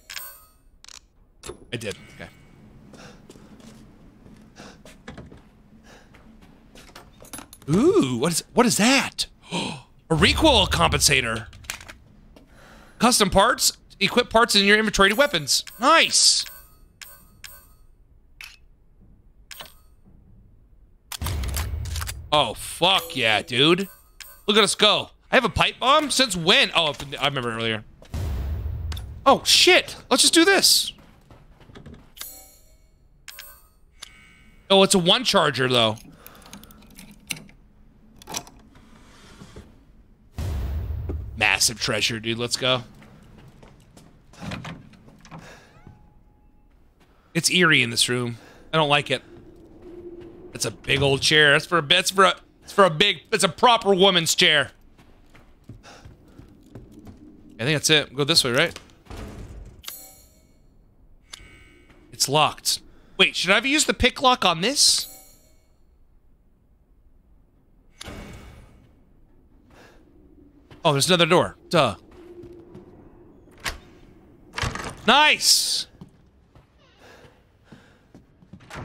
I did. Okay. Ooh, what is what is that? A recoil compensator. Custom parts, equip parts in your inventory to weapons. Nice. Oh fuck yeah, dude! Look at us go. I have a pipe bomb since when? Oh, I remember earlier. Oh shit! Let's just do this. Oh, it's a one charger though. Massive treasure, dude. Let's go. It's eerie in this room. I don't like it. It's a big old chair. That's for a that's for a it's for a big it's a proper woman's chair. I think that's it. Go this way, right? It's locked. Wait, should I have used the pick lock on this? Oh, there's another door. Duh. Nice!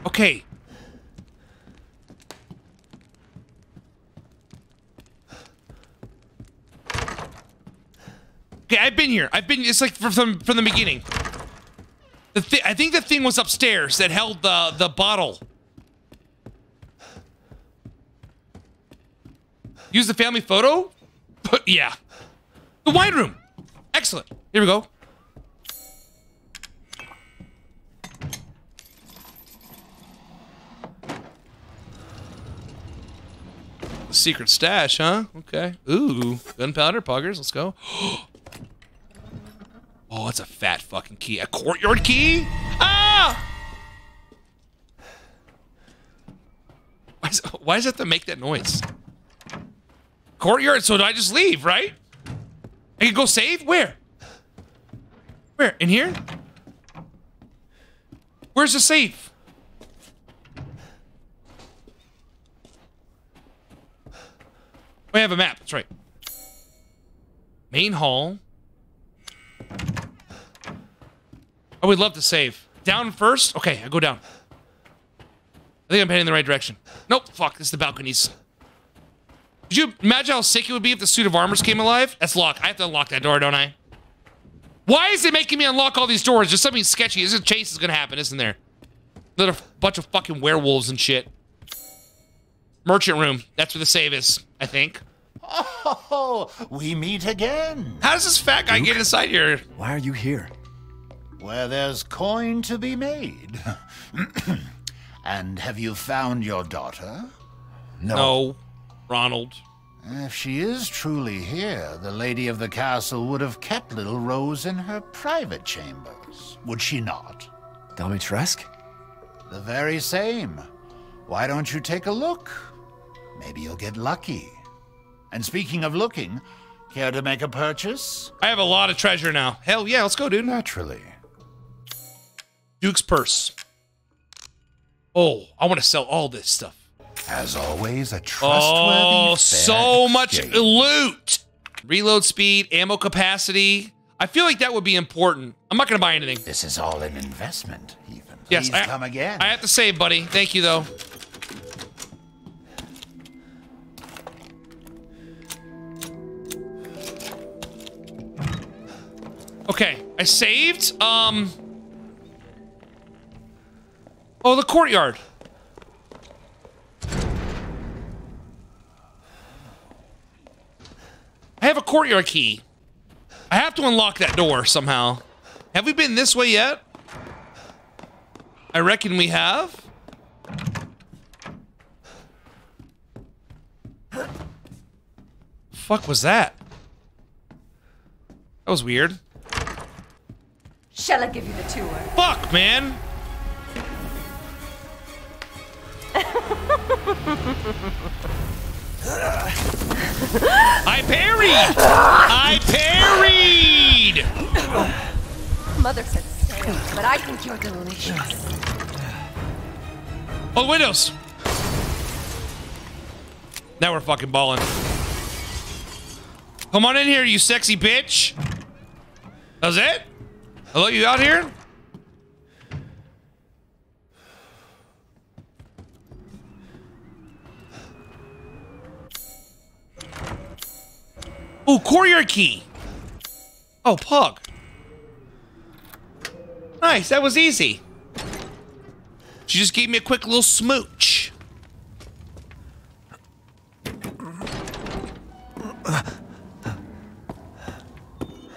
Okay. Okay, I've been here. I've been. It's like from from the beginning. The thi I think the thing was upstairs that held the the bottle. Use the family photo. But yeah. The wine room. Excellent. Here we go. Secret stash, huh? Okay. Ooh, gunpowder, poggers. Let's go. Oh, that's a fat fucking key. A courtyard key? Ah! Why, is, why does it have to make that noise? Courtyard, so do I just leave, right? I can go save? Where? Where? In here? Where's the safe? I have a map. That's right. Main hall. Oh, I would love to save. Down first? Okay, I go down. I think I'm heading in the right direction. Nope, fuck, this is the balconies. Could you imagine how sick it would be if the suit of armors came alive? That's locked. I have to unlock that door, don't I? Why is it making me unlock all these doors? There's something sketchy. There's a chase is gonna happen, isn't there? There's a bunch of fucking werewolves and shit. Merchant room. That's where the save is, I think. Oh, we meet again. How does this fat guy get inside here? Why are you here? Where there's coin to be made. and have you found your daughter? No. Ronald. If she is truly here, the lady of the castle would have kept little Rose in her private chambers, would she not? Dimitrescu? The very same. Why don't you take a look? Maybe you'll get lucky. And speaking of looking, care to make a purchase? I have a lot of treasure now. Hell yeah, let's go, dude. Naturally. Duke's purse. Oh, I want to sell all this stuff. As always, a trustworthy. Oh, so much exchange. loot. Reload speed, ammo capacity. I feel like that would be important. I'm not going to buy anything. This is all an investment, even. Yes, Please I, come again. I have to save, buddy. Thank you, though. Okay, I saved. Um. Oh, the courtyard. I have a courtyard key. I have to unlock that door somehow. Have we been this way yet? I reckon we have. Fuck was that? That was weird. Shall I give you the tour? Fuck, man. I parried! I parried! Mother said stale, but I think you're delicious. Oh, windows. Now we're fucking balling. Come on in here, you sexy bitch. That's it? Hello, you out here? Ooh, courier key. Oh, pug. Nice, that was easy. She just gave me a quick little smooch.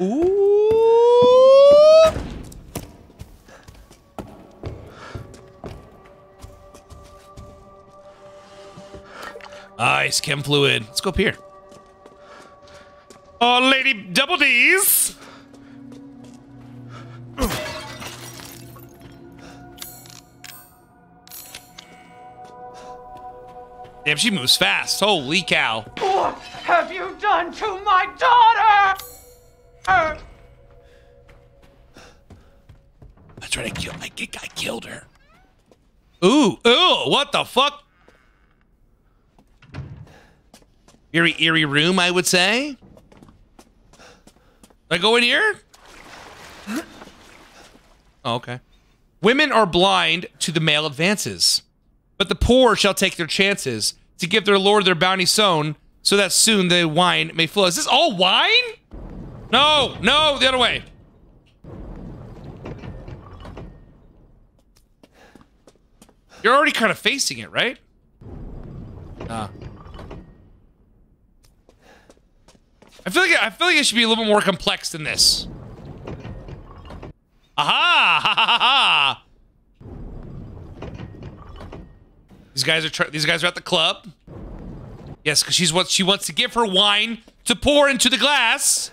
Ooh. Nice, chem fluid. Let's go up here. Oh, Lady Double D's. Damn, she moves fast. Holy cow. What have you done to my daughter? Uh, That's right. I killed. I think I killed her. Ooh, ooh! What the fuck? Eerie, eerie room, I would say. I go in here? Oh, okay. Women are blind to the male advances, but the poor shall take their chances to give their lord their bounty sown, so that soon the wine may flow. Is this all wine? No, no, the other way. You're already kind of facing it, right? Ah. I feel like I feel like it should be a little bit more complex than this. Aha! Ha ha ha! These guys are these guys are at the club. Yes, because she's what she wants to give her wine to pour into the glass.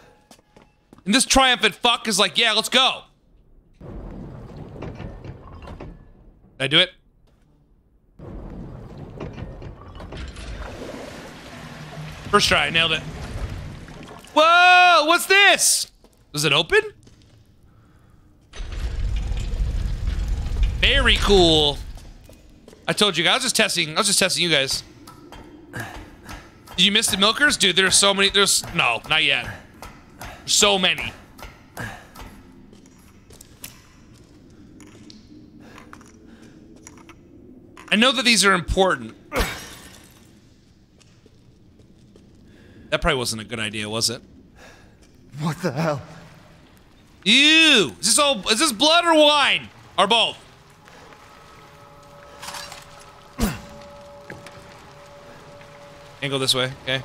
And this triumphant fuck is like, yeah, let's go. Did I do it? First try, I nailed it. Whoa, what's this? Does it open? Very cool. I told you guys, I was just testing, I was just testing you guys. Did you miss the milkers? Dude, there's so many, there's, no, not yet. So many. I know that these are important. That probably wasn't a good idea, was it? What the hell? Ew! Is this all? Is this blood or wine? Or both? Can't this way. Okay.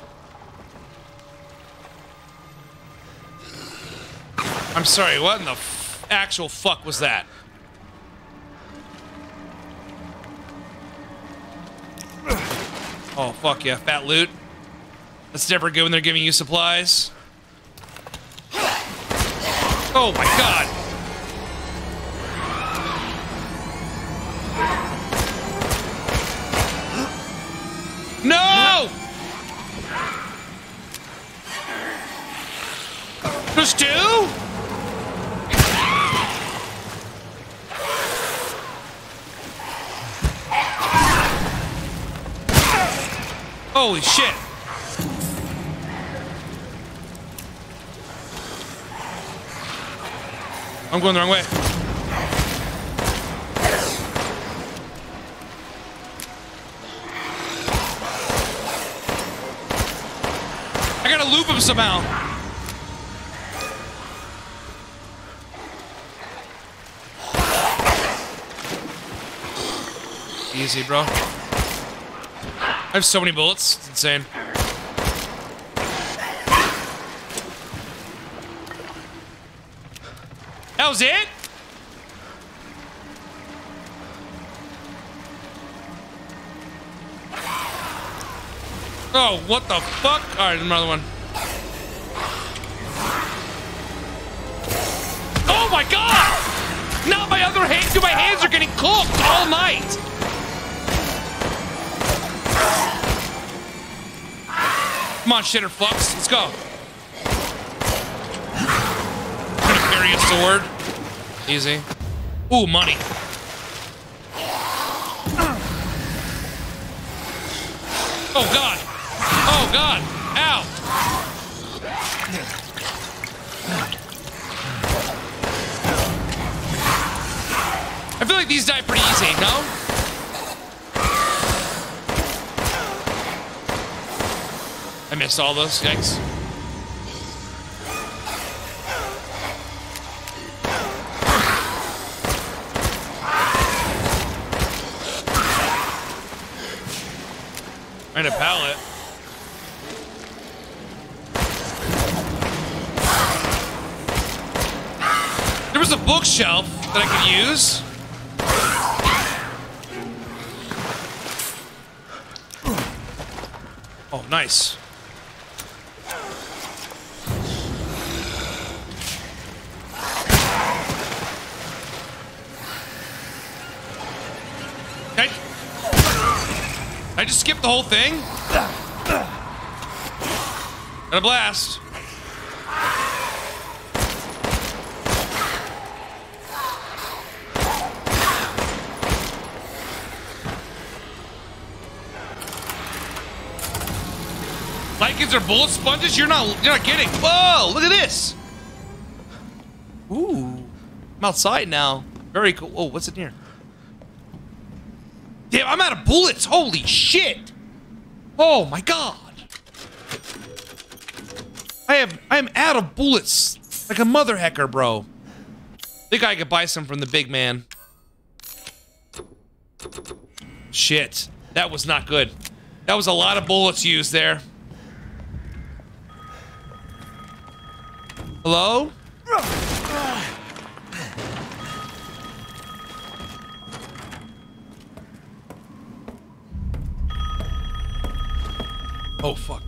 I'm sorry. What in the actual fuck was that? Oh fuck yeah, fat loot. That's never good when they're giving you supplies. Oh my god. No! There's two? Holy shit. I'm going the wrong way. I gotta loop him somehow. Easy, bro. I have so many bullets. It's insane. That was it? Oh, what the fuck? Alright, another one. Oh my god! Not my other hand, dude, my hands are getting cooked all night! Come on, shitter fucks, let's go. I'm gonna carry a sword. Easy. Ooh, money. Oh god! Oh god! Ow! I feel like these die pretty easy, no? Missed all those, yikes. Find a pallet. There was a bookshelf that I could use. Oh, nice. I, just skip the whole thing? And a blast. Lycans are bullet sponges? You're not you're not kidding. Whoa, look at this. Ooh. I'm outside now. Very cool. Oh, what's in here? Damn, I'm out of bullets. Holy shit. Oh my god. I am I am out of bullets. Like a mother hecker, bro. Think I could buy some from the big man. Shit. That was not good. That was a lot of bullets used there. Hello? Oh, fuck.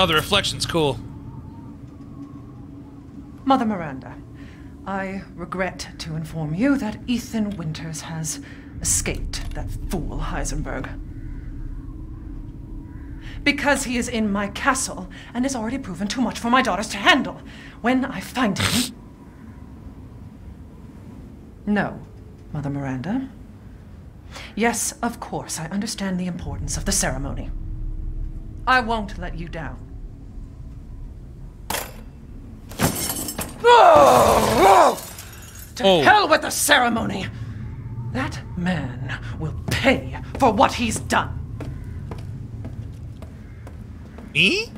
Oh, the reflection's cool. Mother Miranda, I regret to inform you that Ethan Winters has escaped that fool Heisenberg. Because he is in my castle and has already proven too much for my daughters to handle. When I find him. No, Mother Miranda. Yes, of course, I understand the importance of the ceremony. I won't let you down. Oh! To Oh. hell with the ceremony! That man will pay for what he's done. Me?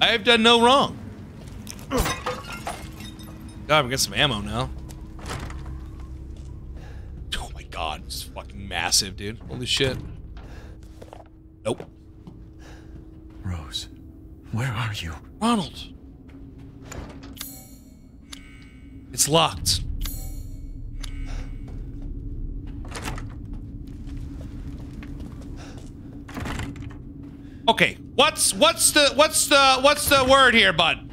I have done no wrong. God, we got some ammo now. Oh my god, it's fucking massive, dude. Holy shit. Nope. Rose, where are you? Ronald. It's locked. Okay, what's what's the what's the what's the word here, bud?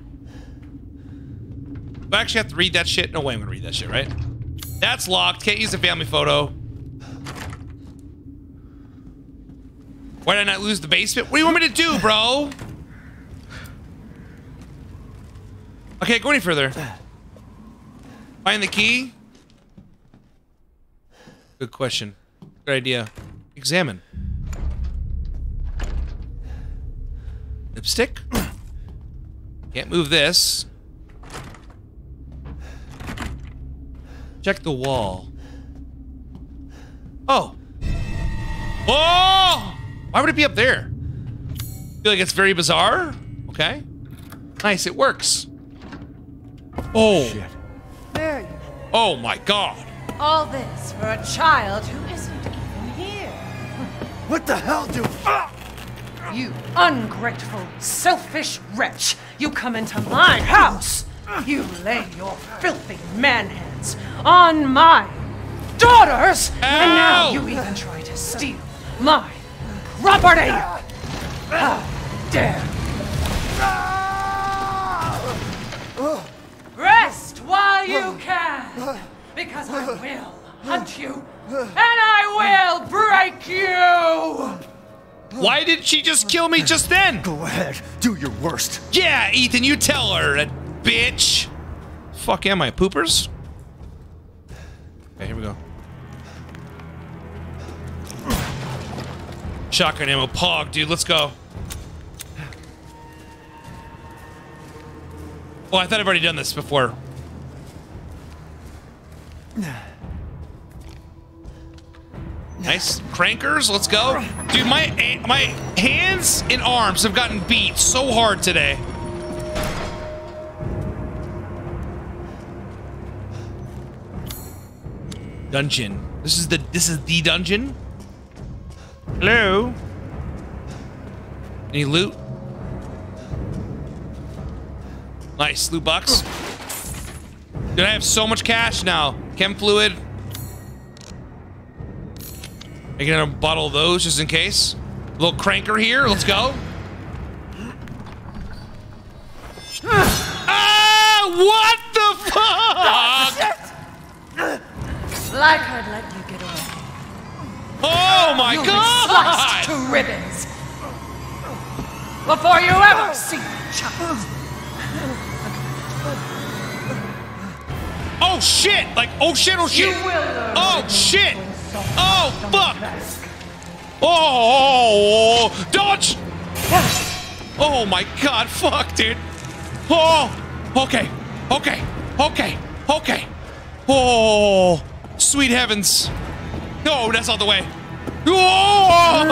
I actually have to read that shit? No way I'm gonna read that shit, right? That's locked. Can't use the family photo. Why did I not lose the basement? What do you want me to do, bro? Okay, go any further. Find the key? Good question. Good idea. Examine. Lipstick? Can't move this. Check the wall. Oh. Oh! Why would it be up there? feel like it's very bizarre. Okay. Nice, it works. Oh. There you Oh my god. All this for a child who isn't even here. What the hell, dude? Ah! You ungrateful, selfish wretch! You come into my house! You lay your filthy man hands on my daughters! And now you even try to steal my property! How dare! Rest while you can! Because I will hunt you! And I will break you! Why did she just kill me just then? Go ahead, do your worst. Yeah, Ethan, you tell her, that bitch. Fuck am I, poopers? Okay, here we go. Shotgun ammo, pog, dude, let's go. Oh, I thought I've already done this before. Nice. Crankers, let's go. Dude, my my hands and arms have gotten beat so hard today. Dungeon. This is the this is the dungeon. Hello. Any loot? Nice loot box. Dude, I have so much cash now. Chem fluid. I get a bottle those just in case. A little cranker here. Let's go. ah! What the fuck? Like I'd let you get away. Oh my You'll god! Be sliced to ribbons before you ever see child. Oh shit! Like oh shit! Oh shit! Oh shit! Oh fuck! Oh, dodge! Oh my god! Fuck, dude! Oh, okay, okay, okay, okay. Oh, sweet heavens! No, that's not the way. Oh!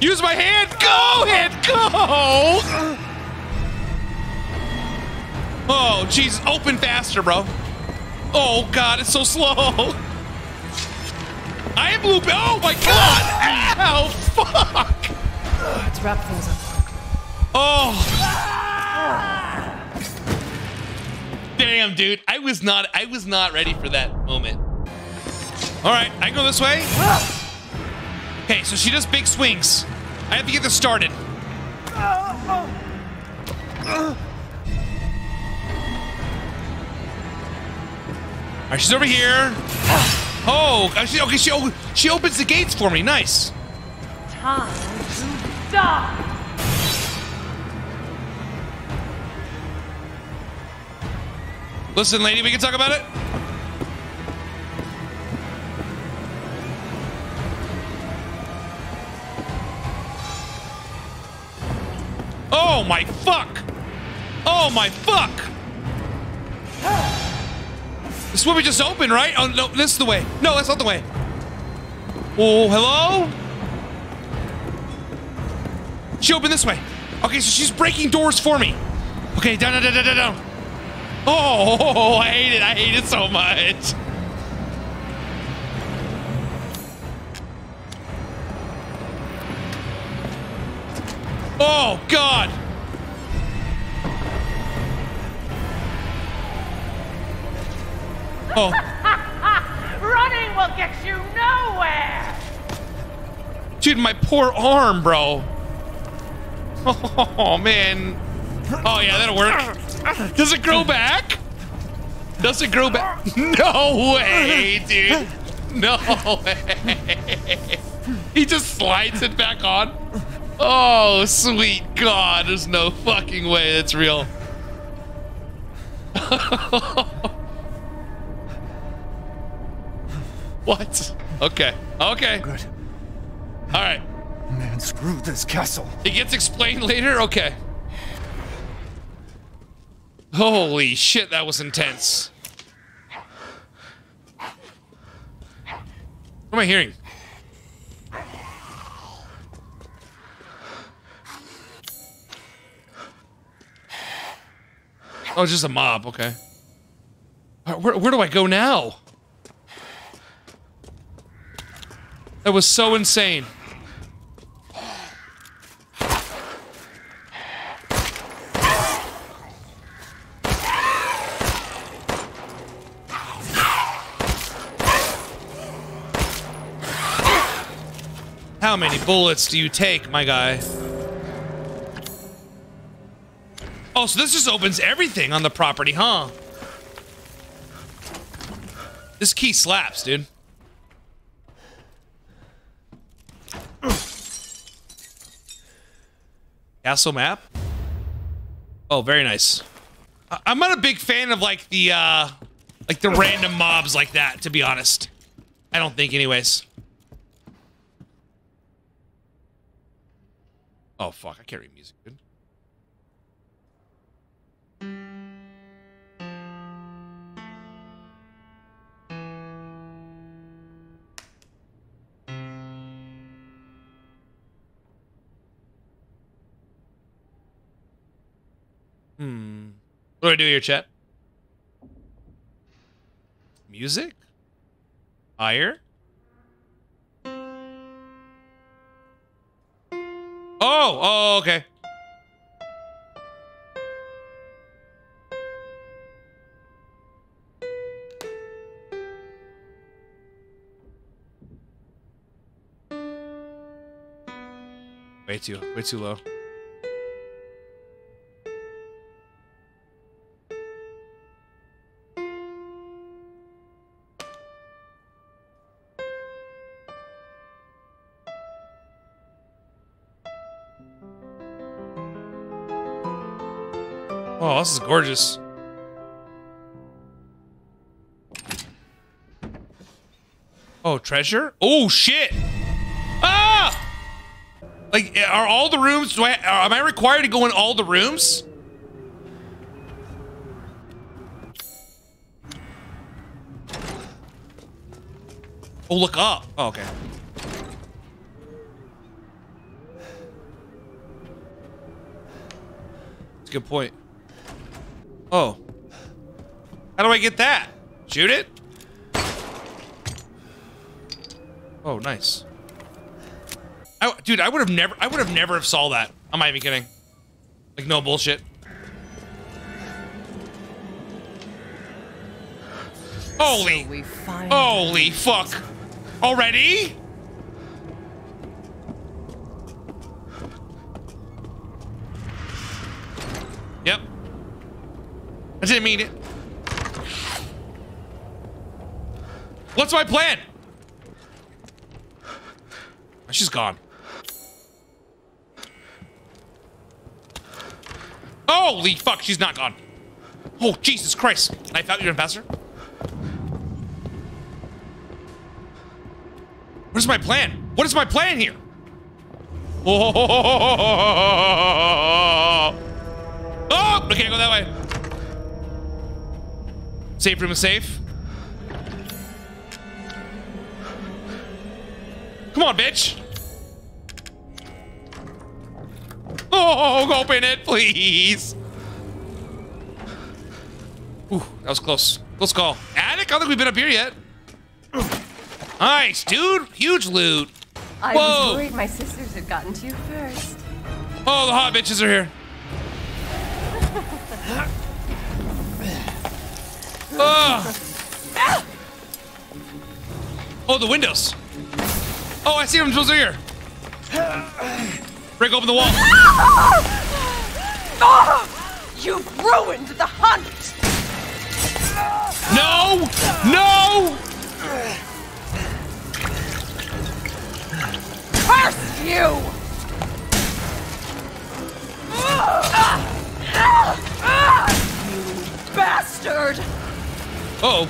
Use my hand! Go, hand, go! Oh, jeez, open faster, bro. Oh, God, it's so slow. I am looping. Oh, my God. Ow, fuck. Let's wrap things up. Oh. Damn, dude. I was not, I was not ready for that moment. All right, I go this way. Okay, so she does big swings. I have to get this started. All right, she's over here. Oh, she, okay, she, she opens the gates for me. Nice. Time to die. Listen, lady, we can talk about it. Oh my fuck! Oh my fuck! This is we just opened, right? Oh, no, this is the way. No, that's not the way. Oh, hello? She opened this way. Okay, so she's breaking doors for me. Okay, down, down, down, down, down. Oh, I hate it. I hate it so much. Oh, God. Oh. Running will get you nowhere! Dude, my poor arm, bro. Oh, man. Oh, yeah, that'll work. Does it grow back? Does it grow back? No way, dude. No way. He just slides it back on. Oh, sweet God. There's no fucking way that's real. What? Okay. Okay. Good. All right. Man, screw this castle. It gets explained later? Okay. Holy shit, that was intense. What am I hearing? Oh, just a mob. Okay. Where, where do I go now? That was so insane. How many bullets do you take, my guy? Oh, so this just opens everything on the property, huh? This key slaps, dude. Castle map? Oh, very nice. I I'm not a big fan of like the, uh, like the random mobs like that, to be honest. I don't think anyways. Oh, fuck. I can't read music, dude. What do I do here, chat? Music? Higher? Oh, oh, okay. Way too, way too low. This is gorgeous. Oh, treasure? Oh, shit! Ah! Like, are all the rooms, do I, am I required to go in all the rooms? Oh, look up. Oh, okay. That's a good point. Oh. How do I get that? Shoot it? Oh, nice. I, dude, I would have never, I would have never have saw that. I'm not even kidding. Like, no bullshit. Holy, holy fuck. Already? Yep. I didn't mean it. What's my plan? She's gone. Holy fuck, she's not gone. Oh, Jesus Christ. I found your ambassador. What is my plan? What is my plan here? Oh, oh I can't go that way. Safe room is safe. Come on, bitch. Oh, open it, please. Ooh, that was close. Close call. Attic? I don't think we've been up here yet. Nice, dude. Huge loot. I Whoa. was worried my sisters had gotten to you first. Oh, the hot bitches are here. Ugh. Oh, the windows. Oh, I see them. Those are here. Break open the wall. You've ruined the hunt! No! No! Curse you! You bastard! Uh oh.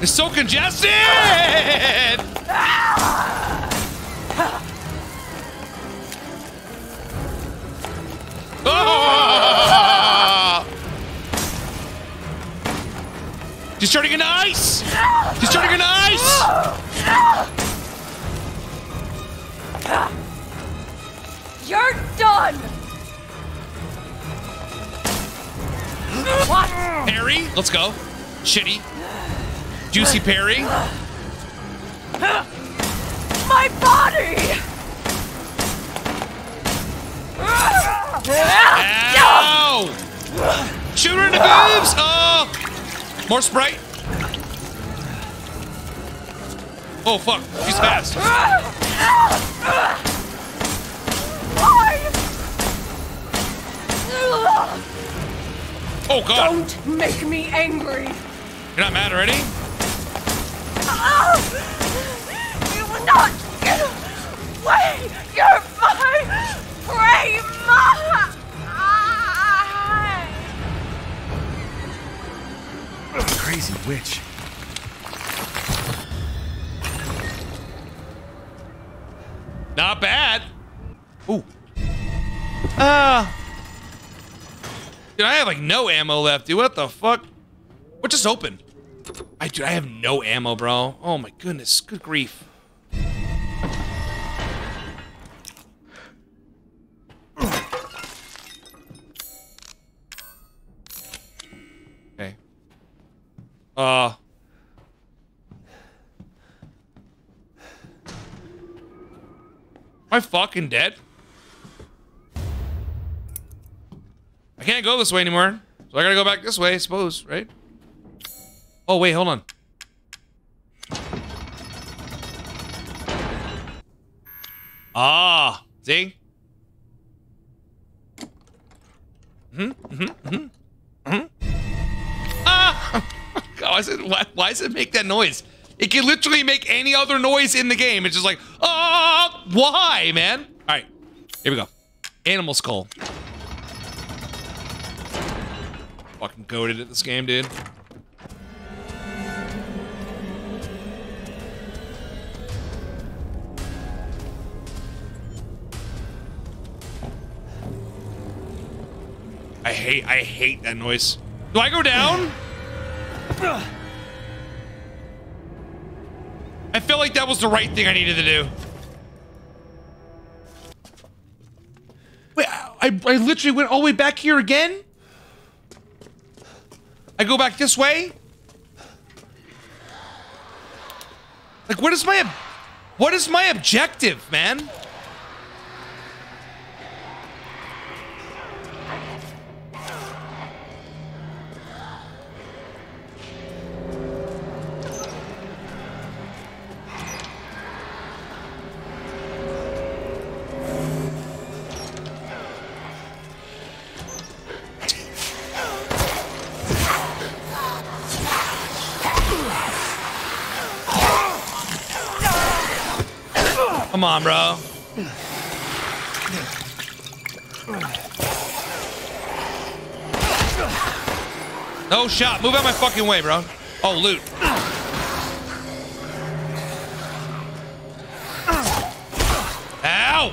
It's so congested! Ah! She's turning into ice! She's turning into ice! You're done! What? Parry, let's go. Shitty. Juicy parry. My body! Ow! Shoot her in the boobs! Oh! More Sprite. Oh, fuck. She's fast. Oh, God. Don't make me angry! You're not mad already? You will not get away! You're my prey! My... Crazy witch. Not bad. Ooh. Ah. Dude, I have like no ammo left, dude. What the fuck? What just opened? I dude, I have no ammo, bro. Oh my goodness. Good grief. Okay. Uh. Am I fucking dead? I can't go this way anymore. So I gotta go back this way, I suppose, right? Oh, wait, hold on. Ah, see? Hmm, hmm, hmm, hmm. Ah! Why, is it, why, why does it make that noise? It can literally make any other noise in the game. It's just like, ah, why, man? All right, here we go. Animal skull. Fucking goaded at this game, dude. I hate, I hate that noise. Do I go down? I feel like that was the right thing I needed to do. Wait, I, I literally went all the way back here again? I go back this way? Like, what is my, what is my objective, man? Move out my fucking way, bro. Oh, loot. Ow!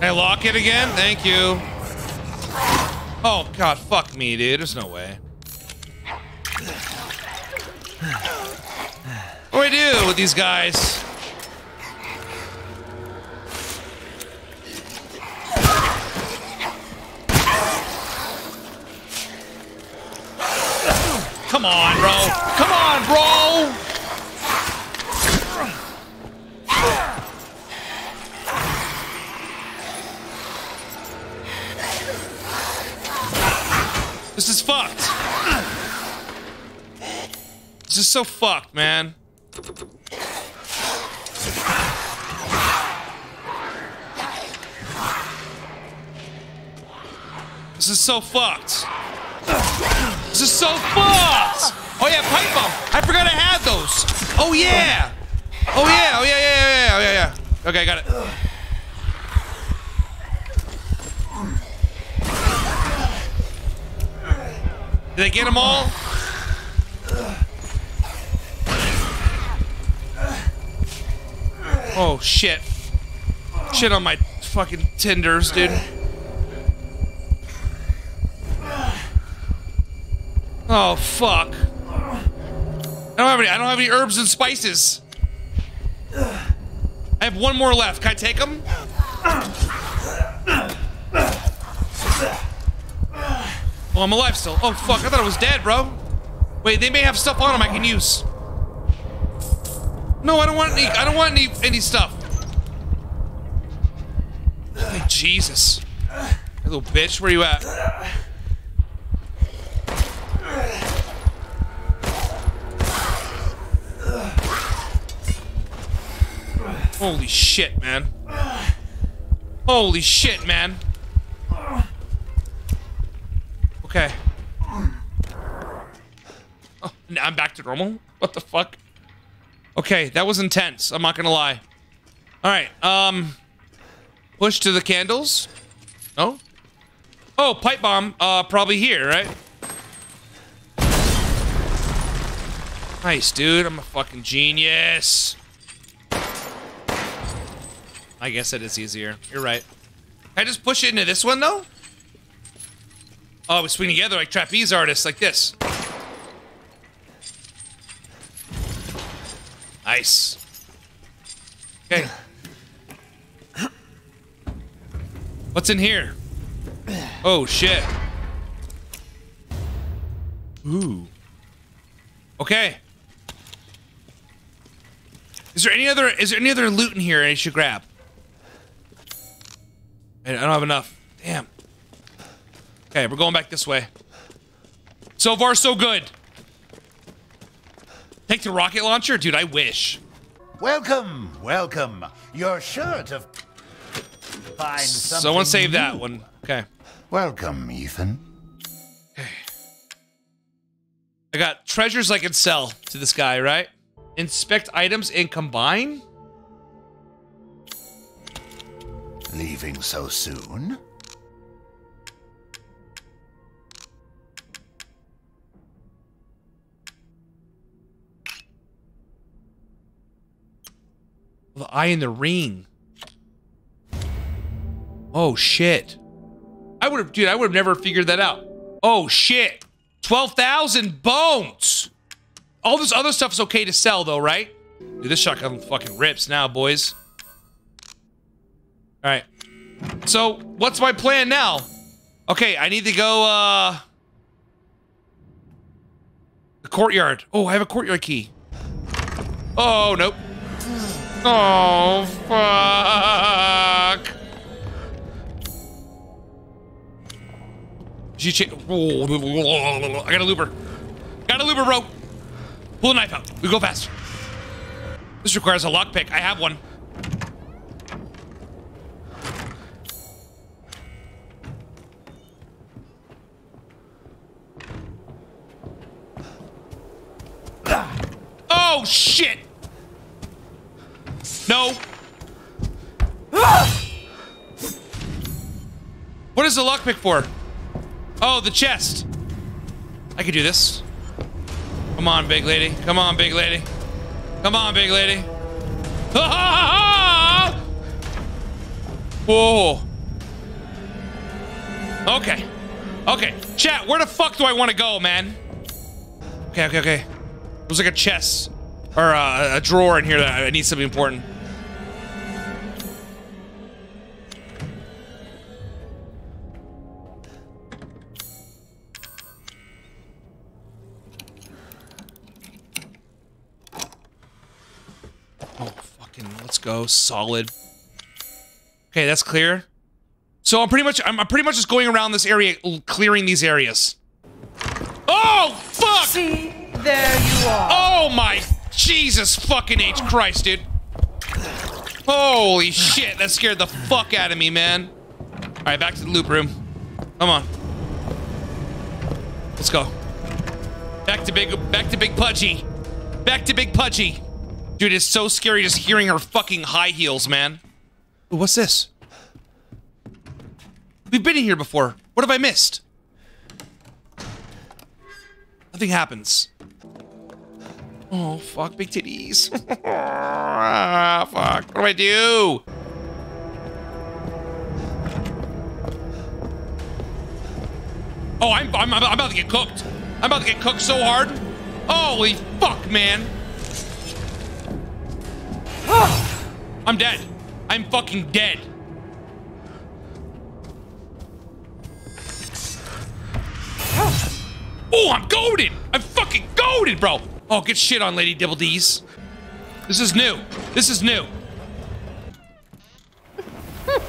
I lock it again? Thank you. Oh god, fuck me, dude. There's no way. What with these guys? Come on, bro. Come on, bro. This is fucked. This is so fucked, man. Is so fucked. This is so fucked! Oh yeah, pipe bomb. I forgot I had those. Oh yeah. Oh yeah. Oh yeah. Yeah. Yeah. Yeah. Yeah. yeah. Okay, got it. Did I get them all? Oh shit. Shit on my fucking tenders, dude. Oh fuck. I don't have any I don't have any herbs and spices. I have one more left. Can I take them? Oh, I'm alive still. Oh fuck, I thought I was dead, bro. Wait, they may have stuff on them I can use. No, I don't want any I don't want any any stuff. Hey, Jesus. Little bitch, where you at? Holy shit, man. Holy shit, man. Okay. Oh, I'm back to normal? What the fuck? Okay, that was intense. I'm not gonna lie. Alright, um... Push to the candles. Oh? Oh, pipe bomb. Uh, probably here, right? Nice, dude. I'm a fucking genius. I guess it is easier. You're right. Can I just push it into this one, though? Oh, we swing together like trapeze artists, like this. Nice. Okay. What's in here? Oh, shit. Ooh. Okay. Is there any other is there any other loot in here I should grab? I don't have enough. Damn. Okay, we're going back this way. So far, so good. Take the rocket launcher? Dude, I wish. Welcome, welcome. You're sure to find something Someone save new. that one. Okay. Welcome, Ethan. Okay. I got treasures I can sell to this guy, right? Inspect items and combine? Leaving so soon? The eye in the ring. Oh shit. I would have dude, I would have never figured that out. Oh shit. 12,000 bones. All this other stuff is okay to sell though, right? Dude, this shotgun fucking rips now, boys. All right. So, what's my plan now? Okay, I need to go, uh... The courtyard. Oh, I have a courtyard key. Oh, nope. Oh, fuck. She cha- oh, I got a looper. Got a looper, bro. Pull a knife out. We go fast. This requires a lockpick. I have one. Oh, shit! No. What is the lockpick for? Oh, the chest. I could do this. Come on, big lady. Come on, big lady. Come on, big lady. Whoa. Okay. Okay, chat, where the fuck do I want to go, man? Okay, okay, okay. There's like a chest or a drawer in here that I need something important. Oh, fucking, let's go. Solid. Okay, that's clear. So I'm pretty much, I'm, I'm pretty much just going around this area, clearing these areas. Oh, fuck! See, there you are. Oh my Jesus fucking H Christ, dude. Holy shit, that scared the fuck out of me, man. Alright, back to the loop room. Come on. Let's go. Back to big back to big pudgy. Back to big pudgy. Dude, it's so scary just hearing her fucking high heels, man. What's this? We've been in here before. What have I missed? Nothing happens. Oh, fuck, big titties. ah, fuck. What do I do? Oh, I'm, I'm, I'm about to get cooked. I'm about to get cooked so hard. Holy fuck, man. I'm dead. I'm fucking dead. Oh, I'm goaded! I'm fucking goaded, bro! Oh, get shit on, Lady Dibble D's. This is new. This is new.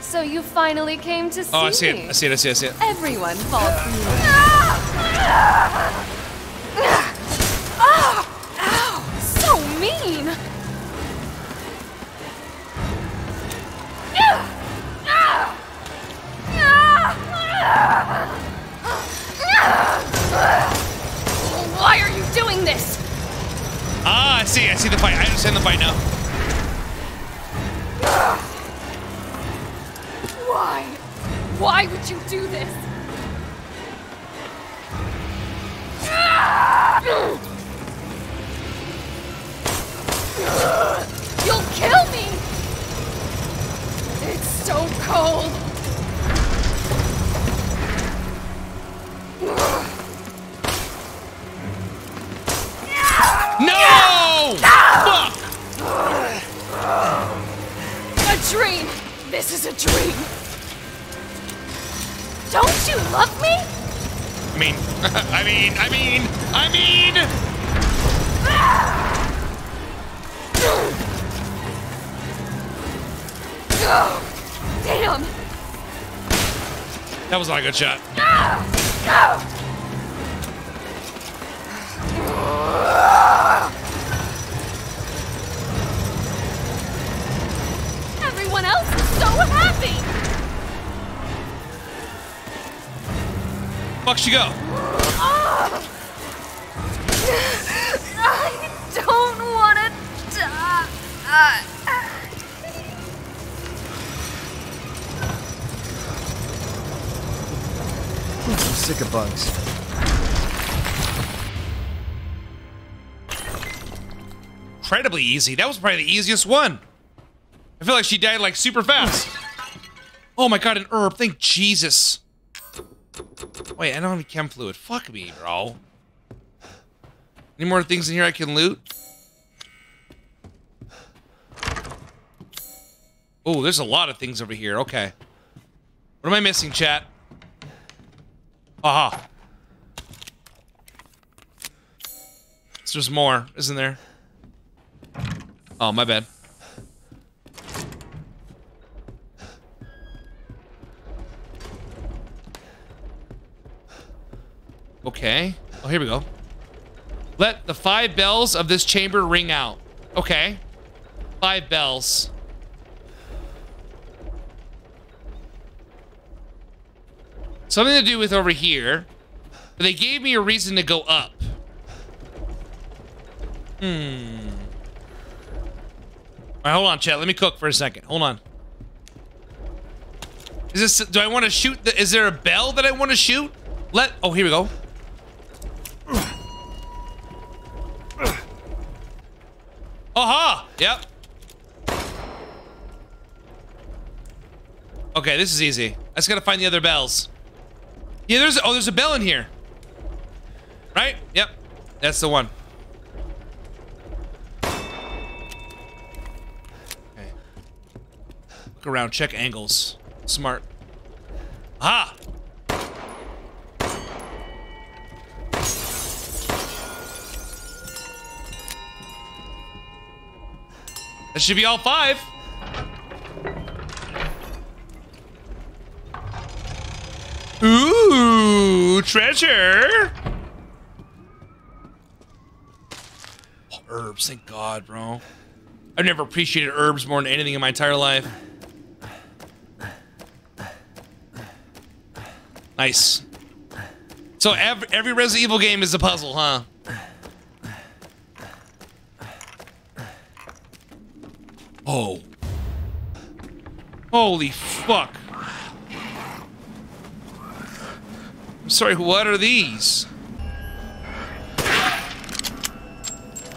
so you finally came to see Oh, I see it. I see it. I see it. I see it. Everyone falls for you. Ah! Ow! So mean! Ah! Why are you doing this? Ah, I see. I see the fight. I understand the fight now. Why? Why would you do this? You'll kill me! It's so cold! No! Fuck! A dream! This is a dream! Don't you love me? I mean, I mean, I mean, I mean. Damn! That was not a good shot. Everyone else is so happy! Fuck she go. Ah! I don't want to die. I'm sick of bugs. Incredibly easy. That was probably the easiest one. I feel like she died like super fast. Oh my god, an herb. Thank Jesus. Wait, I don't have any chem fluid. Fuck me, bro. Any more things in here I can loot? Oh, there's a lot of things over here. Okay. What am I missing, chat? Aha. There's more, isn't there? Oh, my bad. Okay. Oh, here we go. Let the five bells of this chamber ring out. Okay. Five bells. Something to do with over here. But they gave me a reason to go up. Hmm. Right, hold on, chat. Let me cook for a second. Hold on. Is this? Do I want to shoot? The, is there a bell that I want to shoot? Let. Oh, here we go. Aha! Yep. Okay, this is easy. I just gotta find the other bells. Yeah, there's oh, there's a bell in here. Right? Yep. That's the one. Look around, check angles. Smart. Ah! That should be all five. Ooh, treasure. Oh, herbs, thank God, bro. I've never appreciated herbs more than anything in my entire life. Nice. So every, every Resident Evil game is a puzzle, huh? Oh. Holy fuck. I'm sorry, what are these?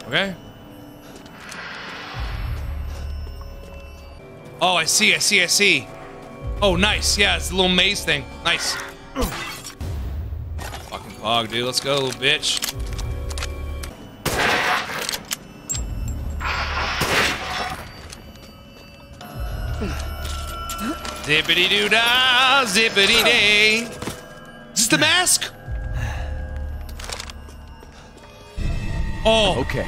Okay. Oh, I see, I see, I see. Oh, nice. Yeah, it's a little maze thing. Nice. Fucking fog, dude. Let's go, bitch. Zippity doo dah, zippity day. Is this the mask? Oh. Okay.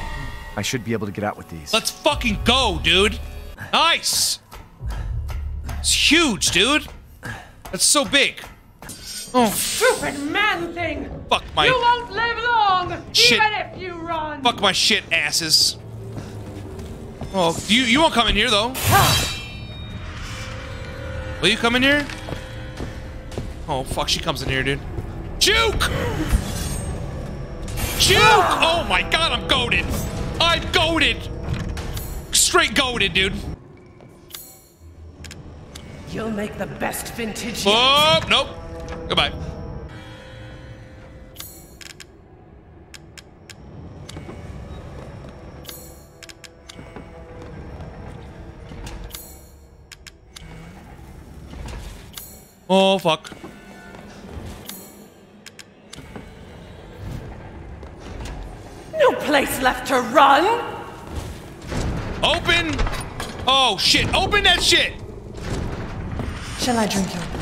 I should be able to get out with these. Let's fucking go, dude. Nice. It's huge, dude. That's so big. Oh, Stupid man thing! fuck my You won't live long, Shit. even if you run. fuck my shit asses. Oh, you you won't come in here though. Will you come in here? Oh fuck, she comes in here, dude. Juke! Juke! Ah. Oh my god, I'm goaded. I'm goaded. Straight goaded, dude. You'll make the best vintage. Oh, nope. Goodbye. Oh, fuck. No place left to run. Open! Oh, shit. Open that shit! Shall I drink your?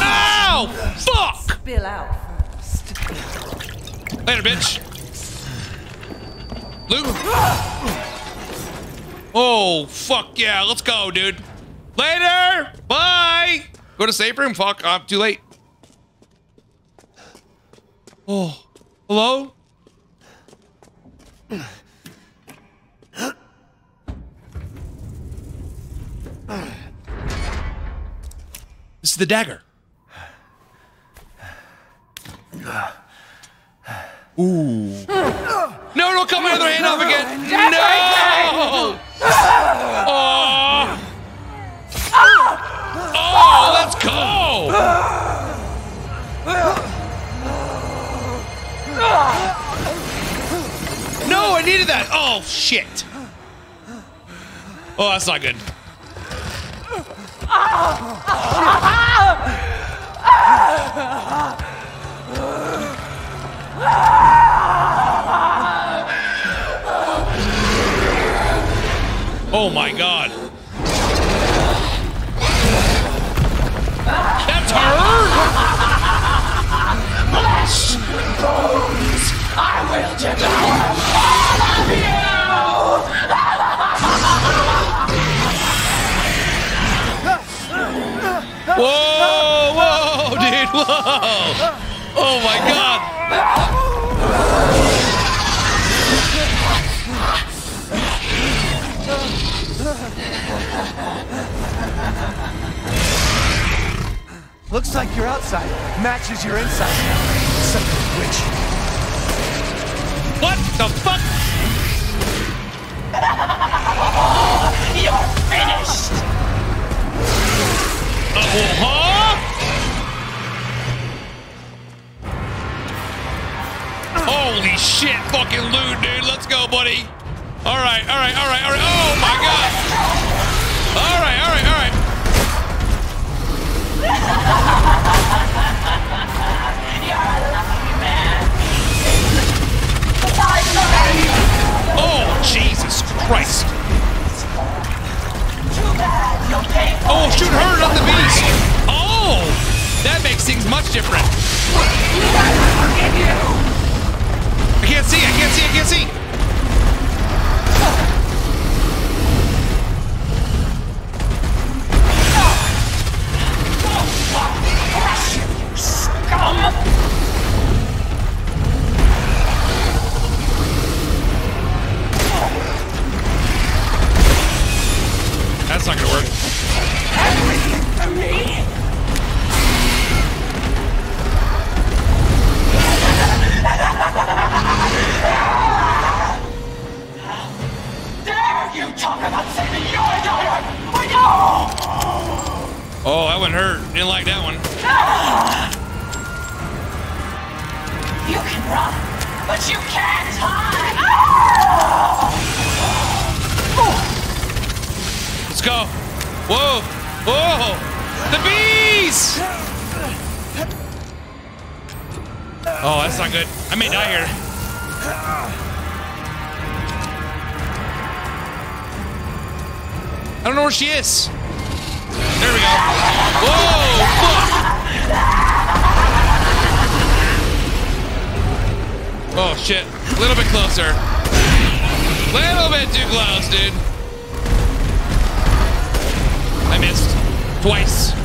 Ow! Fuck! Spill out first. Later, bitch. Luke. Oh, fuck yeah. Let's go, dude. Later. Bye. Go to safe room. Fuck. I'm too late. Oh. Hello? This is the dagger. Ooh. No, don't cut my other hand off again. No! Oh! Oh, let's go! No, I needed that. Oh, shit. Oh, that's not good. Oh my god. That's her! Bones, I will devour all of you! Whoa, whoa, dude, whoa! Oh my god! Looks like your outside matches your inside now. Son of a witch. What the fuck? You're finished! Uh, huh? Holy shit, fucking loot, dude. Let's go, buddy. All right, all right, all right, all right. Oh my god. All right, all right, all right. Oh, Jesus Christ. Oh, shoot her, on the beast. Oh, that makes things much different can't see. I can't see. I can't see. this? There we go. Whoa, fuck. Oh, shit. A little bit closer. Little bit too close, dude. I missed. Twice.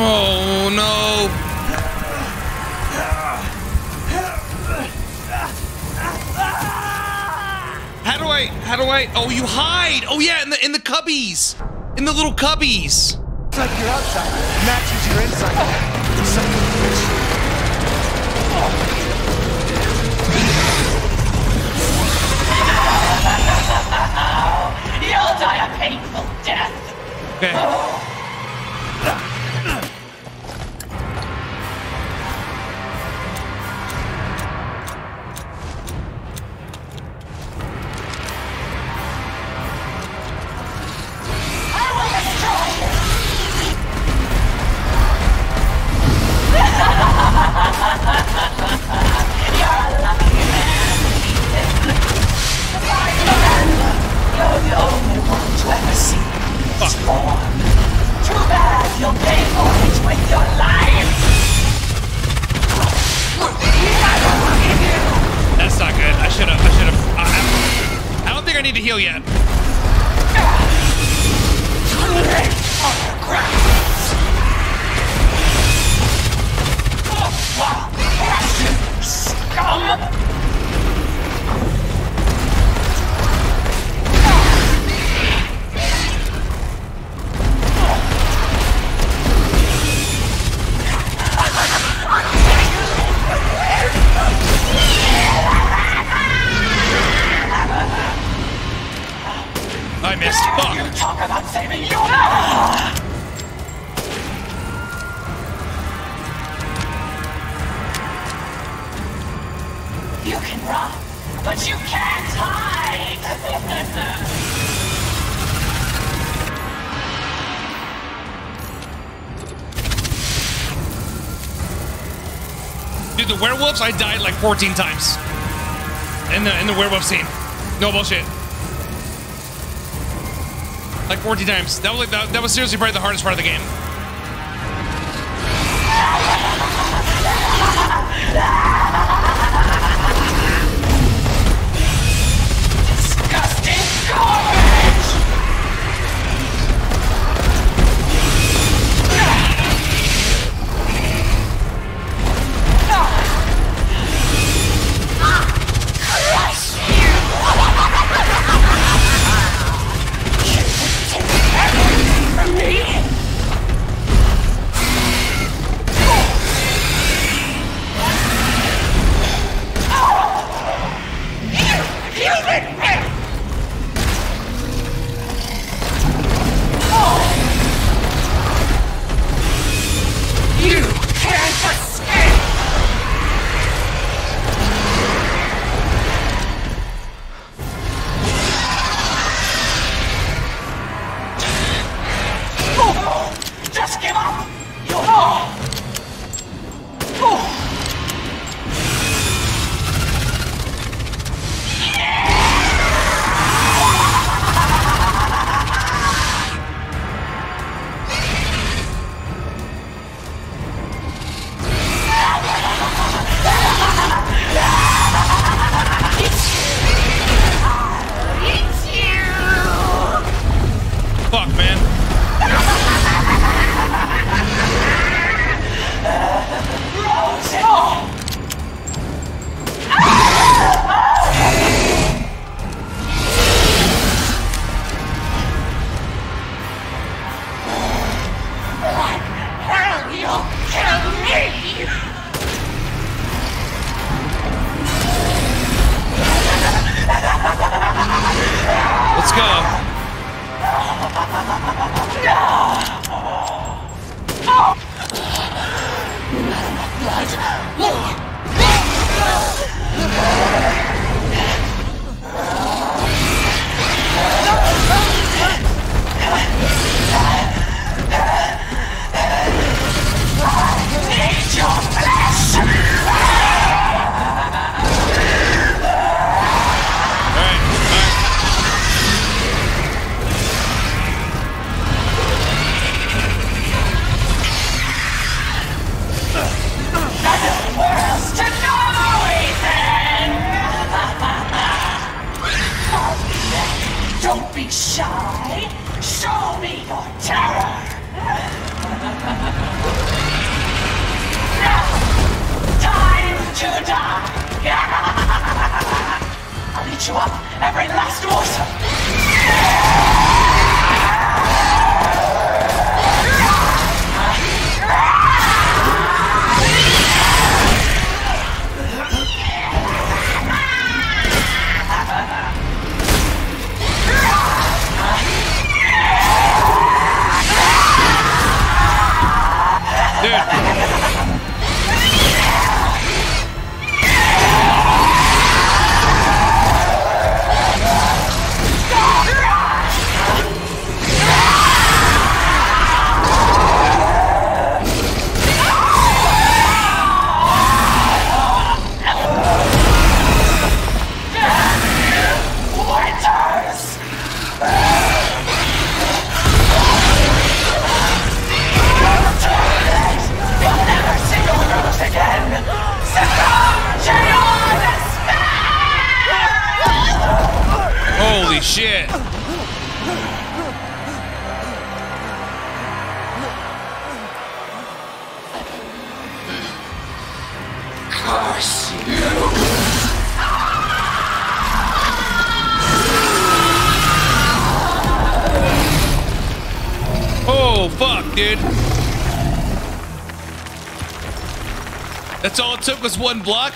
Oh no! How do I? How do I? Oh, you hide! Oh yeah, in the in the cubbies, in the little cubbies. It's like your outside matches your inside. It's something which. You'll die a painful death. Okay. I died like 14 times. In the in the werewolf scene. No bullshit. Like 14 times. That was like that, that was seriously probably the hardest part of the game.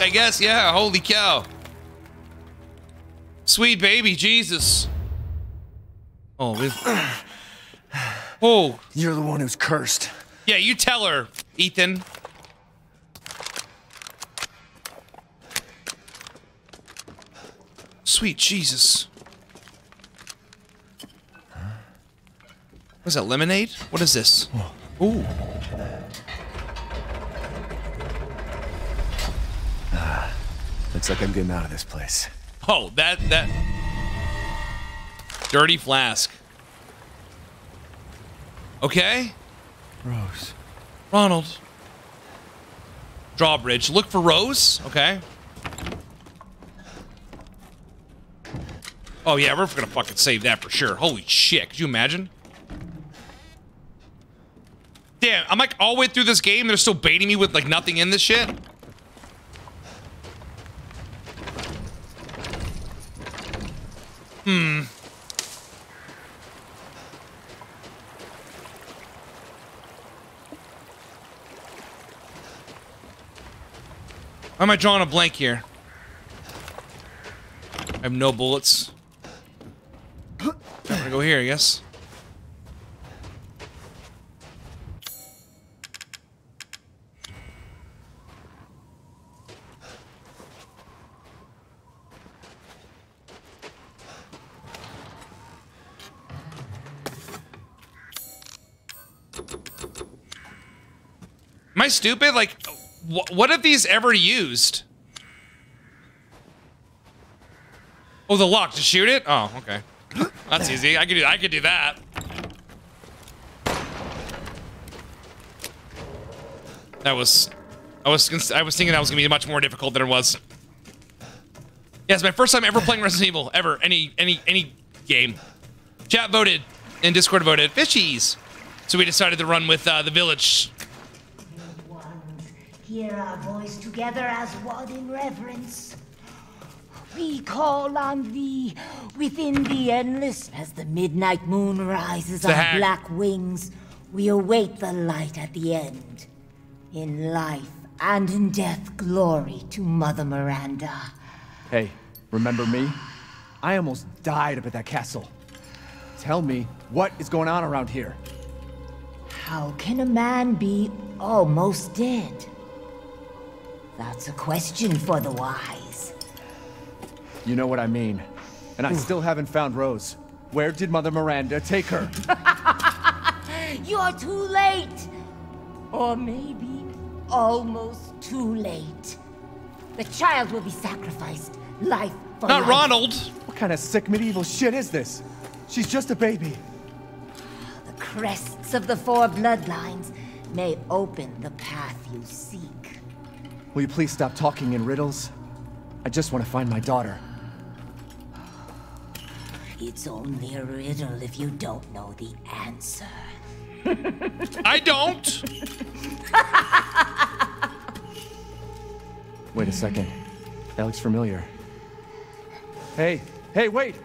I guess. Yeah, holy cow. Sweet baby, Jesus. Oh, we've... Oh. You're the one who's cursed. Yeah, you tell her, Ethan. Sweet Jesus. What is that, lemonade? What is this? Oh. Ooh. Ah, looks like I'm getting out of this place. Oh, that that dirty flask. Okay. Rose. Ronald. Drawbridge. Look for Rose. Okay. Oh yeah, we're gonna fucking save that for sure. Holy shit! Could you imagine? Damn, I'm like all the way through this game. They're still baiting me with like nothing in this shit. Hmm. Why am I drawing a blank here? I have no bullets. I'm gonna go here, I guess. Am I stupid? Like, wh what have these ever used? Oh, the lock to shoot it? Oh, okay. That's easy. I could do. I could do that. That was. I was. I was thinking that was gonna be much more difficult than it was. Yeah, it's my first time ever playing Resident Evil ever. Any any any game. Chat voted and Discord voted fishies. So we decided to run with uh, the village. Hear our voice together as one in reverence. We call on thee within the endless. As the midnight moon rises on black wings, we await the light at the end. In life and in death, glory to Mother Miranda. Hey, remember me? I almost died up at that castle. Tell me, what is going on around here? How can a man be almost dead? That's a question for the wise. You know what I mean. And I hmm. still haven't found Rose. Where did Mother Miranda take her? You're too late! Or maybe almost too late. The child will be sacrificed. Life for Not life. Ronald. What kind of sick medieval shit is this? She's just a baby. The crests of the four bloodlines may open the path you seek. Will you please stop talking in riddles? I just want to find my daughter. It's only a riddle if you don't know the answer. I don't. Wait a second. That looks familiar. Hey, hey, wait!